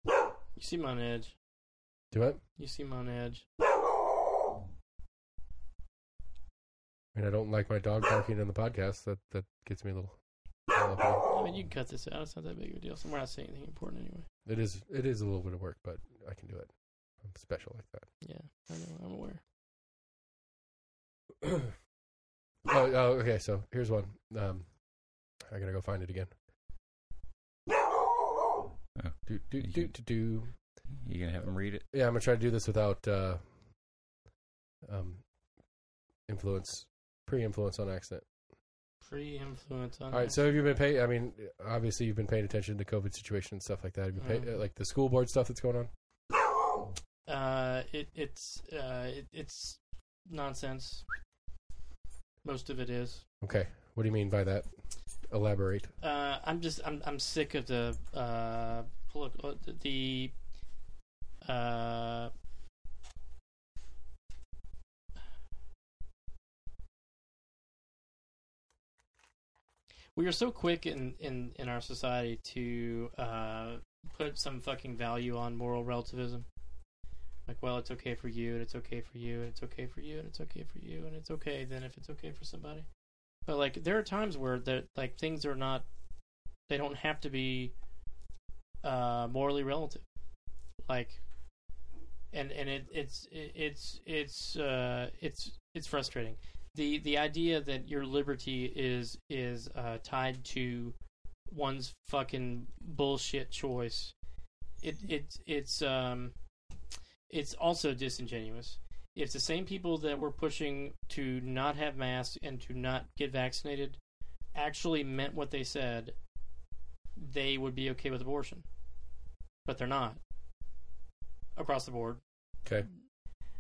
[SPEAKER 3] You seem on edge.
[SPEAKER 1] Do it.
[SPEAKER 3] You seem on edge.
[SPEAKER 1] I mean, I don't like my dog barking in the podcast. That that gets me a little. all up in-
[SPEAKER 3] I mean, you can cut this out. It's not that big of a deal. So we're not saying anything important anyway.
[SPEAKER 1] It is it is a little bit of work, but I can do it. I'm special like that.
[SPEAKER 3] Yeah, I know. I'm aware. [clears throat]
[SPEAKER 1] oh, oh, okay. So here's one. Um, I gotta go find it again. Do do do do do.
[SPEAKER 2] You gonna have them read it?
[SPEAKER 1] Yeah, I'm gonna try to do this without uh, um, influence, pre-influence on accident.
[SPEAKER 3] Pre-influence on.
[SPEAKER 1] All right. So have you been paying? I mean, obviously you've been paying attention to COVID situation and stuff like that. Have you pay,
[SPEAKER 3] Mhm.
[SPEAKER 1] uh, like the school board stuff that's going on?
[SPEAKER 3] Uh, it it's uh it, it's nonsense. Most of it is.
[SPEAKER 1] Okay. What do you mean by that? Elaborate.
[SPEAKER 3] Uh, I'm just I'm I'm sick of the uh, political uh, the uh, we are so quick in, in, in our society to uh, put some fucking value on moral relativism. Like, well, it's okay for you, and it's okay for you, and it's okay for you, and it's okay for you, and it's okay then if it's okay for somebody. But like, there are times where that like things are not, they don't have to be uh, morally relative. Like, and and it it's it, it's it's uh, it's it's frustrating. The the idea that your liberty is is uh, tied to one's fucking bullshit choice. It it it's um it's also disingenuous. If the same people that were pushing to not have masks and to not get vaccinated actually meant what they said, they would be okay with abortion. But they're not. Across the board.
[SPEAKER 1] Okay.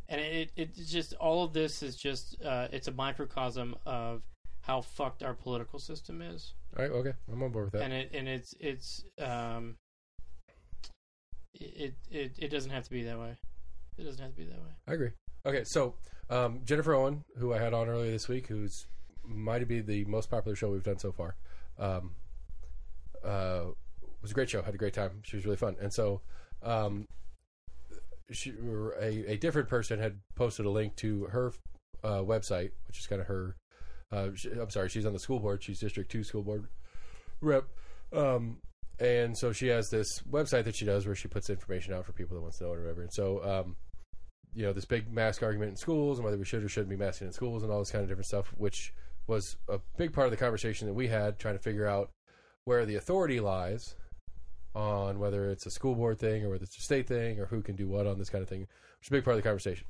[SPEAKER 3] And it, it it's just all of this is just uh, it's a microcosm of how fucked our political system is
[SPEAKER 1] All right. Okay. I'm on board with that.
[SPEAKER 3] and it and it's it's um it it it doesn't have to be that way. It doesn't have to be that way.
[SPEAKER 1] I agree. Okay, so um, Jennifer Owen, who I had on earlier this week, who's might be the most popular show we've done so far, um, uh, was a great show. Had a great time. She was really fun, and so um, she, a, a different person had posted a link to her uh, website, which is kind of her. Uh, she, I'm sorry, she's on the school board. She's District Two school board rep. Um, and so she has this website that she does where she puts information out for people that wants to know it or whatever. And so, um, you know, this big mask argument in schools and whether we should or shouldn't be masking in schools and all this kind of different stuff, which was a big part of the conversation that we had trying to figure out where the authority lies on whether it's a school board thing or whether it's a state thing or who can do what on this kind of thing, which is a big part of the conversation.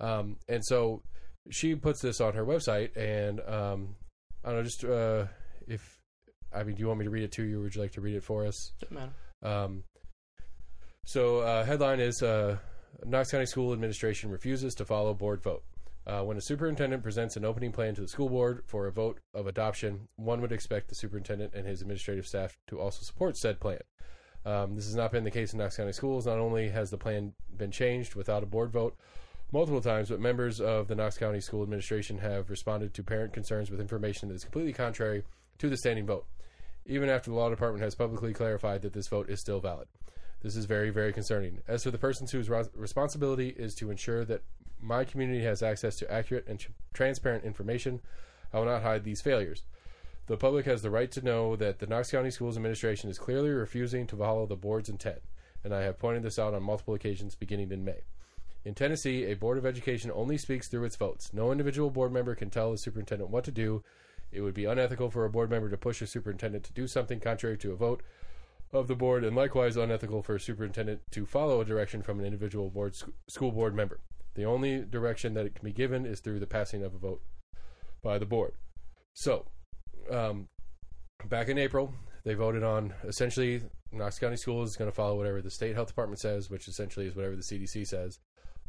[SPEAKER 1] Um, and so she puts this on her website, and um, I don't know, just uh, if I mean, do you want me to read it to you, or would you like to read it for us?
[SPEAKER 3] Doesn't matter.
[SPEAKER 1] Um, so, uh, headline is uh, Knox County School Administration refuses to follow board vote. Uh, when a superintendent presents an opening plan to the school board for a vote of adoption, one would expect the superintendent and his administrative staff to also support said plan. Um, this has not been the case in Knox County Schools. Not only has the plan been changed without a board vote multiple times, but members of the Knox County School Administration have responded to parent concerns with information that is completely contrary to the standing vote, even after the law department has publicly clarified that this vote is still valid. This is very, very concerning. As for the persons whose responsibility is to ensure that my community has access to accurate and tr- transparent information, I will not hide these failures. The public has the right to know that the Knox County Schools Administration is clearly refusing to follow the board's intent, and I have pointed this out on multiple occasions beginning in May. In Tennessee, a Board of Education only speaks through its votes. No individual board member can tell the superintendent what to do. It would be unethical for a board member to push a superintendent to do something contrary to a vote of the board, and likewise unethical for a superintendent to follow a direction from an individual board sc- school board member. The only direction that it can be given is through the passing of a vote by the board. So, um, back in April, they voted on essentially Knox County Schools is going to follow whatever the state health department says, which essentially is whatever the CDC says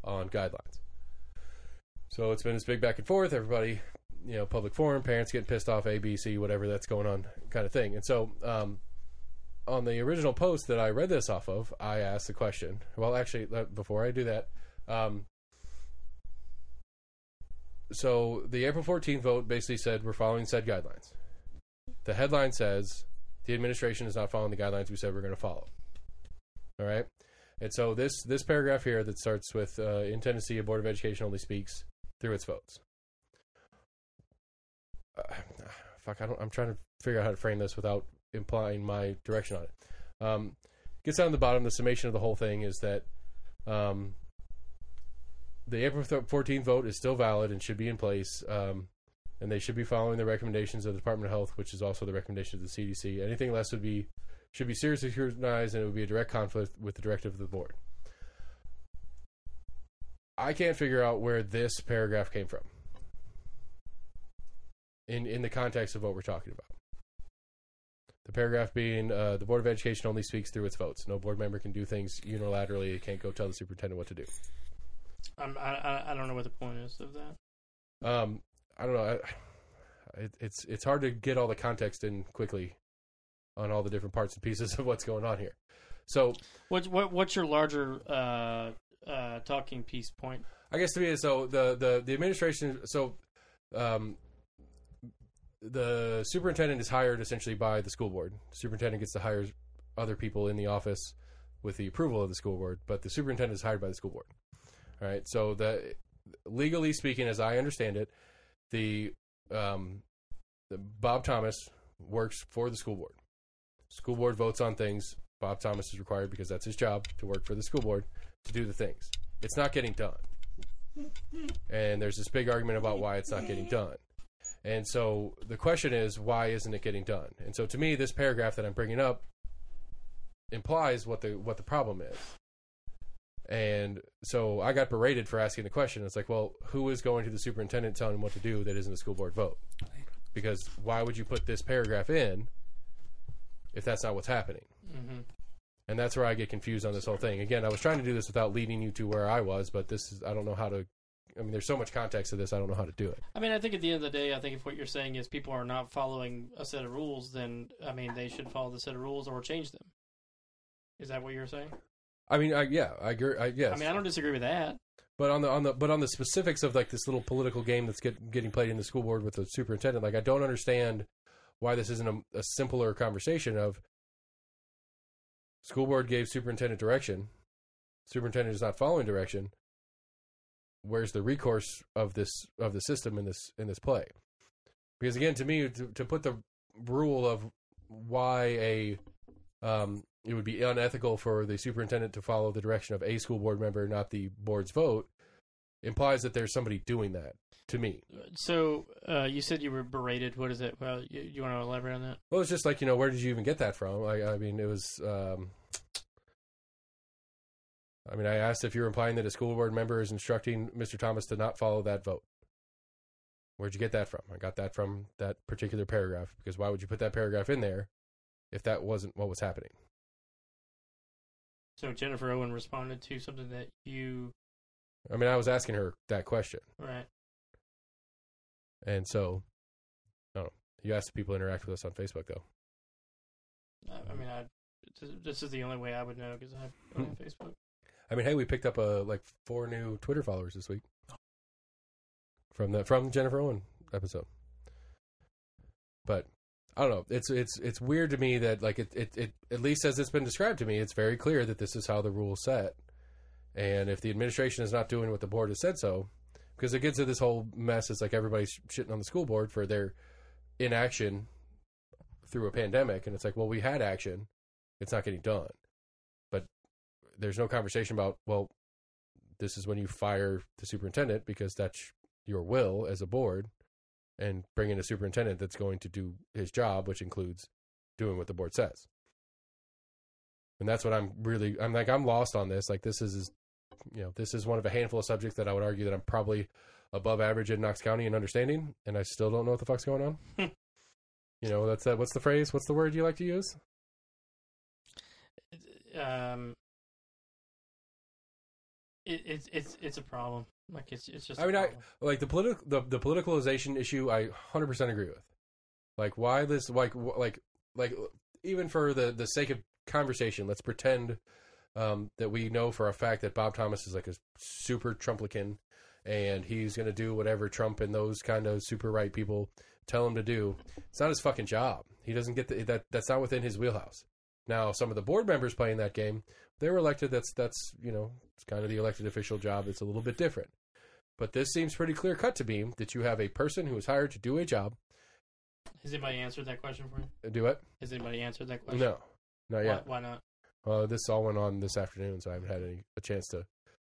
[SPEAKER 1] on guidelines. So it's been this big back and forth. Everybody, you know, public forum, parents getting pissed off, A, B, C, whatever that's going on, kind of thing. And so, um, on the original post that I read this off of, I asked the question. Well, actually, before I do that, um, so the April 14th vote basically said we're following said guidelines. The headline says the administration is not following the guidelines we said we're going to follow. All right, and so this this paragraph here that starts with uh, in Tennessee, a board of education only speaks through its votes. Uh, [sighs] fuck, I don't. I'm trying to figure out how to frame this without implying my direction on it. Um, gets down to the bottom. The summation of the whole thing is that um, the April 14th vote is still valid and should be in place. Um, and they should be following the recommendations of the Department of Health, which is also the recommendation of the CDC. Anything less would be should be seriously scrutinized, and it would be a direct conflict with the directive of the board. I can't figure out where this paragraph came from in in the context of what we're talking about. The paragraph being uh, the Board of Education only speaks through its votes. No board member can do things unilaterally. It can't go tell the superintendent what to do.
[SPEAKER 3] I'm, I I- don't know what the point is of that.
[SPEAKER 1] Um, I don't know. I, it, it's it's hard to get all the context in quickly on all the different parts and pieces of what's going on here. So
[SPEAKER 3] What what what's your larger uh uh talking piece point?
[SPEAKER 1] I guess to me, so the the the administration. So, um, the superintendent is hired essentially by the school board. Superintendent gets to hire other people in the office with the approval of the school board, but the superintendent is hired by the school board. All right. So the legally speaking, as I understand it, the, um, the Bob Thomas works for the school board. School board votes on things. Bob Thomas is required because that's his job to work for the school board to do the things. It's not getting done. And there's this big argument about why it's not getting done. And so the question is, why isn't it getting done? And so to me, this paragraph that I'm bringing up implies what the what the problem is. And so I got berated for asking the question. It's like, well, who is going to the superintendent telling him what to do that isn't a school board vote? Because why would you put this paragraph in if that's not what's happening?
[SPEAKER 3] hmm
[SPEAKER 1] And that's where I get confused on this whole thing. Again, I was trying to do this without leading you to where I was, but this is I don't know how to. I mean, there's so much context to this. I don't know how to do it.
[SPEAKER 3] I mean, I think at the end of the day, I think if what you're saying is people are not following a set of rules, then I mean they should follow the set of rules or change them. Is that what you're saying?
[SPEAKER 1] I mean, I, yeah, I agree. I, yes,
[SPEAKER 3] I mean, I don't disagree with that.
[SPEAKER 1] But on the on the but on the specifics of like this little political game that's get, getting played in the school board with the superintendent, like I don't understand why this isn't a, a simpler conversation of school board gave superintendent direction, superintendent is not following direction. Where's the recourse of this of the system in this in this play? Because again, to me, to, to put the rule of why a um, it would be unethical for the superintendent to follow the direction of a school board member, not the board's vote, implies that there's somebody doing that. To me,
[SPEAKER 3] So uh, you said you were berated. What is it? Well, you, you want to elaborate on that?
[SPEAKER 1] well, it's just like you know, where did you even get that from? I, I mean, it was. Um, I mean, I asked if you're implying that a school board member is instructing Mr. Thomas to not follow that vote. Where'd you get that from? I got that from that particular paragraph because why would you put that paragraph in there if that wasn't what was happening?
[SPEAKER 3] So Jennifer Owen responded to something that you
[SPEAKER 1] I mean, I was asking her that question.
[SPEAKER 3] right.
[SPEAKER 1] And so, I don't know. You asked people to interact with us on Facebook, though.
[SPEAKER 3] I, I mean, I this is the only way I would know because I go on hmm. Facebook.
[SPEAKER 1] I mean, hey, we picked up uh, like four new Twitter followers this week from the from Jennifer Owen episode. But I don't know. It's it's it's weird to me that like it, it it at least as it's been described to me, it's very clear that this is how the rules set. And if the administration is not doing what the board has said so, because it gets to this whole mess, it's like everybody's shitting on the school board for their inaction through a pandemic, and it's like, well, we had action, it's not getting done. There's no conversation about, well, this is when you fire the superintendent because that's your will as a board, and bring in a superintendent that's going to do his job, which includes doing what the board says. And that's what I'm really, I'm like, I'm lost on this. Like, this is, you know, this is one of a handful of subjects that I would argue that I'm probably above average in Knox County in understanding, and I still don't know what the fuck's going on. [laughs] you know, that's that. What's the phrase? What's the word you like to use?
[SPEAKER 3] Um, it, it's it's it's a problem. Like it's it's just.
[SPEAKER 1] I mean, I like the political the, the politicalization issue. I hundred percent agree with. Like, why this? Like, like, like, even for the the sake of conversation, let's pretend um, that we know for a fact that Bob Thomas is like a super Trumplican, and he's going to do whatever Trump and those kind of super right people tell him to do. It's not his fucking job. He doesn't get the, that. That's not within his wheelhouse. Now, some of the board members playing that game, they were elected. That's that's you know, it's kind of the elected official job. It's a little bit different. But this seems pretty clear cut to me that you have a person who is hired to do a job.
[SPEAKER 3] Has anybody answered that question for you?
[SPEAKER 1] Do it?
[SPEAKER 3] Has anybody answered that question?
[SPEAKER 1] No, not
[SPEAKER 3] Why,
[SPEAKER 1] yet.
[SPEAKER 3] why not?
[SPEAKER 1] Uh, this all went on this afternoon, so I haven't had any a chance to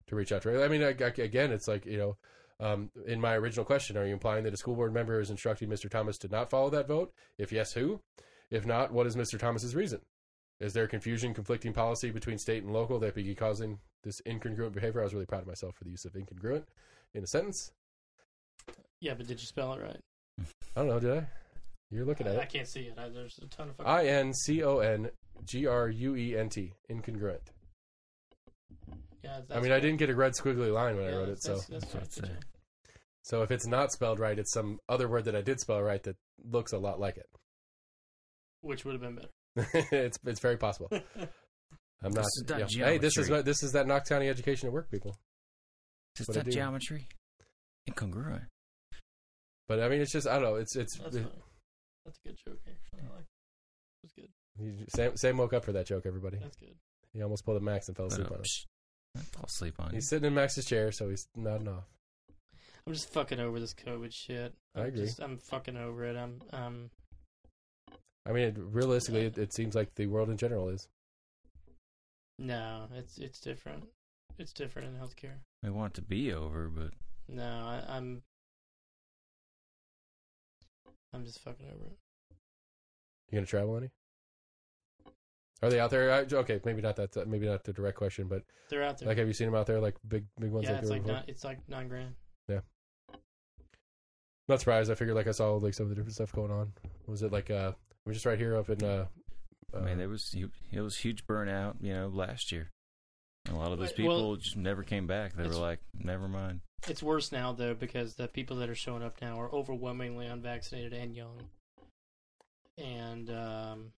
[SPEAKER 1] to reach out to her. I mean, I, I- again, it's like you know, um, in my original question, are you implying that a school board member is instructing Mr. Thomas to not follow that vote? If yes, who? If not, what is Mr. Thomas's reason? Is there confusion, conflicting policy between state and local that be causing this incongruent behavior? I was really proud of myself for the use of incongruent in a sentence.
[SPEAKER 3] Yeah, but did you spell it right?
[SPEAKER 1] I don't know, did I? You're looking at
[SPEAKER 3] I, I can't see it. I, there's a ton of.
[SPEAKER 1] I N C O N G R U E N T. Incongruent.
[SPEAKER 3] yeah,
[SPEAKER 1] I
[SPEAKER 3] that's
[SPEAKER 1] mean, I didn't get a red squiggly line when I
[SPEAKER 3] Yeah,
[SPEAKER 1] wrote it, so
[SPEAKER 3] that's, that's,
[SPEAKER 2] That's what
[SPEAKER 3] right.
[SPEAKER 2] I'd
[SPEAKER 3] Good
[SPEAKER 2] say.
[SPEAKER 3] job.
[SPEAKER 1] so if it's not spelled right, it's some other word that I did spell right that looks a lot like it.
[SPEAKER 3] Which would have been better. [laughs]
[SPEAKER 1] it's it's very possible. [laughs] I'm not.
[SPEAKER 2] This is that
[SPEAKER 1] yeah. Hey, this is this is that Knox County education at work, people.
[SPEAKER 2] Just
[SPEAKER 1] what
[SPEAKER 2] that geometry. Incongruent.
[SPEAKER 1] But I mean, it's just I don't know. It's it's
[SPEAKER 3] That's
[SPEAKER 1] it-
[SPEAKER 3] That's a good joke, actually. I like. It was good.
[SPEAKER 1] He, Sam, Sam woke up for that joke. Everybody,
[SPEAKER 3] That's good.
[SPEAKER 1] he almost pulled a Max and fell asleep on it.
[SPEAKER 2] psh, I fall asleep on you.
[SPEAKER 1] He's sitting in Max's chair, so he's nodding off.
[SPEAKER 3] I'm just fucking over this COVID shit.
[SPEAKER 1] I
[SPEAKER 3] I'm
[SPEAKER 1] agree.
[SPEAKER 3] Just, I'm fucking over it. I'm um.
[SPEAKER 1] I mean, it, realistically, it, it seems like the world in general is.
[SPEAKER 3] No, it's it's different. It's different in healthcare.
[SPEAKER 2] I want it to be over, but
[SPEAKER 3] No, I, I'm. I'm just fucking over it.
[SPEAKER 1] You gonna travel any? Are they out there? I, okay, maybe not that. Maybe not the direct question, but
[SPEAKER 3] They're out there.
[SPEAKER 1] like, have you seen them out there? Like big, big ones
[SPEAKER 3] yeah,
[SPEAKER 1] like
[SPEAKER 3] it's like
[SPEAKER 1] before?
[SPEAKER 3] nine, it's like nine grand. Yeah.
[SPEAKER 1] Not surprised. I figured like I saw like some of the different stuff going on. Was it like uh, we're just right here up in uh
[SPEAKER 2] I mean, there was it was huge burnout, you know, last year. A lot of those
[SPEAKER 3] Well-
[SPEAKER 2] people just never came back. They were like, "Never mind."
[SPEAKER 3] It's worse now though because the people that are showing up now are overwhelmingly unvaccinated and young. And um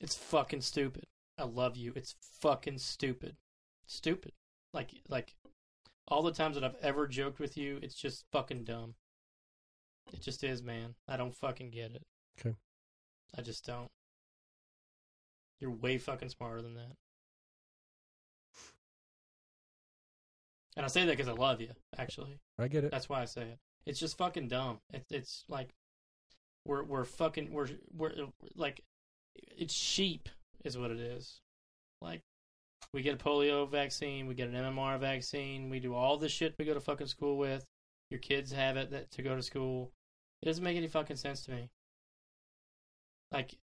[SPEAKER 3] It's fucking stupid. I love you. It's fucking stupid. Stupid. Like like all the times that I've ever joked with you, it's just fucking dumb. It just is, man. I don't fucking get it.
[SPEAKER 1] Okay.
[SPEAKER 3] I just don't. You're way fucking smarter than that. And I say that because I love you, actually.
[SPEAKER 1] I get it.
[SPEAKER 3] That's why I say it. It's just fucking dumb. It's it's like we're we're fucking we're we're like it's sheep is what it is. Like we get a polio vaccine, we get an MMR vaccine, we do all this shit we go to fucking school with. Your kids have it that, to go to school. It doesn't make any fucking sense to me. Like,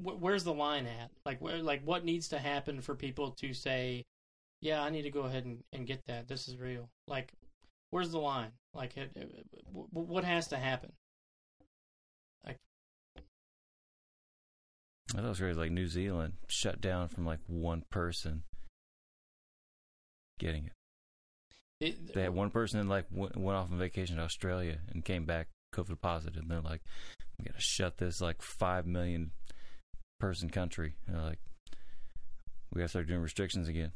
[SPEAKER 3] where's the line at? Like, where, like, what needs to happen for people to say, "Yeah, I need to go ahead and, and get that. This is real." Like, where's the line? Like, what has to happen?
[SPEAKER 2] Like, I thought it was crazy. Like New Zealand shut down from like one person getting it.
[SPEAKER 3] It,
[SPEAKER 2] They had one person that like went, went off on vacation to Australia and came back COVID positive. And they're like, "We got to shut this like five million person country." And they're like, "We got to start doing restrictions again."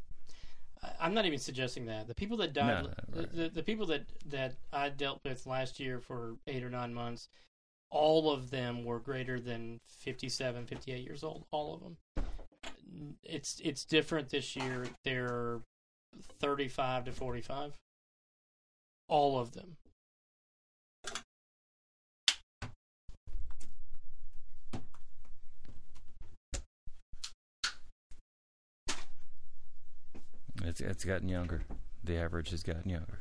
[SPEAKER 3] I'm not even suggesting that the people that died,
[SPEAKER 2] No,
[SPEAKER 3] the,
[SPEAKER 2] right.
[SPEAKER 3] the, the people that that I dealt with last year for eight or nine months, all of them were greater than 57, 58 years old. All of them. It's it's different this year. They're 35 to 45. All of them.
[SPEAKER 2] It's it's gotten younger. The average has gotten younger.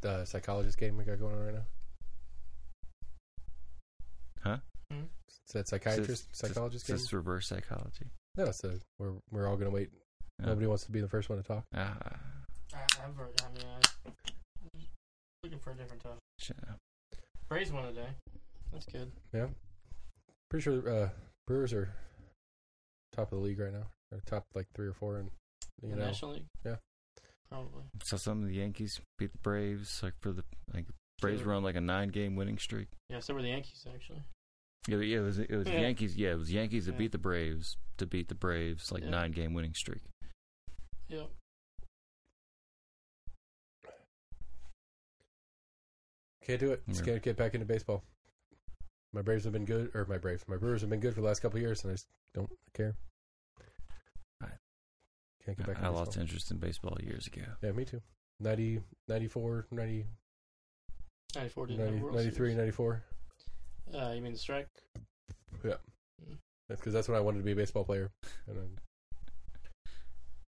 [SPEAKER 1] That uh, psychologist game we got going on right now?
[SPEAKER 2] Huh?
[SPEAKER 3] Hmm?
[SPEAKER 1] Is that psychiatrist,
[SPEAKER 2] It's-
[SPEAKER 1] psychologist
[SPEAKER 2] It's
[SPEAKER 1] game?
[SPEAKER 2] just reverse psychology.
[SPEAKER 1] No, it's a, we're we're all gonna wait.
[SPEAKER 2] Yeah.
[SPEAKER 1] Nobody wants to be the first one to talk.
[SPEAKER 2] Ah,
[SPEAKER 3] I, I've heard, I mean, I'm looking for a different time.
[SPEAKER 2] shut up.
[SPEAKER 3] Braves won today. That's good. Yeah.
[SPEAKER 1] Pretty sure uh, Brewers are top of the league right now. They're top like three or four, and you
[SPEAKER 3] The National League.
[SPEAKER 1] Yeah.
[SPEAKER 3] Probably.
[SPEAKER 2] So some of the Yankees beat the Braves. Like for the like Braves were on like a nine game winning streak.
[SPEAKER 3] Yeah, so were the Yankees actually.
[SPEAKER 2] Yeah, yeah, it was it was
[SPEAKER 3] Yeah.
[SPEAKER 2] Yankees. Yeah, it was Yankees that
[SPEAKER 3] Yeah.
[SPEAKER 2] beat the Braves to beat the Braves like
[SPEAKER 3] Yeah.
[SPEAKER 2] nine game winning streak.
[SPEAKER 3] Yep.
[SPEAKER 1] can't do it. Just
[SPEAKER 2] Yeah.
[SPEAKER 1] can't get back into baseball. My Braves have been good, or my Braves, my Brewers have been good for the last couple of years, and I just don't care.
[SPEAKER 2] I-
[SPEAKER 1] Can't get back.
[SPEAKER 2] I, I lost interest in baseball years ago.
[SPEAKER 1] Yeah, me too. 90, 94, 90,
[SPEAKER 3] 94 didn't have
[SPEAKER 1] 90 93,
[SPEAKER 3] Series.
[SPEAKER 1] 94.
[SPEAKER 3] Uh, you mean the strike?
[SPEAKER 1] Yeah.
[SPEAKER 3] Mm.
[SPEAKER 1] That's because that's when I wanted to be a baseball player, and I,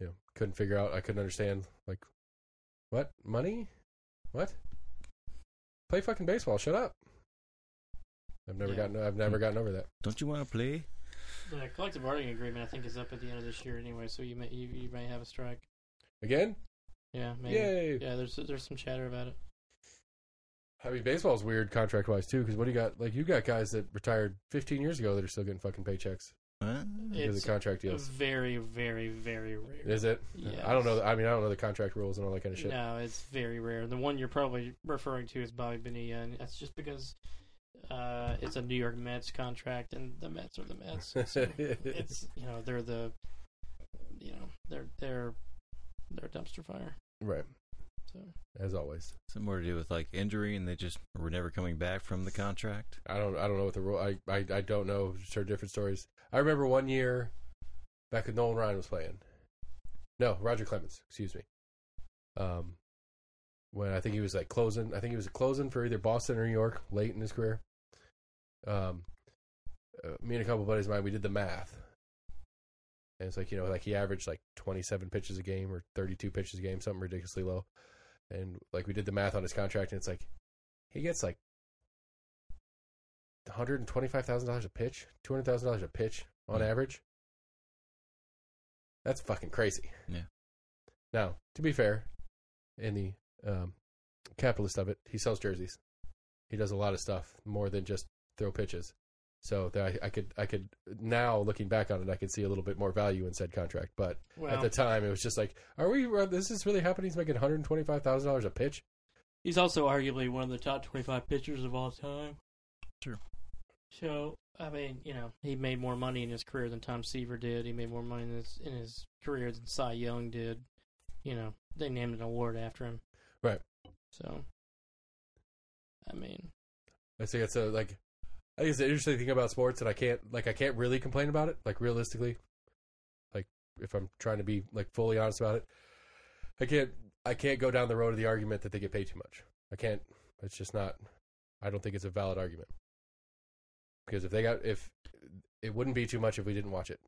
[SPEAKER 1] you know, couldn't figure out. I couldn't understand like, what money, what? Play fucking baseball. Shut up. I've never
[SPEAKER 3] Yeah.
[SPEAKER 1] gotten. I've never gotten over that.
[SPEAKER 2] Don't you want to play?
[SPEAKER 3] The collective bargaining agreement, I think, is up at the end of this year anyway. So you may you, you may have a strike.
[SPEAKER 1] Again,
[SPEAKER 3] Yeah, maybe.
[SPEAKER 1] Yay!
[SPEAKER 3] Yeah, there's there's some chatter about it.
[SPEAKER 1] I mean, baseball's weird contract wise too, because what do you got? Like, you got guys that retired 15 years ago that are still getting fucking paychecks
[SPEAKER 2] Huh?
[SPEAKER 1] because
[SPEAKER 3] It's
[SPEAKER 1] of contract deals.
[SPEAKER 3] very, very, very rare.
[SPEAKER 1] Is it?
[SPEAKER 3] Yes.
[SPEAKER 1] I don't know. I mean, I don't know the contract rules and all that kind of shit.
[SPEAKER 3] No, it's very rare. The one you're probably referring to is Bobby Bonilla, and that's just because uh, it's a New York Mets contract, and the Mets are the Mets. [laughs] So it's you know they're the you know they're they're they're a dumpster fire.
[SPEAKER 1] right,
[SPEAKER 3] So
[SPEAKER 1] as always.
[SPEAKER 2] some more to do with like injury, and they just were never coming back from the contract.
[SPEAKER 1] I don't. I don't know what the rule. I, I. I don't know. Just heard different stories. I remember one year back when Nolan Ryan was playing. No, Roger Clemens. Excuse me. Um, when I think he was like closing. I think he was closing for either Boston or New York late in his career. Um, uh, me and a couple buddies of mine, we did the math. And it's like you know, like he averaged like twenty-seven pitches a game or thirty-two pitches a game, something ridiculously low. And like we did the math on his contract, and it's like he gets like one hundred and twenty-five thousand dollars a pitch, two hundred thousand dollars a pitch on
[SPEAKER 2] Yeah.
[SPEAKER 1] average. That's fucking crazy.
[SPEAKER 2] Yeah.
[SPEAKER 1] Now, to be fair, in the um, capitalist of it, he sells jerseys. He does a lot of stuff more than just throw pitches. So that I, I could, I could now looking back on it, I could see a little bit more value in said contract. But
[SPEAKER 3] well,
[SPEAKER 1] at the time, it was just like, are we? Are, this is really happening? He's making one hundred twenty-five thousand dollars a pitch.
[SPEAKER 3] he's also arguably one of the top 25 pitchers of all time.
[SPEAKER 2] Sure.
[SPEAKER 3] So I mean, you know, he made more money in his career than Tom Seaver did. He made more money in his, in his career than Cy Young did. You know, they named an award after him.
[SPEAKER 1] Right.
[SPEAKER 3] So, I mean,
[SPEAKER 1] I think it's a like. I think it's an interesting thing about sports, and I can't like I can't really complain about it. Like realistically, like if I'm trying to be like fully honest about it, I can't I can't go down the road of the argument that they get paid too much. I can't. It's just not. I don't think it's a valid argument because if they got if it wouldn't be too much if we didn't watch it.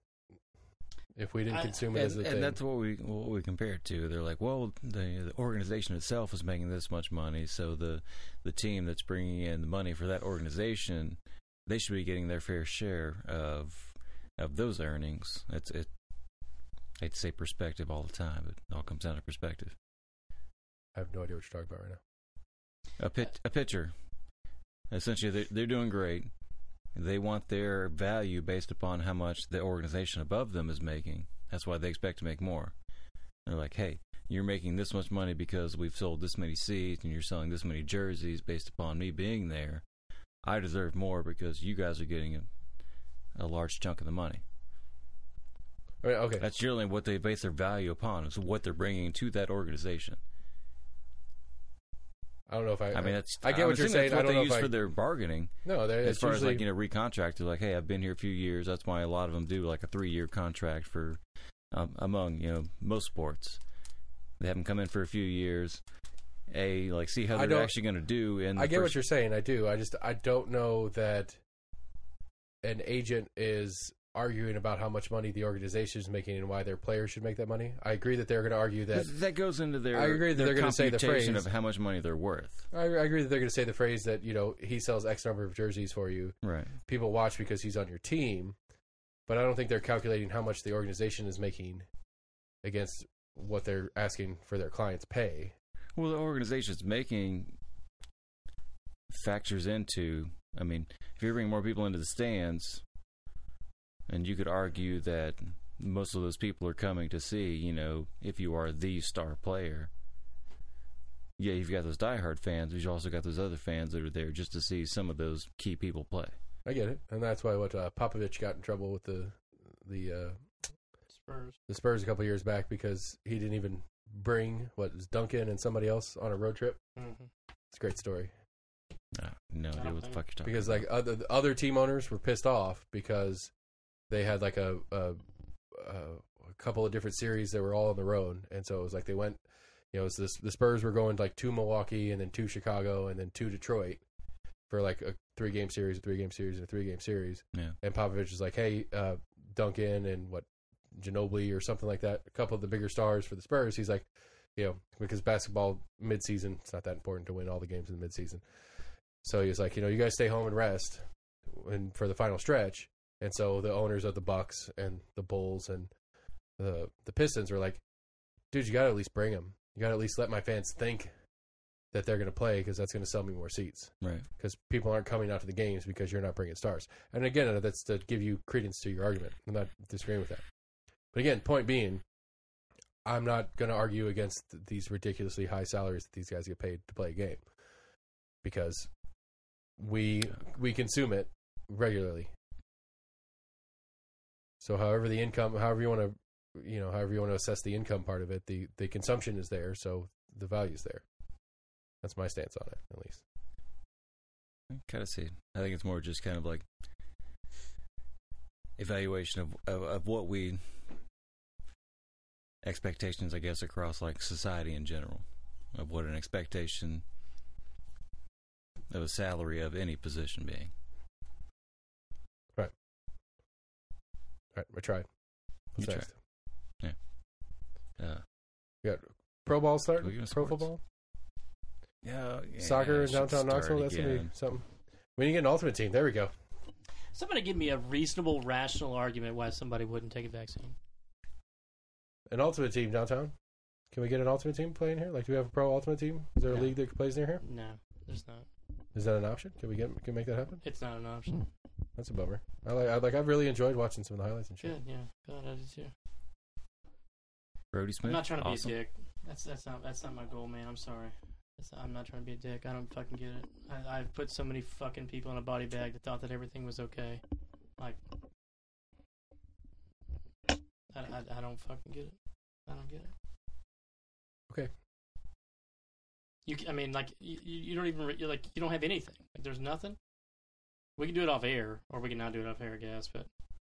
[SPEAKER 1] If we didn't
[SPEAKER 3] I-
[SPEAKER 1] consume it
[SPEAKER 2] And,
[SPEAKER 1] as a
[SPEAKER 2] and
[SPEAKER 1] thing,
[SPEAKER 2] that's what we what we compare it to. They're like, well, the, the organization itself is making this much money, so the the team that's bringing in the money for that organization, they should be getting their fair share of of those earnings. It's it. I say perspective all the time, but it all comes down to perspective.
[SPEAKER 1] I have no idea what you're talking about right now.
[SPEAKER 2] A pit, a pitcher, essentially, they're, they're doing great. They want their value based upon how much the organization above them is making. That's why they expect to make more. They're like, hey, you're making this much money because we've sold this many seats and you're selling this many jerseys based upon me being there. I deserve more because you guys are getting a, a large chunk of the money.
[SPEAKER 1] Mean, okay,
[SPEAKER 2] That's generally what they base their value upon, is what they're bringing to that organization.
[SPEAKER 1] I don't know if I.
[SPEAKER 2] I mean, that's
[SPEAKER 1] I get
[SPEAKER 2] I'm
[SPEAKER 1] what you're saying.
[SPEAKER 2] That's
[SPEAKER 1] I
[SPEAKER 2] what
[SPEAKER 1] don't
[SPEAKER 2] they
[SPEAKER 1] know
[SPEAKER 2] use
[SPEAKER 1] if I-
[SPEAKER 2] for their bargaining.
[SPEAKER 1] no, there-
[SPEAKER 2] as
[SPEAKER 1] it's
[SPEAKER 2] far
[SPEAKER 1] usually
[SPEAKER 2] as like you know recontract they're like hey i've been here a few years that's why a lot of them do like a three year contract for um, among you know most sports they have them come in for a few years a like see how they're actually going to do in
[SPEAKER 1] I get what you're saying. I do. I just I don't know that an agent is arguing about how much money the organization is making and why their players should make that money. I agree that they're going to argue that.
[SPEAKER 2] that goes into their
[SPEAKER 1] I agree that they're gonna say the phrase-
[SPEAKER 2] of how much money they're worth
[SPEAKER 1] I, I agree that they're going to say the phrase that you know he sells X number of jerseys for you.
[SPEAKER 2] right
[SPEAKER 1] People watch because he's on your team, but I don't think they're calculating how much the organization is making against what they're asking for their clients' pay.
[SPEAKER 2] well the organization's making factors into i mean if you're bringing more people into the stands and you could argue that most of those people are coming to see, you know, if you are the star player. Yeah, you've got those diehard fans, but you also got those other fans that are there just to see some of those key people play.
[SPEAKER 1] I get it, and that's why what uh, Popovich got in trouble with the the uh,
[SPEAKER 3] Spurs.
[SPEAKER 1] the Spurs a couple years back because he didn't even bring what was Duncan and somebody else on a road trip.
[SPEAKER 3] Mm-hmm.
[SPEAKER 1] It's a great story
[SPEAKER 2] Uh, no idea what the fuck you're talking
[SPEAKER 1] because
[SPEAKER 2] about.
[SPEAKER 1] like other the other team owners were pissed off because they had like a a, a a couple of different series that were all on the road, and so it was like they went. You know, it was this, the Spurs were going to like to Milwaukee and then to Chicago and then to Detroit for like a three game series, a three game series, and a three game series.
[SPEAKER 2] Yeah.
[SPEAKER 1] And Popovich was like, "Hey, uh, Duncan and what Ginobili or something like that, a couple of the bigger stars for the Spurs." He's like, you know, because basketball midseason, it's not that important to win all the games in the midseason. So he was like, you know, you guys stay home and rest, and for the final stretch. And so the owners of the Bucks and the Bulls and the the Pistons were like, dude, you got to at least bring them. You got to at least let my fans think that they're going to play because that's going to sell me more seats.
[SPEAKER 2] Right.
[SPEAKER 1] Because people aren't coming out to the games because you're not bringing stars. And again, uh, that's to give you credence to your argument. I'm not disagreeing with that. But again, point being, I'm not going to argue against these ridiculously high salaries that these guys get paid to play a game because we we consume it regularly. So, however the income, however you want to, you know, however you want to assess the income part of it, the the consumption is there, so the value's there. That's my stance on it, at least.
[SPEAKER 2] kind of see. I think it's more just kind of like evaluation of, of, of what we expectations, I guess, across like society in general, of what an expectation of a salary of any position being.
[SPEAKER 1] All right, I tried. What's
[SPEAKER 2] You
[SPEAKER 1] next?
[SPEAKER 2] Yeah.
[SPEAKER 1] We got pro ball start,
[SPEAKER 2] Can we go to
[SPEAKER 1] pro
[SPEAKER 2] sports?
[SPEAKER 1] football,
[SPEAKER 2] yeah, yeah,
[SPEAKER 1] soccer in downtown Knoxville. That's gonna be
[SPEAKER 2] again.
[SPEAKER 1] something. We need to get an ultimate team. There we go.
[SPEAKER 3] Somebody give me a reasonable, rational argument why somebody wouldn't take a vaccine.
[SPEAKER 1] An ultimate team downtown. Can we get an ultimate team playing here? Like, do we have a pro ultimate team? Is there a
[SPEAKER 3] No.
[SPEAKER 1] league that plays near here?
[SPEAKER 3] No, there's not.
[SPEAKER 1] Is that an option? Can we get can we make that happen?
[SPEAKER 3] It's not an option.
[SPEAKER 1] That's a bummer. I like I like I've really enjoyed watching some of the highlights and shit.
[SPEAKER 3] Good, yeah. God, I did too.
[SPEAKER 2] Brodie Smith.
[SPEAKER 3] I'm not trying to
[SPEAKER 2] awesome.
[SPEAKER 3] be a dick. That's that's not that's not my goal, man. I'm sorry. That's not, I'm not trying to be a dick. I don't fucking get it. I, I've put so many fucking people in a body bag that thought that everything was okay. Like, I, I, I don't fucking get it. I don't get it.
[SPEAKER 1] Okay.
[SPEAKER 3] You, c- I mean, like, you, you don't even, you're like, you don't have anything. Like, there's nothing. We can do it off air, or we can not do it off air, I guess. But,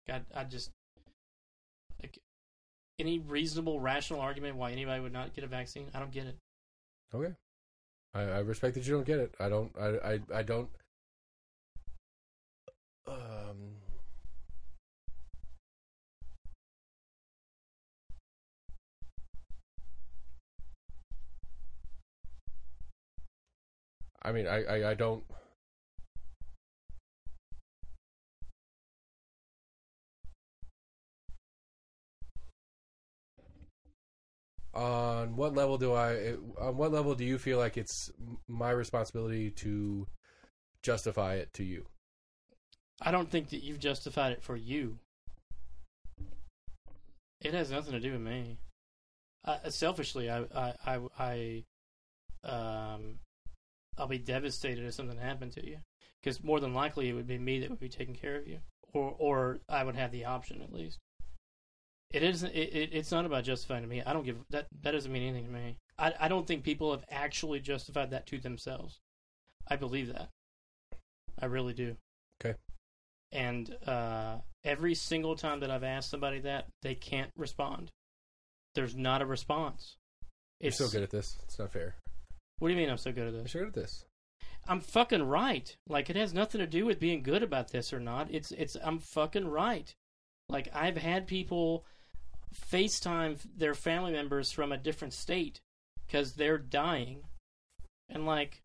[SPEAKER 3] God, I just, like, any reasonable, rational argument why anybody would not get a vaccine, I don't get it.
[SPEAKER 1] Okay. I, I respect that you don't get it. I don't. I. I. I don't. Um. I mean, I, I, I don't. On what level do I? On what level do you feel like it's my responsibility to justify it to you?
[SPEAKER 3] I don't think that you've justified it for you. It has nothing to do with me. I, selfishly, I, I, I, I, um, I'll be devastated if something happened to you, because more than likely it would be me that would be taking care of you, or, or I would have the option at least. It isn't. It, it, it's not about justifying to me. I don't give that. That doesn't mean anything to me. I, I don't think people have actually justified that to themselves. I believe that. I really do.
[SPEAKER 1] Okay.
[SPEAKER 3] And uh, every single time that I've asked somebody that, they can't respond. There's not a response.
[SPEAKER 1] You're so good at this. It's not fair.
[SPEAKER 3] What do you mean I'm so good at
[SPEAKER 1] You're
[SPEAKER 3] this?
[SPEAKER 1] so good at this.
[SPEAKER 3] I'm fucking right. Like it has nothing to do with being good about this or not. It's it's I'm fucking right. Like I've had people FaceTime their family members from a different state because they're dying, and like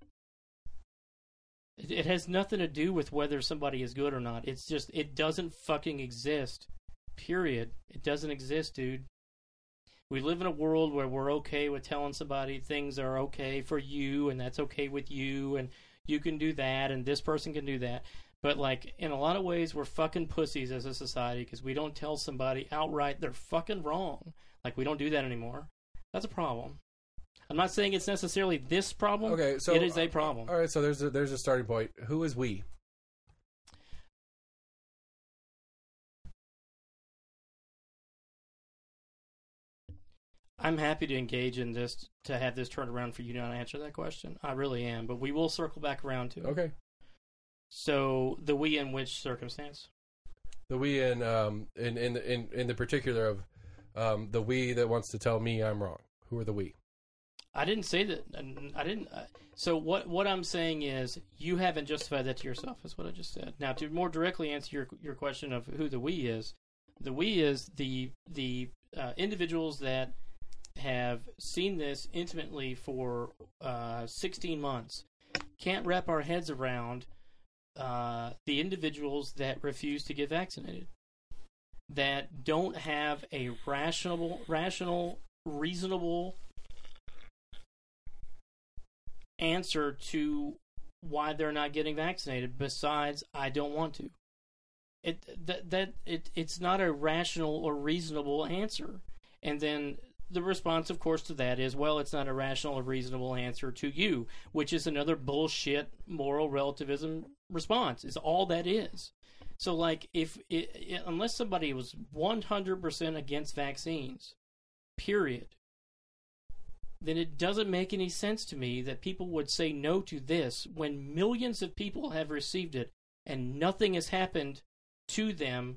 [SPEAKER 3] it, has nothing to do with whether somebody is good or not. It's just it doesn't fucking exist. Period. It doesn't exist, dude. We live in a world where we're okay with telling somebody things are okay for you and that's okay with you and you can do that and this person can do that. But like in a lot of ways we're fucking pussies as a society because we don't tell somebody outright they're fucking wrong. Like we don't do that anymore. That's a problem. I'm not saying it's necessarily this problem.
[SPEAKER 1] Okay, so
[SPEAKER 3] it is a problem.
[SPEAKER 1] All right, so there's a, there's a starting point. Who is we?
[SPEAKER 3] I'm happy to engage in this to have this turned around for you to answer that question. I really am, but we will circle back around to it.
[SPEAKER 1] Okay,
[SPEAKER 3] So the we in which circumstance?
[SPEAKER 1] the we in um in in the- in in the particular of um the we that wants to tell me I'm wrong. Who are the we?
[SPEAKER 3] I didn't say that. I didn't. Uh, so what? What I'm saying is, you haven't justified that to yourself. Is what I just said. Now, to more directly answer your your question of who the we is, the we is the the uh, individuals that have seen this intimately for uh, 16 months. Can't wrap our heads around uh, the individuals that refuse to get vaccinated. That don't have a rational, rational, reasonable answer to why they're not getting vaccinated besides I don't want to. It that that it it's not a rational or reasonable answer. And then the response, of course, to that is, well, it's not a rational or reasonable answer to you, which is another bullshit moral relativism response. Is all that is. So, like, if it, it, unless somebody was one hundred percent against vaccines, period, then it doesn't make any sense to me that people would say no to this when millions of people have received it and nothing has happened to them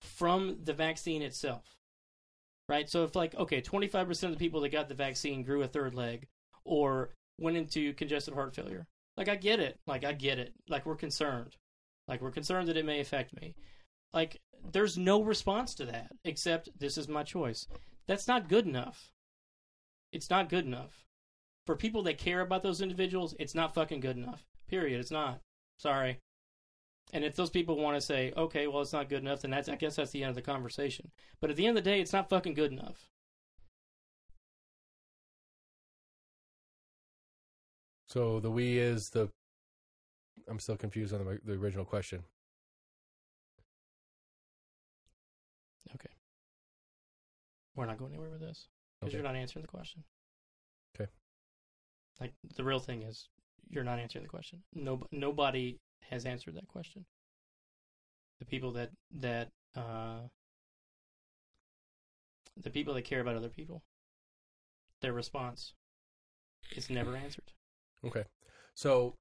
[SPEAKER 3] from the vaccine itself. Right? So if like okay, 25% of the people that got the vaccine grew a third leg or went into congestive heart failure. Like I get it. Like I get it. Like we're concerned. Like we're concerned that it may affect me. Like there's no response to that except this is my choice. That's not good enough. It's not good enough. For people that care about those individuals, it's not fucking good enough. Period. It's not. Sorry. And if those people want to say, okay, well, it's not good enough, then that's, I guess that's the end of the conversation. But at the end of the day, it's not fucking good enough.
[SPEAKER 1] So the we is the. I'm still confused on the, the original question.
[SPEAKER 3] Okay. We're not going anywhere with this because
[SPEAKER 1] Okay.
[SPEAKER 3] you're not answering the question.
[SPEAKER 1] Okay.
[SPEAKER 3] Like the real thing is, you're not answering the question. No, nobody has answered that question. The people that that uh, the people that care about other people, their response is never answered.
[SPEAKER 1] Okay. So,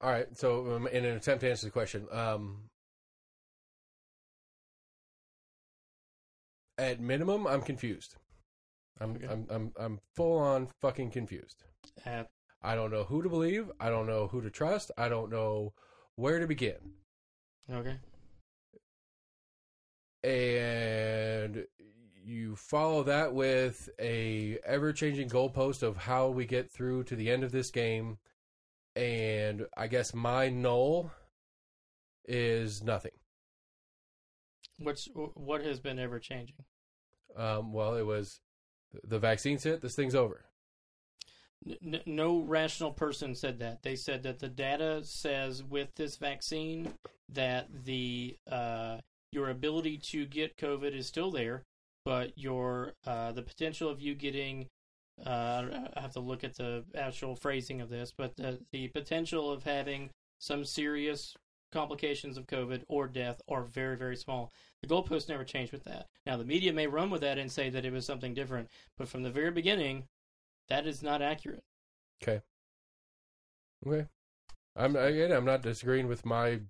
[SPEAKER 1] all right. So, um, in an attempt to answer the question, um, at minimum, I'm confused. I'm
[SPEAKER 3] Okay.
[SPEAKER 1] I'm I'm I'm full on fucking confused.
[SPEAKER 3] Uh,
[SPEAKER 1] I don't know who to believe. I don't know who to trust. I don't know where to begin.
[SPEAKER 3] okay.
[SPEAKER 1] and you follow that with a ever-changing goalpost of how we get through to the end of this game and i guess my null is nothing
[SPEAKER 3] What's what has been ever changing?
[SPEAKER 1] um, well it was the vaccine's hit this thing's over
[SPEAKER 3] N- no rational person said that. They said that the data says with this vaccine that the uh, your ability to get COVID is still there, but your uh, the potential of you getting uh, I have to look at the actual phrasing of this, but the, the potential of having some serious complications of COVID or death are very, very small. The goalpost never changed with that. Now, the media may run with that and say that it was something different, but from the very beginning, that is not accurate.
[SPEAKER 1] okay okay i'm again i'm not disagreeing with my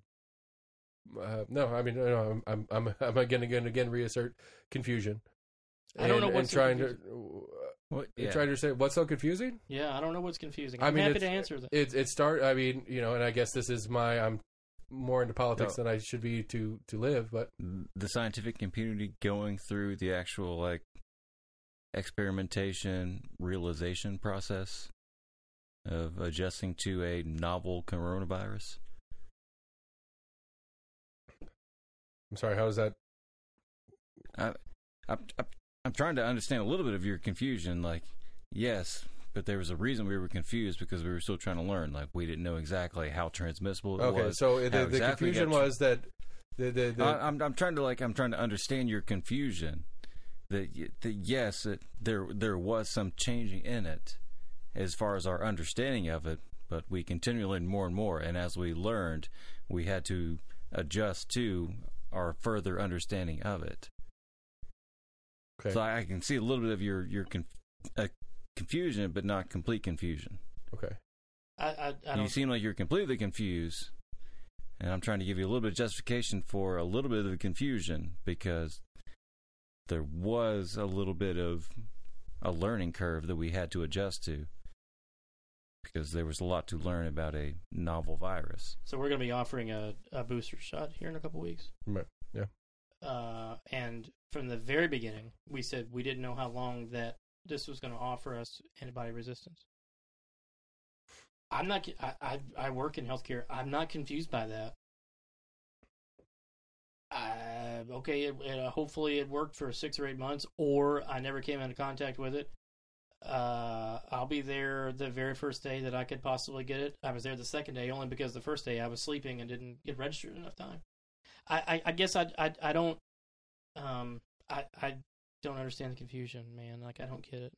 [SPEAKER 1] uh, no i mean no, i'm i'm i'm, [laughs] I'm again again again reassert confusion
[SPEAKER 3] I don't know
[SPEAKER 1] And-
[SPEAKER 3] what's
[SPEAKER 1] and trying
[SPEAKER 3] so
[SPEAKER 1] to
[SPEAKER 2] What?
[SPEAKER 1] Yeah.
[SPEAKER 2] Yeah.
[SPEAKER 1] Trying to say what's so confusing?
[SPEAKER 3] Yeah, I don't know what's confusing.
[SPEAKER 1] I
[SPEAKER 3] I'm
[SPEAKER 1] mean,
[SPEAKER 3] happy to answer that.
[SPEAKER 1] It it start. I mean, you know, and I guess this is my. I'm more into politics
[SPEAKER 2] No.
[SPEAKER 1] than I should be to to live, but
[SPEAKER 2] the scientific community going through the actual like experimentation realization process of adjusting to a novel coronavirus.
[SPEAKER 1] I'm sorry. How does that?
[SPEAKER 2] I, I, I, I'm trying to understand a little bit of your confusion. Like, yes, but there was a reason we were confused because we were still trying to learn. Like, we didn't know exactly how transmissible it was.
[SPEAKER 1] Okay,
[SPEAKER 2] was.
[SPEAKER 1] so the, the
[SPEAKER 2] exactly
[SPEAKER 1] confusion
[SPEAKER 2] got-
[SPEAKER 1] was that the the, the
[SPEAKER 2] I, I'm I'm trying to like I'm trying to understand your confusion. That, that yes, it, there there was some changing in it, as far as our understanding of it. But we continually learned more and more, and as we learned, we had to adjust to our further understanding of it.
[SPEAKER 1] okay.
[SPEAKER 2] So I, I can see a little bit of your your conf- uh, confusion, but not complete confusion.
[SPEAKER 1] okay.
[SPEAKER 3] I, I, I
[SPEAKER 2] You
[SPEAKER 3] don't.
[SPEAKER 2] seem like you're completely confused, and I'm trying to give you a little bit of justification for a little bit of the confusion because there was a little bit of a learning curve that we had to adjust to because there was a lot to learn about a novel virus.
[SPEAKER 3] So we're going to be offering a, a booster shot here in a couple weeks.
[SPEAKER 1] Right, yeah.
[SPEAKER 3] Uh, and from the very beginning, we said we didn't know how long that this was going to offer us antibody resistance. I'm not. I, I I work in healthcare. I'm not confused by that. Uh, okay, it, it, uh, hopefully it worked for six or eight months, or I never came into contact with it. Uh, I'll be there the very first day that I could possibly get it. I was there the second day only because the first day I was sleeping and didn't get registered enough time. I, I, I guess I, I, I don't, um, I, I don't understand the confusion, man. Like I don't get it.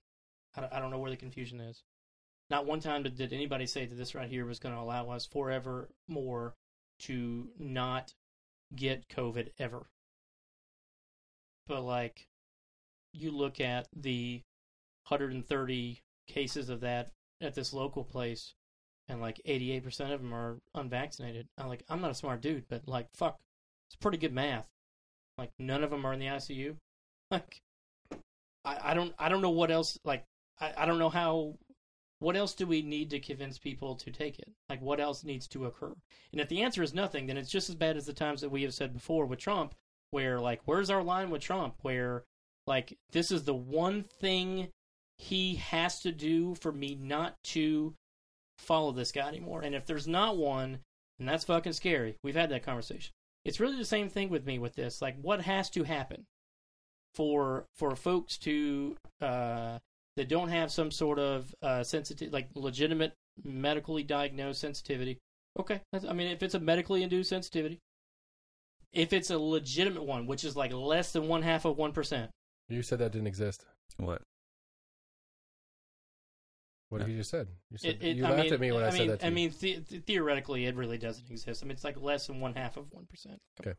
[SPEAKER 3] I don't, I don't know where the confusion is. Not one time did, did anybody say that this right here was going to allow us forever more to not get COVID ever. But like, you look at the 130 cases of that at this local place, and like 88% of them are unvaccinated. I'm like, I'm not a smart dude, but like, fuck, it's pretty good math. Like, none of them are in the ICU. [laughs] Like, I, I don't, I don't know what else. Like, I, I don't know how. What else do we need to convince people to take it? Like, what else needs to occur? And if the answer is nothing, then it's just as bad as the times that we have said before with Trump, where like, where's our line with Trump? Where like, this is the one thing he has to do for me not to follow this guy anymore. And if there's not one, and that's fucking scary. We've had that conversation. It's really the same thing with me with this. Like, what has to happen for for folks to uh, that don't have some sort of uh, sensitive, like legitimate medically diagnosed sensitivity? Okay, that's, I mean, if it's a medically induced sensitivity, if it's a legitimate one, which is like less than one half of one percent,
[SPEAKER 1] You said that didn't exist.
[SPEAKER 2] What?
[SPEAKER 1] What
[SPEAKER 2] Yeah.
[SPEAKER 1] you just said? You, said,
[SPEAKER 3] It, it,
[SPEAKER 1] you laughed
[SPEAKER 3] mean,
[SPEAKER 1] at me when I,
[SPEAKER 3] I
[SPEAKER 1] said that to
[SPEAKER 3] I
[SPEAKER 1] you.
[SPEAKER 3] mean, the, the- theoretically, it really doesn't exist. I mean, it's like less than one half of one percent.
[SPEAKER 1] Okay.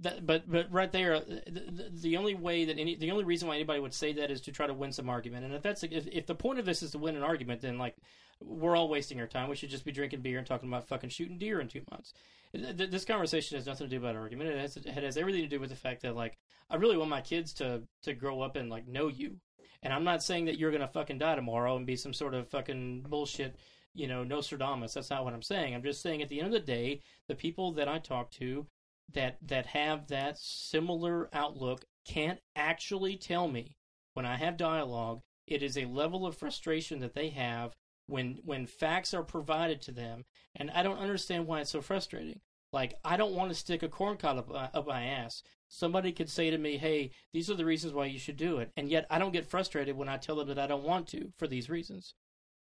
[SPEAKER 3] That, but but right there, uh, the, the, only way that any the only reason why anybody would say that is to try to win some argument. And if that's if, if the point of this is to win an argument, then like we're all wasting our time. We should just be drinking beer and talking about fucking shooting deer in two months. Th- th- This conversation has nothing to do about an argument. It has it has everything to do with the fact that like I really want my kids to to grow up and like know you. And I'm not saying that you're gonna fucking die tomorrow and be some sort of fucking bullshit, you know, Nostradamus. That's not what I'm saying. I'm just saying at the end of the day, the people that I talk to that that have that similar outlook can't actually tell me when I have dialogue. It is a level of frustration that they have when when facts are provided to them, and I don't understand why it's so frustrating. Like I don't want to stick a corn cob up, my- up my ass. Somebody could say to me, "Hey, these are the reasons why you should do it," and yet I don't get frustrated when I tell them that I don't want to for these reasons.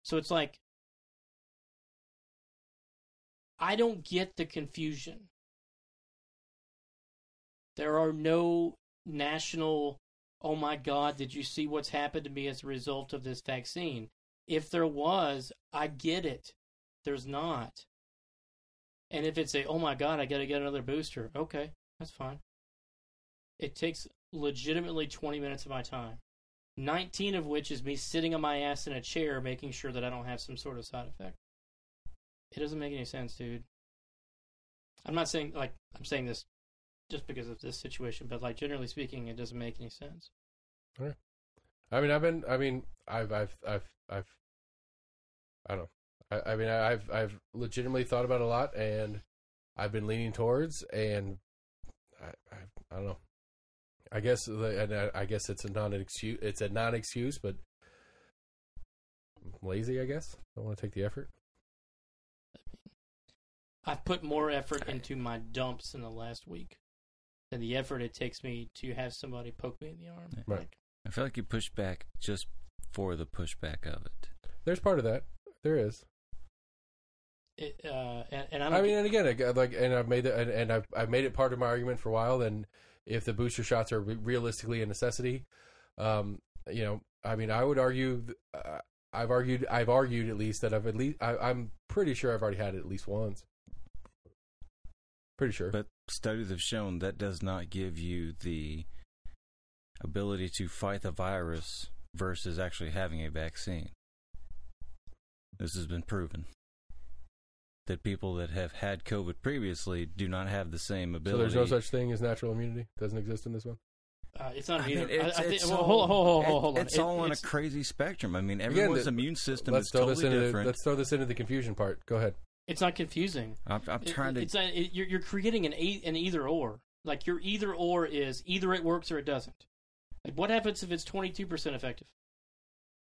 [SPEAKER 3] So it's like I don't get the confusion. There are no national, oh my God, did you see what's happened to me as a result of this vaccine? If there was, I get it. There's not. And if it's a, oh my God, I got to get another booster, okay, that's fine. It takes legitimately 20 minutes of my time, 19 of which is me sitting on my ass in a chair making sure that I don't have some sort of side effect. It doesn't make any sense, dude. I'm not saying, like, I'm saying this just because of this situation, but, like, generally speaking, it doesn't make any sense.
[SPEAKER 1] I mean, I've been. I mean, I've, I've, I've, I've. I don't know. I, I mean, I- I've, I've legitimately thought about it a lot, and I've been leaning towards, and I, I, I don't know. I guess, the- and I, I guess it's a non excuse. It's a non excuse, but I'm lazy. I guess don't want to take the effort.
[SPEAKER 3] I've put more effort into my dumps in the last week than the effort it takes me to have somebody poke me in the arm.
[SPEAKER 1] Right.
[SPEAKER 3] Like,
[SPEAKER 2] I feel like you push back just for the pushback of it.
[SPEAKER 1] There's part of that. There is.
[SPEAKER 3] it, uh, and, and I
[SPEAKER 1] mean, and again, I- like, and I've made it, and, and I've, I've made it part of my argument for a while. Then, if the booster shots are re- realistically a necessity, um, you know, I mean, I would argue, uh, I've argued, I've argued at least that I've at least, I, I'm pretty sure I've already had it at least once. Pretty sure.
[SPEAKER 2] But studies have shown that does not give you the ability to fight the virus versus actually having a vaccine. This has been proven. That people that have had COVID previously do not have the same ability.
[SPEAKER 1] so there's no such thing as natural immunity. Doesn't exist in this one.
[SPEAKER 3] uh, it's not
[SPEAKER 2] I
[SPEAKER 3] either.
[SPEAKER 2] mean, it's,
[SPEAKER 3] I, I think,
[SPEAKER 2] it's
[SPEAKER 3] well,
[SPEAKER 2] all,
[SPEAKER 3] hold on, hold hold hold on.
[SPEAKER 2] It's
[SPEAKER 3] It-
[SPEAKER 2] all on a crazy spectrum. I mean,
[SPEAKER 1] Again,
[SPEAKER 2] everyone's
[SPEAKER 1] the-
[SPEAKER 2] immune system is totally different.
[SPEAKER 1] the, let's throw this into the confusion part. Go ahead.
[SPEAKER 3] It's not confusing.
[SPEAKER 2] I'm, I'm
[SPEAKER 3] It-
[SPEAKER 2] trying to.
[SPEAKER 3] It's a, it, you're, you're creating an e- an either or. Like your either or is either it works or it doesn't. Like what happens if it's 22 percent effective?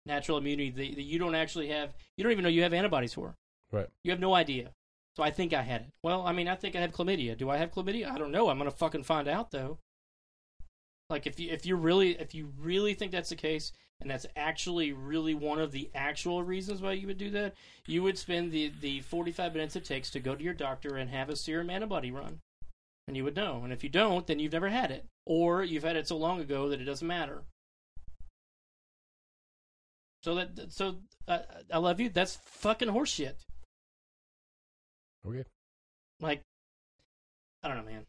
[SPEAKER 3] Natural immunity that that you don't actually have. You don't even know you have antibodies for.
[SPEAKER 1] Right.
[SPEAKER 3] You have no idea. So I think I had it. Well, I mean, I think I have chlamydia. Do I have chlamydia? I don't know. I'm gonna fucking find out though. Like if you if you really if you really think that's the case, and that's actually really one of the actual reasons why you would do that, you would spend the the 45 minutes it takes to go to your doctor and have a serum antibody run, and you would know. And if you don't, then you've never had it, or you've had it so long ago that it doesn't matter. So that so uh, I love you. That's fucking horseshit.
[SPEAKER 1] Okay.
[SPEAKER 3] Like, I don't know, man.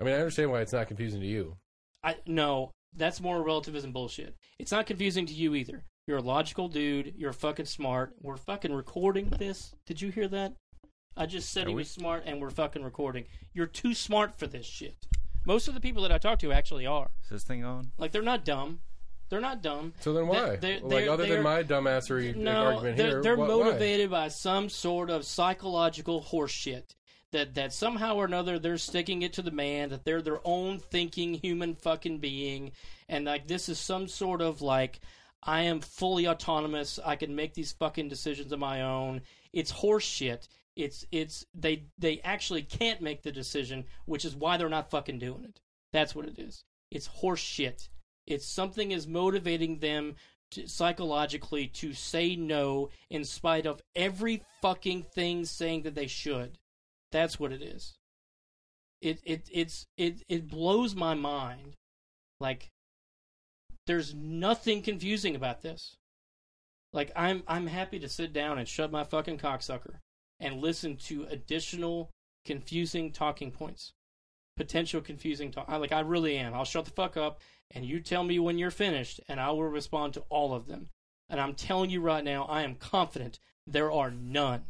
[SPEAKER 1] I mean, I understand why it's not confusing to you.
[SPEAKER 3] I no, that's more relativism bullshit. It's not confusing to you either. You're a logical dude. You're fucking smart. We're fucking recording this. Did you hear that? I just said
[SPEAKER 2] Are
[SPEAKER 3] he
[SPEAKER 2] we?
[SPEAKER 3] was smart, and we're fucking recording. You're too smart for this shit. Most of the people that I talk to actually are.
[SPEAKER 2] Is this thing on?
[SPEAKER 3] Like they're not dumb. They're not dumb.
[SPEAKER 1] So then why?
[SPEAKER 3] They're-
[SPEAKER 1] like
[SPEAKER 3] they're-
[SPEAKER 1] other
[SPEAKER 3] they're-
[SPEAKER 1] than my dumbassery
[SPEAKER 3] No,
[SPEAKER 1] argument
[SPEAKER 3] they're,
[SPEAKER 1] here,
[SPEAKER 3] they're
[SPEAKER 1] wh- why?
[SPEAKER 3] motivated by some sort of psychological horseshit. That that somehow or another they're sticking it to the man that they're their own thinking human fucking being, and like this is some sort of like I am fully autonomous. I can make these fucking decisions on my own. It's horseshit. It's it's they they actually can't make the decision, which is why they're not fucking doing it. That's what it is. It's horseshit. It's something is motivating them to, psychologically to say no in spite of every fucking thing saying that they should. That's what it is. It it it's it it blows my mind. Like there's nothing confusing about this. Like I'm I'm happy to sit down and shut my fucking cocksucker and listen to additional confusing talking points. Potential confusing talk. I, like I really am. I'll shut the fuck up and you tell me when you're finished and I will respond to all of them. And I'm telling you right now, I am confident there are none.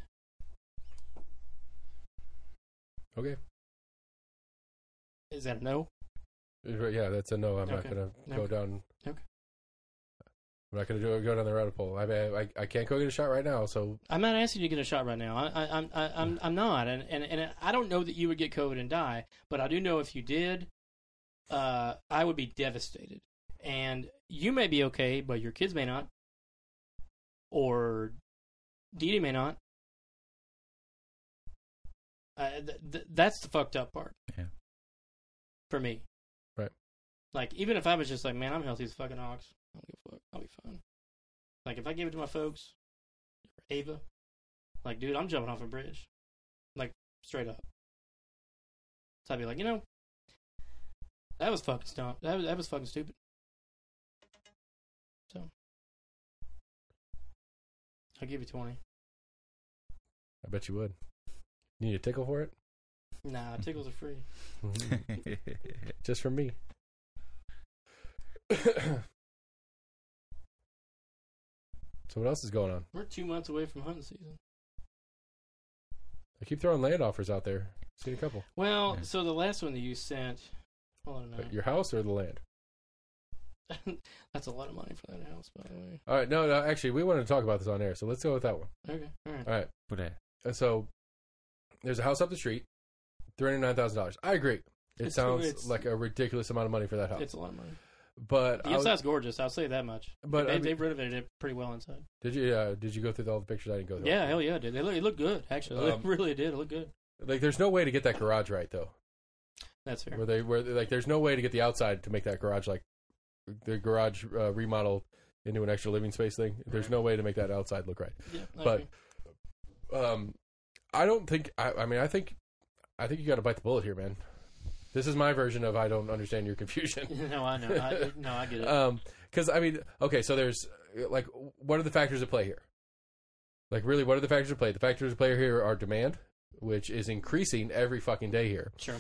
[SPEAKER 1] Okay.
[SPEAKER 3] Is that a no?
[SPEAKER 1] Yeah, that's a no. I'm not gonna go
[SPEAKER 3] Okay.
[SPEAKER 1] down.
[SPEAKER 3] Okay.
[SPEAKER 1] I'm not gonna do go down the rabbit hole. I, I I can't go get a shot right now. So
[SPEAKER 3] I'm not asking you to get a shot right now. I, I, I'm, I, I'm, I'm not, and, and and I don't know that you would get COVID and die, but I do know if you did, uh, I would be devastated. And you may be okay, but your kids may not, or Dee Dee may not. Uh, th- th- that's the fucked up part.
[SPEAKER 2] Yeah.
[SPEAKER 3] For me.
[SPEAKER 1] Right.
[SPEAKER 3] Like even if I was just like, man, I'm healthy as fucking ox. I don't give a fuck. I'll be fine. Like if I give it to my folks, Ava, like dude, I'm jumping off a bridge, like straight up. So I'd be like, you know, that was fucking stump. That was that was fucking stupid. So I'll give you twenty.
[SPEAKER 1] I bet you would. Need a tickle for it?
[SPEAKER 3] Nah, tickles are free. [laughs]
[SPEAKER 1] Just for me. [coughs] so what else is going on?
[SPEAKER 3] We're two months away from hunting season.
[SPEAKER 1] I keep throwing land offers out there. Seen a couple.
[SPEAKER 3] Well,
[SPEAKER 2] Yeah.
[SPEAKER 3] so the last one that you sent, hold on a minute.
[SPEAKER 1] Your house or the land? [laughs]
[SPEAKER 3] That's a lot of money for that house, by the way.
[SPEAKER 1] All right, no, no. Actually, we wanted to talk about this on air, so let's go with that one.
[SPEAKER 3] Okay, all right.
[SPEAKER 1] All right.
[SPEAKER 2] What
[SPEAKER 1] so there's a house up the street, three hundred nine thousand dollars. I agree. It
[SPEAKER 3] It's-
[SPEAKER 1] sounds
[SPEAKER 3] it's-
[SPEAKER 1] like a ridiculous amount of money for that house.
[SPEAKER 3] It's a lot of money.
[SPEAKER 1] But
[SPEAKER 3] The
[SPEAKER 1] I was-
[SPEAKER 3] inside's gorgeous. I'll say that much.
[SPEAKER 1] But,
[SPEAKER 3] they,
[SPEAKER 1] I mean-
[SPEAKER 3] they've renovated it pretty well inside.
[SPEAKER 1] did you uh, did you go through all the pictures? I didn't go through.
[SPEAKER 3] Yeah,
[SPEAKER 1] all
[SPEAKER 3] hell yeah, dude. They look, it looked good. Actually,
[SPEAKER 1] Um,
[SPEAKER 3] it [laughs] really did. It looked good.
[SPEAKER 1] Like, there's no way to get that garage right though.
[SPEAKER 3] That's fair.
[SPEAKER 1] Where they where like there's no way to get the outside to make that garage like the garage uh, remodel into an extra living space thing. There's no way to make that outside look right.
[SPEAKER 3] Yeah, I
[SPEAKER 1] but-
[SPEAKER 3] agree.
[SPEAKER 1] Um, I don't think. I, I mean, I think, I think you got to bite the bullet here, man. This is my version of I don't understand your confusion. [laughs]
[SPEAKER 3] no, I know. I, no, I get it. [laughs]
[SPEAKER 1] Um, because I mean, okay, so there's like, what are the factors at play here? Like, really, what are the factors at play? The factors at play here are demand, which is increasing every fucking day here.
[SPEAKER 3] sure.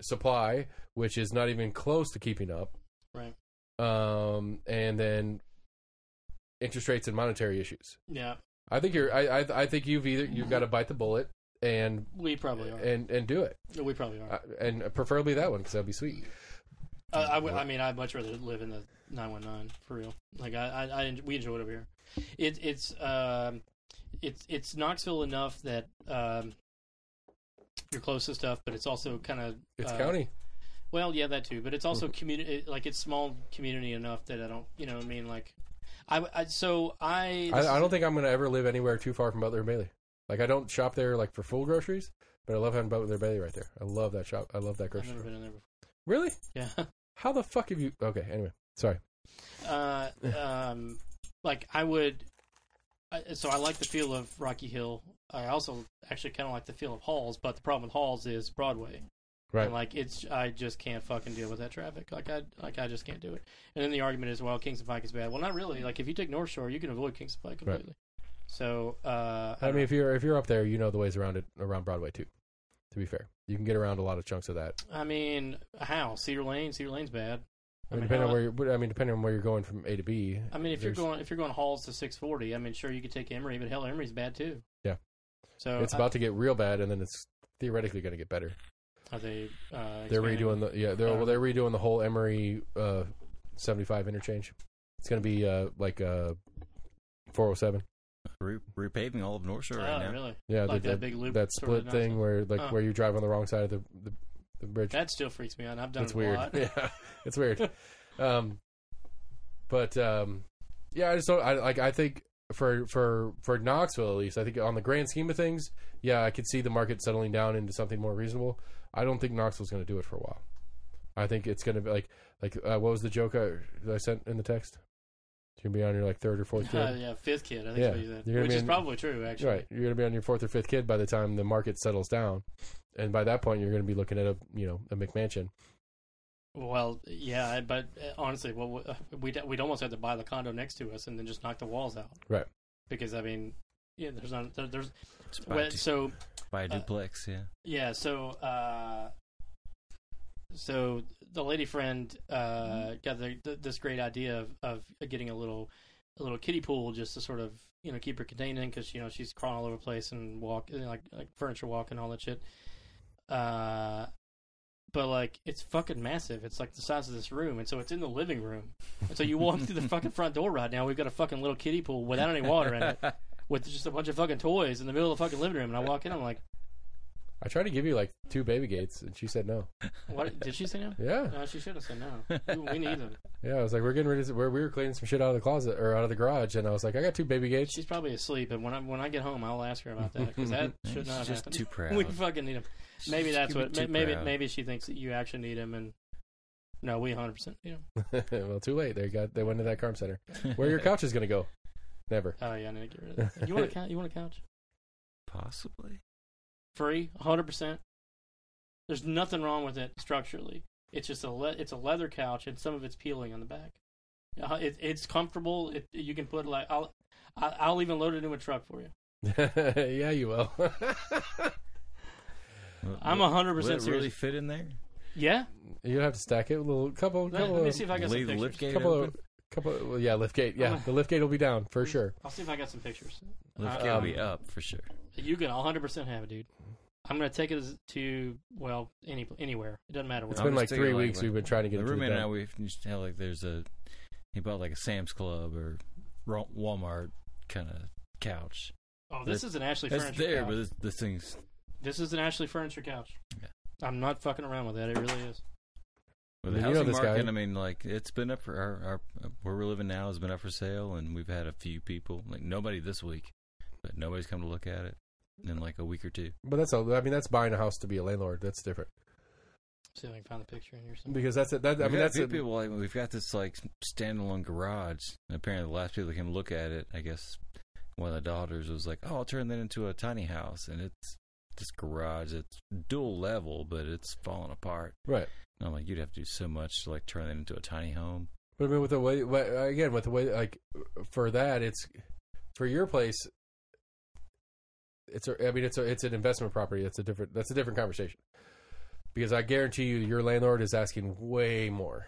[SPEAKER 1] Supply, which is not even close to keeping up.
[SPEAKER 3] Right.
[SPEAKER 1] Um, and then interest rates and monetary issues.
[SPEAKER 3] Yeah,
[SPEAKER 1] I think you're. I. I, I think you've either you've got to bite the bullet and
[SPEAKER 3] we probably are.
[SPEAKER 1] and and do it,
[SPEAKER 3] we probably are.
[SPEAKER 1] uh, and preferably that one because that'd be sweet.
[SPEAKER 3] I, I, mean, I'd much rather live in the 919 for real. Like I, I, I we enjoy it over here. It, it's, um, it's, it's Knoxville enough that um, you're close to stuff, but it's also kind of
[SPEAKER 1] It's
[SPEAKER 3] uh,
[SPEAKER 1] county.
[SPEAKER 3] Well, yeah, that too. But it's also community, like it's small community enough that I don't, you know, what I mean, like, I, I so I,
[SPEAKER 1] I, I don't think I'm going to ever live anywhere too far from Butler and Bailey. Like I don't shop there like for full groceries, but I love having Butler and Bailey right there. I love that shop. I love that
[SPEAKER 3] I've
[SPEAKER 1] grocery
[SPEAKER 3] never
[SPEAKER 1] store.
[SPEAKER 3] been in there before.
[SPEAKER 1] Really?
[SPEAKER 3] Yeah. [laughs]
[SPEAKER 1] How the fuck have you? Okay. Anyway, sorry.
[SPEAKER 3] Uh, um, like I would. I, so I like the feel of Rocky Hill. I also actually kind of like the feel of Halls, but the problem with Halls is Broadway.
[SPEAKER 1] Right.
[SPEAKER 3] And like it's, I just can't fucking deal with that traffic. Like I, like I just can't do it. And then the argument is, well, Kings Kingston Pike is bad. Well, not really. Like if you take North Shore, you can avoid Kings Kingston Pike completely. So, uh,
[SPEAKER 1] I mean, if you're if you're up there, you know the ways around it around Broadway too. To be fair, you can get around a lot of chunks of that.
[SPEAKER 3] I mean, how Cedar Lane? Cedar Lane's bad.
[SPEAKER 1] I mean,
[SPEAKER 3] mean,
[SPEAKER 1] depending on where you're, I mean, depending on where you're going from A to B.
[SPEAKER 3] I mean, if you're going if you're going Halls to 640, I mean, sure you could take Emory, but hell, Emory's bad too.
[SPEAKER 1] Yeah.
[SPEAKER 3] So
[SPEAKER 1] it's
[SPEAKER 3] I-
[SPEAKER 1] about to get real bad, and then it's theoretically going to get better.
[SPEAKER 3] Are they? Uh,
[SPEAKER 1] They're
[SPEAKER 3] expanding?
[SPEAKER 1] redoing the yeah. They're well, they're redoing the whole Emory uh, seventy five interchange. It's going to be uh, like uh, four hundred seven.
[SPEAKER 2] Re- repaving all of North Shore
[SPEAKER 3] Oh,
[SPEAKER 2] right now.
[SPEAKER 3] really?
[SPEAKER 1] Yeah,
[SPEAKER 3] Like
[SPEAKER 1] the-
[SPEAKER 3] that big loop
[SPEAKER 1] that
[SPEAKER 3] sort of
[SPEAKER 1] split thing where like
[SPEAKER 3] Oh.
[SPEAKER 1] where you drive on the wrong side of the the, the bridge.
[SPEAKER 3] That still freaks me out. I've done
[SPEAKER 1] it's
[SPEAKER 3] it a
[SPEAKER 1] weird.
[SPEAKER 3] lot. [laughs]
[SPEAKER 1] Yeah, it's weird. [laughs] um, but um, yeah, I just don't. I like. I think for for for Knoxville at least, I think on the grand scheme of things, yeah, I could see the market settling down into something more reasonable. I don't think Knoxville's going to do it for a while. I think it's going to be like like uh, what was the joke I, I sent in the text? You're gonna be on your like third or fourth
[SPEAKER 3] Uh, [laughs]
[SPEAKER 1] kid,
[SPEAKER 3] yeah, fifth kid. I think
[SPEAKER 1] Yeah,
[SPEAKER 3] is what you said. Which is
[SPEAKER 1] in-
[SPEAKER 3] probably true, actually.
[SPEAKER 1] right? You're gonna be on your fourth or fifth kid by the time the market settles down, and by that point, you're gonna be looking at a you know a McMansion.
[SPEAKER 3] Well, yeah, but uh, honestly, well, uh, we'd we'd almost have to buy the condo next to us and then just knock the walls out.
[SPEAKER 1] Right.
[SPEAKER 3] Because I mean, yeah, there's not there, there's
[SPEAKER 2] Just
[SPEAKER 3] well,
[SPEAKER 2] a du-
[SPEAKER 3] so
[SPEAKER 2] buy a
[SPEAKER 3] uh,
[SPEAKER 2] duplex, yeah.
[SPEAKER 3] Yeah, so uh so the lady friend uh got the, th this great idea of, of getting a little a little kiddie pool just to sort of you know keep her contained in because you know she's crawling all over the place and walk like like furniture walk and all that shit. Uh, but like it's fucking massive. It's like the size of this room, and so it's in the living room. And so you walk through the fucking [laughs] front door right now. We've got a fucking little kiddie pool without any water in it, [laughs] with just a bunch of fucking toys in the middle of the fucking living room. And I walk in, I'm like,
[SPEAKER 1] I tried to give you like two baby gates, and she said no.
[SPEAKER 3] "What? Did she say no?" [laughs]
[SPEAKER 1] Yeah,
[SPEAKER 3] No, she should have said no. We, we need them.
[SPEAKER 1] yeah. I was like, we're getting ready. To, we're, we were cleaning some shit out of the closet or out of the garage, and I was like, I got two baby gates.
[SPEAKER 3] She's probably asleep, and when I when I get home, I'll ask her about that because that [laughs] should
[SPEAKER 2] She's
[SPEAKER 3] not have
[SPEAKER 2] just
[SPEAKER 3] happened.
[SPEAKER 2] too [laughs] proud.
[SPEAKER 3] we fucking need them.
[SPEAKER 2] She's
[SPEAKER 3] Maybe
[SPEAKER 2] just
[SPEAKER 3] that's what.
[SPEAKER 2] be
[SPEAKER 3] may-
[SPEAKER 2] too
[SPEAKER 3] Maybe
[SPEAKER 2] proud.
[SPEAKER 3] maybe she thinks that you actually need them, and no, we 100 percent need them.
[SPEAKER 1] well, too late. They got they went to that KARM center. Where your couch is gonna go? Never.
[SPEAKER 3] Oh yeah, I need to get rid of that. You want a [laughs] couch? You want a couch?
[SPEAKER 2] Possibly.
[SPEAKER 3] Free, 100 percent. There's nothing wrong with it structurally. It's just a le- it's a leather couch, and some of it's peeling on the back. Uh, it, it's comfortable. It, you can put like I'll I- I'll even load it into a truck for you. [laughs]
[SPEAKER 1] yeah, you will.
[SPEAKER 2] Will- [laughs]
[SPEAKER 3] I'm
[SPEAKER 2] will-
[SPEAKER 3] 100%
[SPEAKER 2] will it really fit in there?
[SPEAKER 3] Yeah.
[SPEAKER 1] you have to stack it. A little couple,
[SPEAKER 3] Let,
[SPEAKER 1] couple,
[SPEAKER 3] let me see if I got some
[SPEAKER 2] Leave the
[SPEAKER 3] pictures.
[SPEAKER 2] lift gate
[SPEAKER 1] couple,
[SPEAKER 2] open.
[SPEAKER 1] of, couple. Well, yeah, lift gate. Yeah, the lift gate will be down for sure.
[SPEAKER 3] I'll see if I got some pictures.
[SPEAKER 2] Lift
[SPEAKER 3] Uh,
[SPEAKER 2] gate will
[SPEAKER 3] um,
[SPEAKER 2] be up for sure.
[SPEAKER 3] You can 100% have it, dude. I'm gonna take it as- to well any anywhere. It doesn't matter
[SPEAKER 1] It's
[SPEAKER 3] where.
[SPEAKER 1] been
[SPEAKER 2] I'm
[SPEAKER 1] like
[SPEAKER 2] just thinking,
[SPEAKER 1] three
[SPEAKER 2] like,
[SPEAKER 1] weeks.
[SPEAKER 2] like,
[SPEAKER 1] we've been trying to get
[SPEAKER 2] The
[SPEAKER 1] it to
[SPEAKER 2] roommate and I, we used to have like there's a he bought like a Sam's Club or Ra- Walmart kind of couch.
[SPEAKER 3] oh, this
[SPEAKER 2] That's-
[SPEAKER 3] is an Ashley
[SPEAKER 2] That's
[SPEAKER 3] furniture
[SPEAKER 2] there,
[SPEAKER 3] couch.
[SPEAKER 2] but this, this thing's
[SPEAKER 3] This is an Ashley furniture couch.
[SPEAKER 2] Yeah.
[SPEAKER 3] I'm not fucking around with that. It really is.
[SPEAKER 2] With the
[SPEAKER 1] You know
[SPEAKER 2] housing
[SPEAKER 1] this guy.
[SPEAKER 2] market. I mean, like it's been up for our, our where we're living now has been up for sale, and we've had a few people like nobody this week, but nobody's come to look at it in like a week or two.
[SPEAKER 1] But that's a. I mean, that's buying a house to be a landlord. That's different
[SPEAKER 3] See if I can find the picture in here. Somewhere.
[SPEAKER 1] because that's it. That, I
[SPEAKER 2] We've
[SPEAKER 1] mean, that's
[SPEAKER 2] a few
[SPEAKER 1] a,
[SPEAKER 2] people like we've got this like standalone garage. And apparently, the last people that came to look at it, I guess one of the daughters was like, "Oh, I'll turn that into a tiny house," and it's this garage. It's dual level, but it's falling apart.
[SPEAKER 1] right.
[SPEAKER 2] I'm like, you'd have to do so much to like turn that into a tiny home.
[SPEAKER 1] But I mean, with the way again, with the way like for that, it's for your place. It's a. I mean, it's a. It's an investment property. That's a different. That's a different conversation. Because I guarantee you, your landlord is asking way more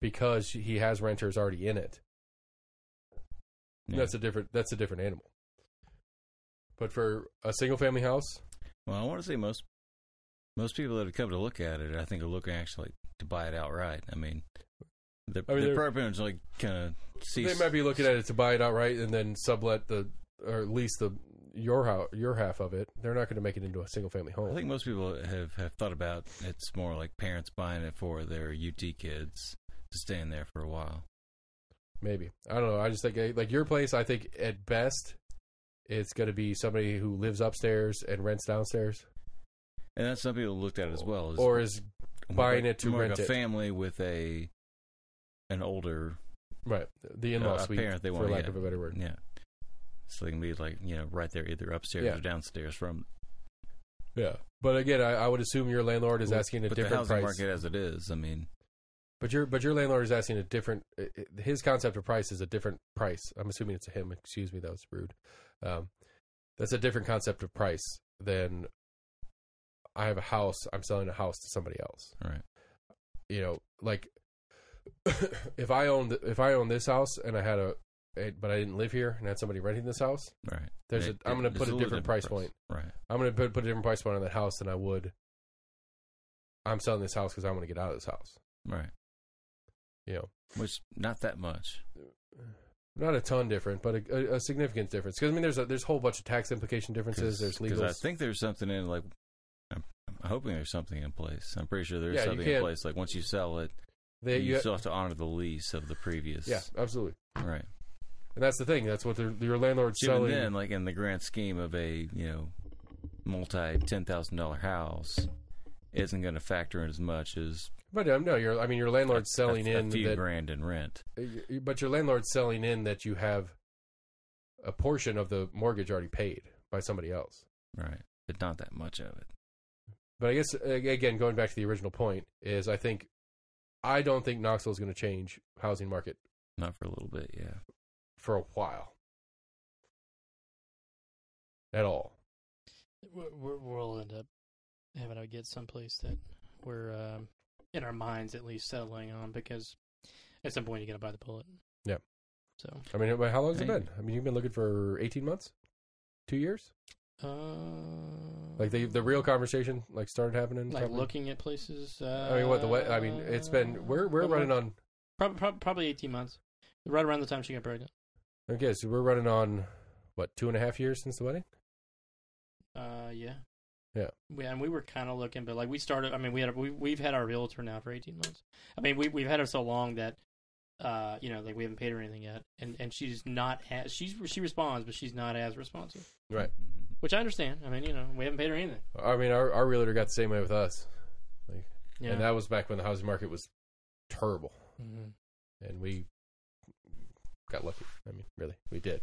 [SPEAKER 1] because he has renters already in it.
[SPEAKER 2] Yeah.
[SPEAKER 1] That's a different. That's a different animal. But for a single family house,
[SPEAKER 2] Well, I want to say most most people that have come to look at it, I think, are looking actually to buy it outright. I mean, the
[SPEAKER 1] I mean,
[SPEAKER 2] the like kind of see
[SPEAKER 1] they might be looking at it to buy it outright and then sublet the or at least the your house, your half of it. They're not going to make it into a single family home.
[SPEAKER 2] I think most people have, have thought about it's more like parents buying it for their UT kids to stay in there for a while.
[SPEAKER 1] Maybe I don't know. I just think eh, like your place. I think at best, it's going to be somebody who lives upstairs and rents downstairs,
[SPEAKER 2] And that's some people looked at it as well. Is,
[SPEAKER 1] or is buying
[SPEAKER 2] Like-
[SPEAKER 1] it to rent
[SPEAKER 2] like a
[SPEAKER 1] it.
[SPEAKER 2] family with a an older
[SPEAKER 1] right. The in-law
[SPEAKER 2] Uh, a
[SPEAKER 1] suite,
[SPEAKER 2] parent they
[SPEAKER 1] for
[SPEAKER 2] want,
[SPEAKER 1] lack
[SPEAKER 2] yeah.
[SPEAKER 1] of a better word.
[SPEAKER 2] yeah. So they can be like you know right there, either upstairs
[SPEAKER 1] Yeah.
[SPEAKER 2] or downstairs from.
[SPEAKER 1] Yeah, but again, I, I would assume your landlord is asking a
[SPEAKER 2] but the
[SPEAKER 1] different
[SPEAKER 2] housing
[SPEAKER 1] price.
[SPEAKER 2] market as it is. I mean,
[SPEAKER 1] But your but your landlord is asking a different. His concept of price is a different price. I'm assuming it's a him. Excuse me, that was rude. Um, that's a different concept of price than I have a house. I'm selling a house to somebody else.
[SPEAKER 2] right?
[SPEAKER 1] You know, like [coughs] if I owned if I owned this house and I had a, a but I didn't live here and had somebody renting this house,
[SPEAKER 2] Right.
[SPEAKER 1] There's a-
[SPEAKER 2] It-
[SPEAKER 1] I'm gonna put a different price point.
[SPEAKER 2] Right.
[SPEAKER 1] I'm going to put, put a different price point on that house than I would. I'm selling this house because I want to get out of this house.
[SPEAKER 2] Right.
[SPEAKER 1] You know,
[SPEAKER 2] Which not that much.
[SPEAKER 1] not a ton different, but a, a, a significant difference. Because I mean, there's a there's a whole bunch of tax implication differences. There's
[SPEAKER 2] Because
[SPEAKER 1] legal.
[SPEAKER 2] I think there's something in like. I'm, hoping there's something in place. I'm pretty sure there's
[SPEAKER 1] Yeah,
[SPEAKER 2] something in place. Like once you sell it,
[SPEAKER 1] They,
[SPEAKER 2] you,
[SPEAKER 1] you,
[SPEAKER 2] still have to honor the lease of the previous.
[SPEAKER 1] yeah, absolutely.
[SPEAKER 2] Right.
[SPEAKER 1] And that's the thing. That's what your landlord's
[SPEAKER 2] Even
[SPEAKER 1] selling.
[SPEAKER 2] then, like in the grand scheme of a you know multi ten thousand dollar house, isn't going to factor in as much as
[SPEAKER 1] But um, no, your I mean, your landlord's
[SPEAKER 2] a-
[SPEAKER 1] selling
[SPEAKER 2] a,
[SPEAKER 1] in
[SPEAKER 2] a few
[SPEAKER 1] that.
[SPEAKER 2] grand in rent.
[SPEAKER 1] But your landlord's selling in that you have a portion of the mortgage already paid by somebody else.
[SPEAKER 2] Right. But not that much of it.
[SPEAKER 1] But I guess uh, again, going back to the original point, is I think I don't think Knoxville is going to change housing market
[SPEAKER 2] Not for a little bit. Yeah.
[SPEAKER 1] for a while at all.
[SPEAKER 3] We're, we're- we'll end up having to get someplace that we're um, in our minds at least settling on because at some point you got to buy the bullet.
[SPEAKER 1] Yeah.
[SPEAKER 3] So,
[SPEAKER 1] I mean, how long has it been? I mean, you've been looking for eighteen months, two years.
[SPEAKER 3] uh,
[SPEAKER 1] Like the the real conversation like started happening.
[SPEAKER 3] like
[SPEAKER 1] probably?
[SPEAKER 3] looking at places. Uh,
[SPEAKER 1] I mean, what the way? I mean, it's been we're we're running on.
[SPEAKER 3] probably, probably eighteen months, right around the time she got pregnant.
[SPEAKER 1] Okay, so we're running on what two and a half years since the wedding.
[SPEAKER 3] Uh, yeah.
[SPEAKER 1] Yeah.
[SPEAKER 3] We, and we were kind of looking, but like we started. I mean, we had we we've had our realtor now for eighteen months. I mean, we we've had her so long that, uh, you know, like we haven't paid her anything yet, and and she's not as she's she responds, but she's not as responsive,
[SPEAKER 1] Right.
[SPEAKER 3] Which I understand. I mean, you know, we haven't paid her anything.
[SPEAKER 1] I mean, our our realtor got the same way with us,
[SPEAKER 3] Yeah.
[SPEAKER 1] and that was back when the housing market was terrible.
[SPEAKER 3] Mhm.
[SPEAKER 1] and we got lucky. I mean, really, we did.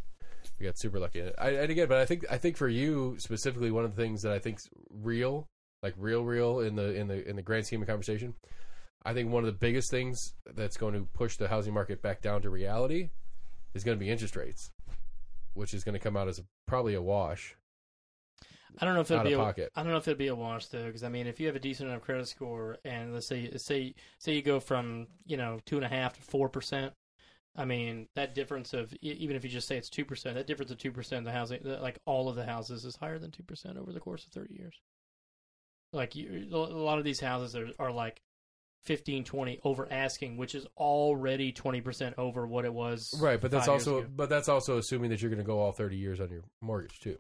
[SPEAKER 1] We got super lucky. I, and again, but I think I think for you specifically, one of the things that I think's real, like real, real in the in the in the grand scheme of conversation, I think one of the biggest things that's going to push the housing market back down to reality is going to be interest rates, which is going to come out as a, probably a wash
[SPEAKER 3] I don't know if it'll be a,
[SPEAKER 1] pocket.
[SPEAKER 3] I don't know if it'd be a wash though, because I mean, if you have a decent enough credit score, and let's say say say you go from you know two and a half to four percent, I mean that difference of even if you just say it's two percent, that difference of two percent, the housing, like all of the houses, is higher than two percent over the course of thirty years. Like you, a lot of these houses are, are like 15, 20 over asking, which is already twenty percent over what it was.
[SPEAKER 1] Right, but that's also
[SPEAKER 3] ago.
[SPEAKER 1] but that's also assuming that you're going to go all 30 years on your mortgage too.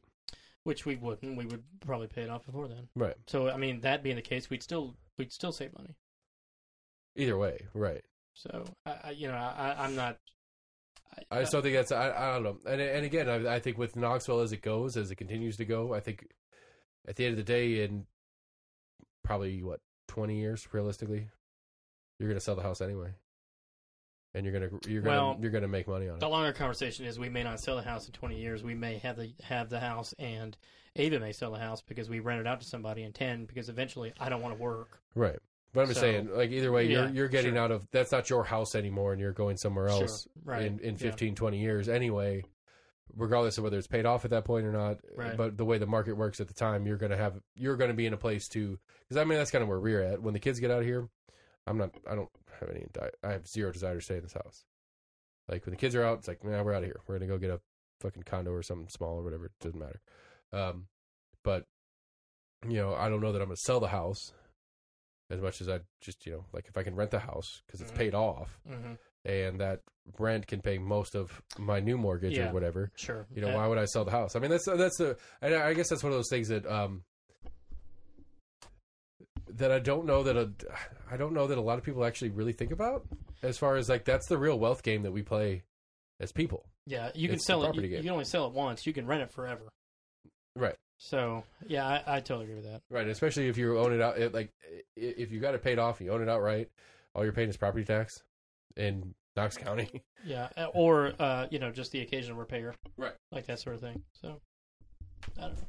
[SPEAKER 3] Which we wouldn't. We would probably pay it off before then.
[SPEAKER 1] Right.
[SPEAKER 3] So I mean, that being the case, we'd still we'd still save money.
[SPEAKER 1] Either way, right.
[SPEAKER 3] So I, I you know, I, I'm not.
[SPEAKER 1] I just don't think that's. I, I don't know. And and again, I, I think with Knoxville as it goes, as it continues to go, I think at the end of the day, in probably what twenty years, realistically, you're going to sell the house anyway, and you're gonna you're gonna
[SPEAKER 3] Well,
[SPEAKER 1] you're gonna make money on it.
[SPEAKER 3] The longer conversation is we may not sell the house in 20 years. We may have the have the house, and Ava may sell the house because we rent it out to somebody in 10. Because eventually, I don't want to work.
[SPEAKER 1] Right. But I'm just
[SPEAKER 3] So-
[SPEAKER 1] saying, like either way, you're you're getting
[SPEAKER 3] sure.
[SPEAKER 1] out of that's not your house anymore, and you're going somewhere
[SPEAKER 3] Sure,
[SPEAKER 1] else
[SPEAKER 3] right,
[SPEAKER 1] in in
[SPEAKER 3] yeah.
[SPEAKER 1] 15, 20 years anyway. Regardless of whether it's paid off at that point or not,
[SPEAKER 3] Right.
[SPEAKER 1] but the way the market works at the time, you're gonna have you're gonna be in a place to because I mean that's kind of where we're at. When the kids get out of here, I'm not. I don't have any. I have zero desire to stay in this house. Like when the kids are out, it's like, nah, we're out of here. We're gonna go get a fucking condo or something small or whatever. It doesn't matter. Um, but you know, I don't know that I'm gonna sell the house as much as I just you know like if I can rent the house because it's
[SPEAKER 3] Mhm.
[SPEAKER 1] paid off
[SPEAKER 3] Mm-hmm.
[SPEAKER 1] and that rent can pay most of my new mortgage
[SPEAKER 3] Yeah.
[SPEAKER 1] or whatever.
[SPEAKER 3] Sure.
[SPEAKER 1] You know,
[SPEAKER 3] Uh,
[SPEAKER 1] why would I sell the house? I mean, that's that's a. and I guess that's one of those things that um that I don't know that a, I don't know that a lot of people actually really think about as far as like that's the real wealth game that we play as people.
[SPEAKER 3] Yeah, you can
[SPEAKER 1] It's
[SPEAKER 3] sell it. You, you can only sell it once. You can rent it forever.
[SPEAKER 1] Right.
[SPEAKER 3] So yeah, I, I totally agree with that.
[SPEAKER 1] Right, especially if you own it out. It, like if you got it paid off, and you own it outright. All you're paying is property tax in Knox County. [laughs]
[SPEAKER 3] Yeah, or uh, you know, just the occasional repair,
[SPEAKER 1] Right.
[SPEAKER 3] Like that sort of thing. So I don't know.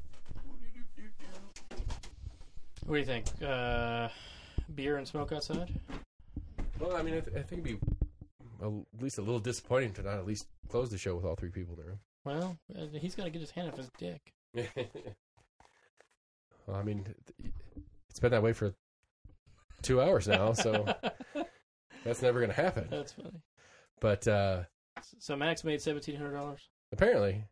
[SPEAKER 3] What do you think? Uh, beer and smoke outside?
[SPEAKER 1] well, I mean, I, th- I think it'd be a, at least a little disappointing to not at least close the show with all three people in the room.
[SPEAKER 3] Well, uh, he's got to get his hand off his dick. [laughs]
[SPEAKER 1] well, I mean, it's been that way for two hours now, so [laughs] that's never going to happen.
[SPEAKER 3] That's funny.
[SPEAKER 1] But uh,
[SPEAKER 3] So Max made seventeen hundred dollars.
[SPEAKER 1] apparently,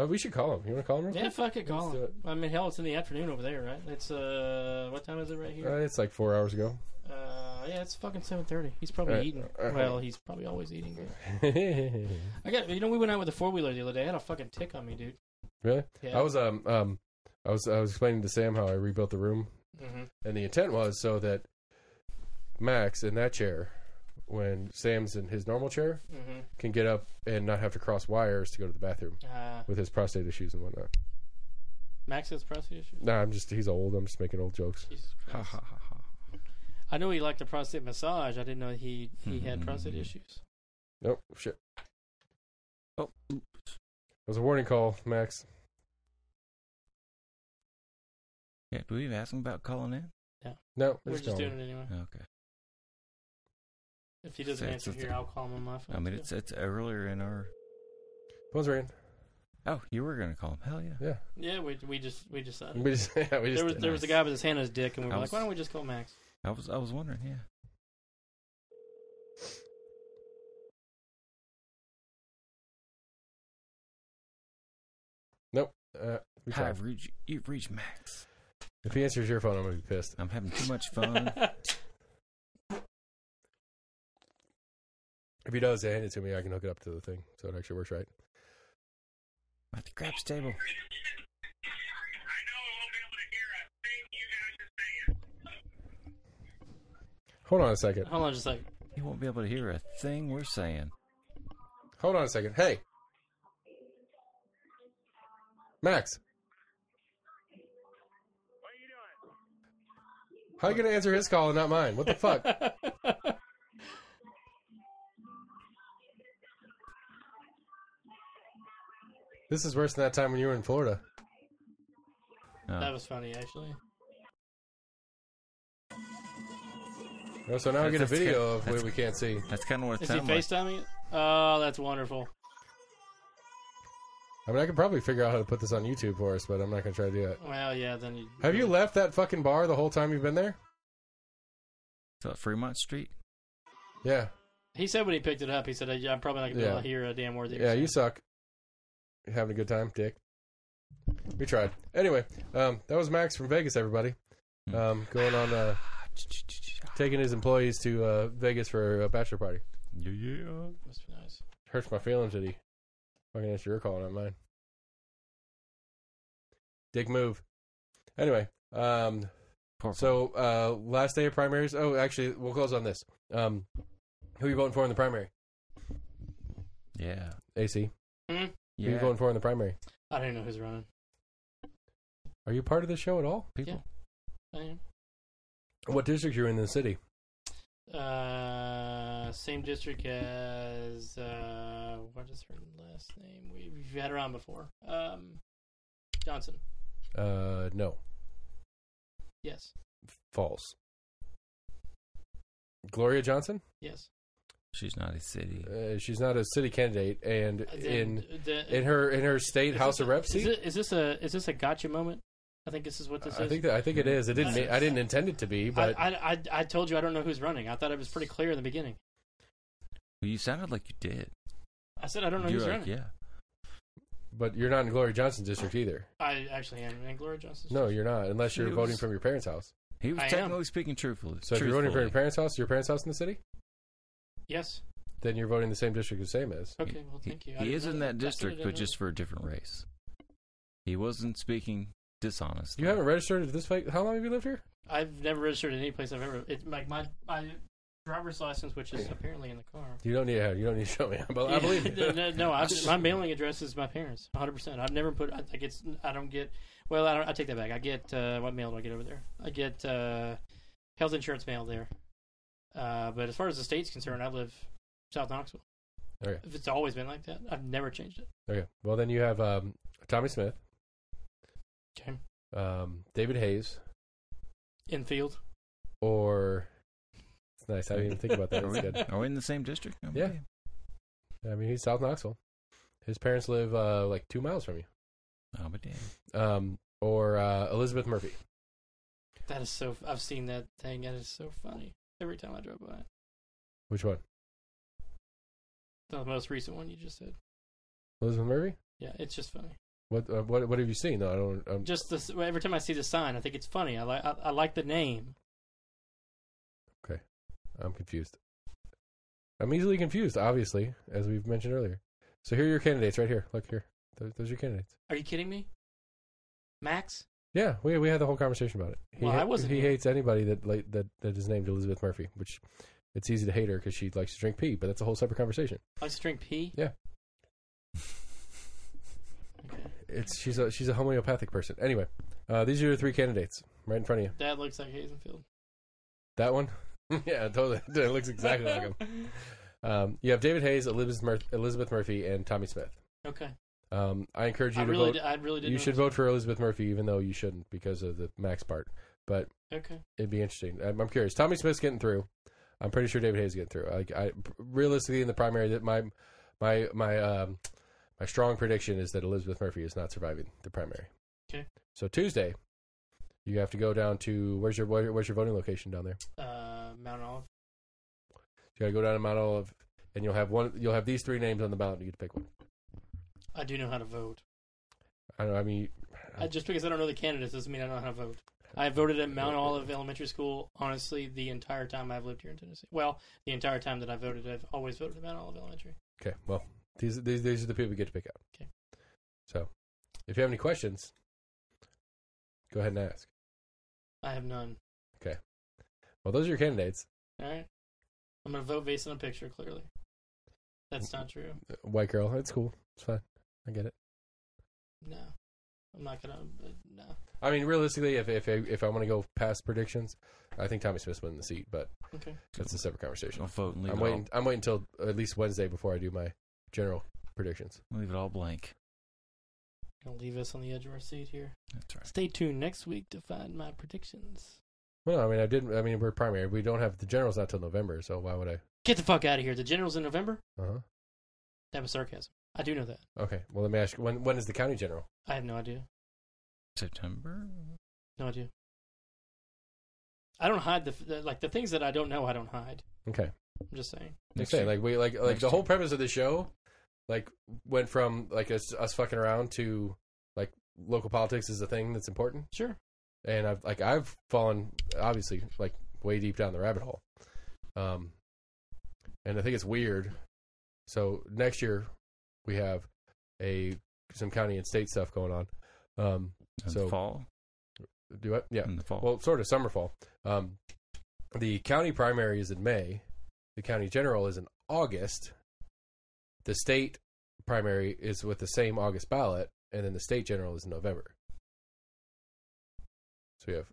[SPEAKER 1] uh, we should call him. You want to call him? Real
[SPEAKER 3] Yeah,
[SPEAKER 1] quick?
[SPEAKER 3] fuck it, call him. I mean, hell, it's in the afternoon over there, right? It's uh, what time is it right here?
[SPEAKER 1] Uh, it's like four hours ago.
[SPEAKER 3] Uh, yeah, it's fucking seven thirty. He's probably
[SPEAKER 1] Uh,
[SPEAKER 3] eating.
[SPEAKER 1] uh,
[SPEAKER 3] well, he's probably always eating. [laughs] I got. You know, we went out with a four wheeler the other day. I had a fucking tick on me, dude. Really? Yeah.
[SPEAKER 1] I was um um I was I was explaining to Sam how I rebuilt the room,
[SPEAKER 3] hmm
[SPEAKER 1] and the intent was so that Max in that chair, when Sam's in his normal chair,
[SPEAKER 3] hmm
[SPEAKER 1] can get up and not have to cross wires to go to the bathroom
[SPEAKER 3] Uh,
[SPEAKER 1] with his prostate issues and whatnot.
[SPEAKER 3] Max has prostate issues.
[SPEAKER 1] Nah, I'm just he's old. I'm just making old jokes.
[SPEAKER 2] Ha ha ha ha.
[SPEAKER 3] I know he liked the prostate massage. I didn't know he he had prostate issues.
[SPEAKER 1] Nope, shit.
[SPEAKER 2] Oh,
[SPEAKER 1] It was a warning call, Max.
[SPEAKER 2] yeah. Do we even ask him about calling in? Yeah.
[SPEAKER 1] No,
[SPEAKER 3] We're
[SPEAKER 1] just
[SPEAKER 3] just doing it anyway.
[SPEAKER 2] Okay.
[SPEAKER 3] If he doesn't
[SPEAKER 2] It's-
[SPEAKER 3] answer
[SPEAKER 2] it's-
[SPEAKER 3] here, I'll call him on my phone.
[SPEAKER 2] I mean,
[SPEAKER 3] too.
[SPEAKER 2] it's it's earlier in our.
[SPEAKER 1] Phone's ringing.
[SPEAKER 2] Oh, you were gonna call him? Hell yeah.
[SPEAKER 1] Yeah,
[SPEAKER 3] yeah. We we just we decided.
[SPEAKER 1] we just [laughs] yeah, we just
[SPEAKER 3] there was
[SPEAKER 1] did.
[SPEAKER 3] there was a guy with his hand on his dick, and we were
[SPEAKER 2] I
[SPEAKER 3] like,
[SPEAKER 2] was-
[SPEAKER 3] why don't we just call Max?
[SPEAKER 2] I was I was wondering. Yeah.
[SPEAKER 1] nope. Uh, we
[SPEAKER 2] Hi,
[SPEAKER 1] tried.
[SPEAKER 2] I've reached, you've reached Max.
[SPEAKER 1] If he answers your phone, I'm gonna be pissed.
[SPEAKER 2] I'm having too much fun. [laughs]
[SPEAKER 1] If he does, hand it to me. I can hook it up to the thing, so it actually works right.
[SPEAKER 2] At the craps table.
[SPEAKER 1] Hold on a second.
[SPEAKER 3] Hold on, just like
[SPEAKER 2] You won't be able to hear a thing we're saying.
[SPEAKER 1] Hold on a second. Hey, Max. What are you doing? How are you gonna answer his call and not mine? What the fuck? [laughs] this is worse than that time when you were in Florida.
[SPEAKER 2] Oh.
[SPEAKER 3] that was funny actually.
[SPEAKER 1] Oh, so now we get a
[SPEAKER 2] That's- that's
[SPEAKER 1] video
[SPEAKER 2] good.
[SPEAKER 1] of what
[SPEAKER 2] That's-
[SPEAKER 1] we can't see.
[SPEAKER 2] That's kind of what it
[SPEAKER 3] Is he
[SPEAKER 2] sounded like.
[SPEAKER 3] FaceTiming? Oh, that's wonderful.
[SPEAKER 1] I mean, I could probably figure out how to put this on YouTube for us, but I'm not gonna try to do that.
[SPEAKER 3] Well, yeah. Then you,
[SPEAKER 1] Have you left that fucking bar the whole time you've been there?
[SPEAKER 2] So Fremont Street.
[SPEAKER 1] Yeah,
[SPEAKER 3] He said when he picked it up, he said, "I'm probably not gonna be
[SPEAKER 1] Yeah.
[SPEAKER 3] able to hear a damn word." That
[SPEAKER 1] yeah.
[SPEAKER 3] you're
[SPEAKER 1] You
[SPEAKER 3] saying."
[SPEAKER 1] suck. You having a good time, Dick? We tried. Anyway, um, that was Max from Vegas. Everybody, um, going on uh, taking his employees to uh, Vegas for a bachelor party.
[SPEAKER 2] Yeah, yeah.
[SPEAKER 3] Must be nice.
[SPEAKER 1] Hurts my feelings that he fucking answered your call, not mine. Dick move. Anyway, um, so uh, last day of primaries. Oh, actually, we'll close on this. Um, who are you voting for in the primary?
[SPEAKER 2] Yeah.
[SPEAKER 1] AC.
[SPEAKER 3] Hmm?
[SPEAKER 1] Who are you
[SPEAKER 2] Yeah.
[SPEAKER 1] voting for in the primary?
[SPEAKER 3] I don't know who's running.
[SPEAKER 1] Are you part of this show at all?
[SPEAKER 2] People.
[SPEAKER 3] Yeah, I am.
[SPEAKER 1] What district you're in in the city?
[SPEAKER 3] Uh, same district as uh, what is her last name? We, we've had her on before. Um, Johnson.
[SPEAKER 1] Uh, no,
[SPEAKER 3] Yes.
[SPEAKER 1] false. Gloria Johnson.
[SPEAKER 3] Yes.
[SPEAKER 2] She's not a city.
[SPEAKER 1] Uh, she's not a city candidate, and in
[SPEAKER 3] the,
[SPEAKER 1] in her in her state House
[SPEAKER 3] this
[SPEAKER 1] of
[SPEAKER 3] a-
[SPEAKER 1] Reps
[SPEAKER 3] Is,
[SPEAKER 1] seat.
[SPEAKER 3] it, is this a is this a gotcha moment? I think this is what this
[SPEAKER 1] I
[SPEAKER 3] is.
[SPEAKER 1] think that I think it is. It didn't. ma- I didn't intend it to be, but
[SPEAKER 3] I, I, I told you I don't know who's running. I thought it was pretty clear in the beginning.
[SPEAKER 2] Well, you sounded like you did.
[SPEAKER 3] I said I don't know
[SPEAKER 2] You're
[SPEAKER 3] who's
[SPEAKER 2] like,
[SPEAKER 3] running.
[SPEAKER 2] yeah.
[SPEAKER 1] but you're not in Gloria Johnson's district either.
[SPEAKER 3] I actually am in Gloria Johnson's.
[SPEAKER 1] No, you're not, unless you're
[SPEAKER 2] He
[SPEAKER 1] voting from your parents' house.
[SPEAKER 2] He was
[SPEAKER 3] I am.
[SPEAKER 2] technically speaking truthfully.
[SPEAKER 1] So if you're voting from your parents' house, your parents' house in the city,
[SPEAKER 3] Yes.
[SPEAKER 1] then you're voting the same district as same as.
[SPEAKER 3] Okay. Well, thank you. I
[SPEAKER 2] He is in that district, but just for a different race. He wasn't speaking dishonest.
[SPEAKER 1] You haven't registered at this place. How long have you lived here?
[SPEAKER 3] I've never registered at any place I've ever. It's like my my driver's license, which is apparently in the car.
[SPEAKER 1] You don't need to. You don't need to show me. [laughs] But I believe
[SPEAKER 3] no,
[SPEAKER 1] you. [laughs]
[SPEAKER 3] no, no, I, my [laughs] mailing address is my parents, 100. percent I've never put. I think it's. I don't get. Well, I, don't, I take that back. I get uh, what mail do I get over there? I get uh, health insurance mail there. Uh, but as far as the state's concerned, I live South Knoxville.
[SPEAKER 1] Okay.
[SPEAKER 3] If it's always been like that, I've never changed it.
[SPEAKER 1] Okay. Well, then you have um, Tommy Smith,
[SPEAKER 3] Okay.
[SPEAKER 1] um, David Hayes,
[SPEAKER 3] Infield.
[SPEAKER 1] or it's nice. I didn't even think about that. [laughs]
[SPEAKER 2] Are we, are we in the same district?
[SPEAKER 1] Yeah.
[SPEAKER 2] Okay.
[SPEAKER 1] I mean, he's South Knoxville. His parents live uh, like two miles from you.
[SPEAKER 2] Oh, but damn.
[SPEAKER 1] Um, or uh, Elizabeth Murphy.
[SPEAKER 3] That is so. I've seen that thing. That is so funny. Every time I drove by.
[SPEAKER 1] Which one?
[SPEAKER 3] The most recent one you just said.
[SPEAKER 1] Elizabeth Murphy.
[SPEAKER 3] Yeah, it's just funny.
[SPEAKER 1] What uh, what what have you seen? No, I don't. Um,
[SPEAKER 3] Just this. Every time I see the sign, I think it's funny. I like. I, I like the name.
[SPEAKER 1] Okay, I'm confused. I'm easily confused, obviously, as we've mentioned earlier. So here are your candidates right here. Look here. Those, those are your candidates.
[SPEAKER 3] Are you kidding me? Max?
[SPEAKER 1] Yeah, we we had the whole conversation about it. He
[SPEAKER 3] Well, I wasn't
[SPEAKER 1] He
[SPEAKER 3] here.
[SPEAKER 1] hates anybody that like, that that is named Elizabeth Murphy, which it's easy to hate her because she likes to drink pee, but that's a whole separate conversation.
[SPEAKER 3] Likes to drink pee?
[SPEAKER 1] Yeah.
[SPEAKER 3] Okay.
[SPEAKER 1] It's she's a she's a homeopathic person. Anyway, uh, these are your three candidates right in front of you.
[SPEAKER 3] That looks like Hazenfield.
[SPEAKER 1] That one, [laughs] yeah, totally. [laughs] It looks exactly like him. [laughs] Um, you have David Hayes, Elizabeth, Mur- Elizabeth Murphy, and Tommy Smith.
[SPEAKER 3] Okay.
[SPEAKER 1] Um, I encourage you
[SPEAKER 3] I
[SPEAKER 1] to
[SPEAKER 3] really,
[SPEAKER 1] vote.
[SPEAKER 3] di- I really didn't.
[SPEAKER 1] You should vote for Elizabeth Murphy, even though you shouldn't because of the Max part. But
[SPEAKER 3] Okay.
[SPEAKER 1] it'd be interesting. I'm, I'm curious. Tommy Smith's getting through. I'm pretty sure David Hayes is getting through. Like I, realistically, in the primary, that my my my um, my strong prediction is that Elizabeth Murphy is not surviving the primary.
[SPEAKER 3] Okay.
[SPEAKER 1] So Tuesday, you have to go down to where's your where, where's your voting location down there?
[SPEAKER 3] Uh, Mount Olive.
[SPEAKER 1] You got to go down to Mount Olive, and you'll have one. You'll have these three names on the ballot. and You get to pick one.
[SPEAKER 3] I do know how to vote.
[SPEAKER 1] I don't. know, I mean,
[SPEAKER 3] I, just because I don't know the candidates doesn't mean I don't know how to vote. I voted at Mount Olive Elementary School, honestly, the entire time I've lived here in Tennessee. Well, the entire time that I voted, I've always voted at Mount Olive Elementary.
[SPEAKER 1] okay. Well, these these these are the people we get to pick out.
[SPEAKER 3] Okay.
[SPEAKER 1] So, if you have any questions, go ahead and ask.
[SPEAKER 3] I have none. Okay.
[SPEAKER 1] Well, those are your candidates.
[SPEAKER 3] All right. I'm going to vote based on a picture, clearly. That's not true.
[SPEAKER 1] White girl, it's cool. It's fine. I get it.
[SPEAKER 3] No. I'm not going to. No.
[SPEAKER 1] I mean, realistically, if if if I want to go past predictions, I think Tommy Smith's winning the seat, but
[SPEAKER 3] Okay.
[SPEAKER 1] that's a separate conversation.
[SPEAKER 2] I'll vote and leave
[SPEAKER 1] I'm
[SPEAKER 2] it
[SPEAKER 1] waiting. I'm waiting until at least Wednesday before I do my general predictions.
[SPEAKER 2] all leave it all blank.
[SPEAKER 3] Going to leave us on the edge of our seat here.
[SPEAKER 2] That's right.
[SPEAKER 3] Stay tuned next week to find my predictions.
[SPEAKER 1] Well, I mean, I didn't. I mean, we're primary. We don't have the generals not till November, so why would I?
[SPEAKER 3] Get the fuck out of here. The general's in November?
[SPEAKER 1] Uh huh.
[SPEAKER 3] That was sarcasm. I do know that.
[SPEAKER 1] Okay. Well, let me ask you. When when is the county general?
[SPEAKER 3] I have no idea.
[SPEAKER 2] September.
[SPEAKER 3] No idea. I don't hide the, the like the things that I don't know. I don't hide.
[SPEAKER 1] Okay.
[SPEAKER 3] I'm just saying.
[SPEAKER 2] Next
[SPEAKER 1] saying
[SPEAKER 2] year.
[SPEAKER 1] like we like like
[SPEAKER 2] Next
[SPEAKER 1] the whole
[SPEAKER 2] year.
[SPEAKER 1] premise of the show, like went from like us us fucking around to like local politics is a thing that's important,
[SPEAKER 3] Sure.
[SPEAKER 1] and I've like I've fallen obviously like way deep down the rabbit hole, um, and I think it's weird. So next year we have a some county and state stuff going on. Um,
[SPEAKER 2] In
[SPEAKER 1] so
[SPEAKER 2] fall.
[SPEAKER 1] do it, yeah.
[SPEAKER 2] In the fall.
[SPEAKER 1] Well, sort of summer fall. Um, the county primary is in May. The county general is in August. The state primary is with the same August ballot, and then the state general is in November. So we have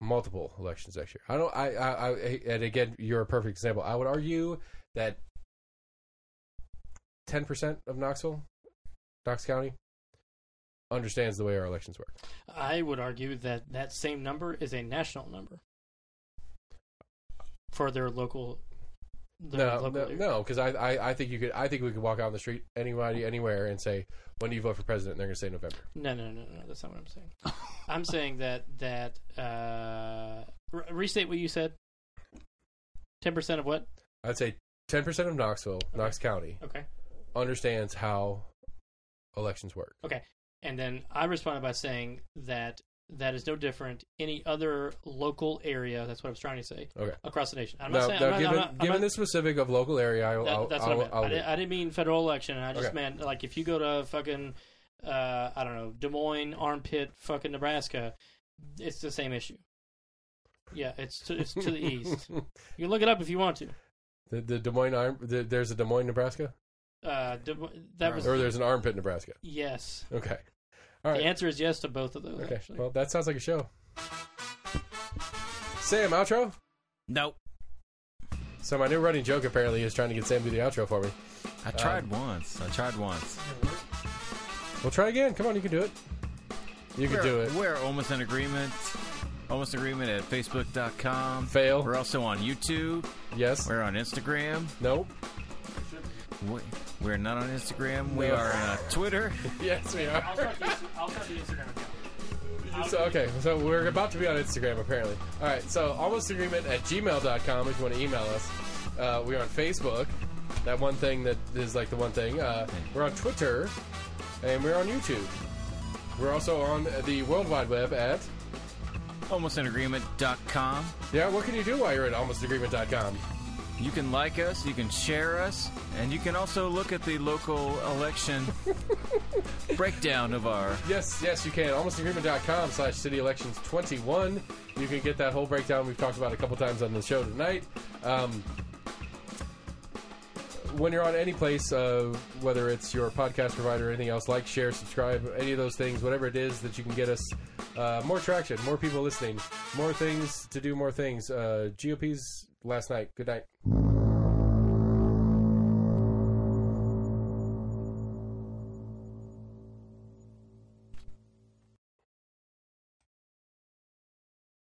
[SPEAKER 1] multiple elections next year. I don't. I. I. I and again, you're a perfect example. I would argue that ten percent of Knoxville, Knox County, understands the way our elections work.
[SPEAKER 3] I would argue that that same number is a national number for their local. Their
[SPEAKER 1] No,
[SPEAKER 3] local
[SPEAKER 1] no,
[SPEAKER 3] area.
[SPEAKER 1] no, because I, I, I think you could. I think we could walk out on the street, anybody, anywhere, and say, "When do you vote for president?" And they're going to say November.
[SPEAKER 3] No, no, no, no. That's not what I'm saying. [laughs] I'm saying that that uh, re- restate what you said. Ten percent of what?
[SPEAKER 1] I'd say ten percent of Knoxville, Knox County,
[SPEAKER 3] Okay.
[SPEAKER 1] Understands how elections work. Okay.
[SPEAKER 3] And then I responded by saying that that is no different any other local area. That's what I was trying to say.
[SPEAKER 1] Okay.
[SPEAKER 3] Across the nation. I'm
[SPEAKER 1] Now,
[SPEAKER 3] not saying.
[SPEAKER 1] now
[SPEAKER 3] I'm not,
[SPEAKER 1] given,
[SPEAKER 3] I'm not, I'm
[SPEAKER 1] given
[SPEAKER 3] not-
[SPEAKER 1] the specific of local area, I,
[SPEAKER 3] that-
[SPEAKER 1] I'll,
[SPEAKER 3] that's
[SPEAKER 1] I'll,
[SPEAKER 3] what I meant.
[SPEAKER 1] I'll
[SPEAKER 3] didn't, I didn't mean federal election. I just
[SPEAKER 1] Okay.
[SPEAKER 3] meant like if you go to fucking uh, I don't know Des Moines, Armpit, fucking Nebraska, it's the same issue. Yeah, it's to, it's to the east. [laughs] You can look it up if you want to.
[SPEAKER 1] The, the Des Moines. The, there's a Des Moines, Nebraska,
[SPEAKER 3] Uh, that was
[SPEAKER 1] or there's an armpit, in Nebraska.
[SPEAKER 3] yes.
[SPEAKER 1] Okay. All right.
[SPEAKER 3] The answer is yes to both of those.
[SPEAKER 1] Okay.
[SPEAKER 3] Actually,
[SPEAKER 1] Well, that sounds like a show. Sam, outro.
[SPEAKER 2] Nope.
[SPEAKER 1] So my new running joke apparently is trying to get Sam to do the outro for me.
[SPEAKER 2] I tried once. I tried once.
[SPEAKER 1] We'll try again. Come on, you can do it. You can
[SPEAKER 2] we're,
[SPEAKER 1] do it.
[SPEAKER 2] We're almost in agreement. Almost agreement at Facebook.com.
[SPEAKER 1] Fail.
[SPEAKER 2] We're also on YouTube.
[SPEAKER 1] Yes.
[SPEAKER 2] We're on Instagram.
[SPEAKER 1] Nope.
[SPEAKER 2] We- We're not on Instagram. We are on uh, Twitter. [laughs]
[SPEAKER 1] Yes, we are.
[SPEAKER 3] I'll start the, I'll start the Instagram account.
[SPEAKER 1] So, okay, so we're about to be on Instagram apparently. All right, so almost agreement at gmail.com if you want to email us. Uh, we're on Facebook. That one thing that is like the one thing. Uh, we're on Twitter, and we're on YouTube. We're also on the World Wide Web at
[SPEAKER 2] Almostinagreement.com.
[SPEAKER 1] yeah. What can you do while you're at almostagreement.com?
[SPEAKER 2] You can like us, you can share us, and you can also look at the local election [laughs] breakdown of our.
[SPEAKER 1] Yes, yes, you can. Almostagreement.com slash city elections 21. You can get that whole breakdown we've talked about a couple times on the show tonight. Um, when you're on any place, uh, whether it's your podcast provider or anything else, like, share, subscribe, any of those things, whatever it is that you can get us uh, more traction, more people listening, more things to do, more things. Uh, GOP's last night. Good night.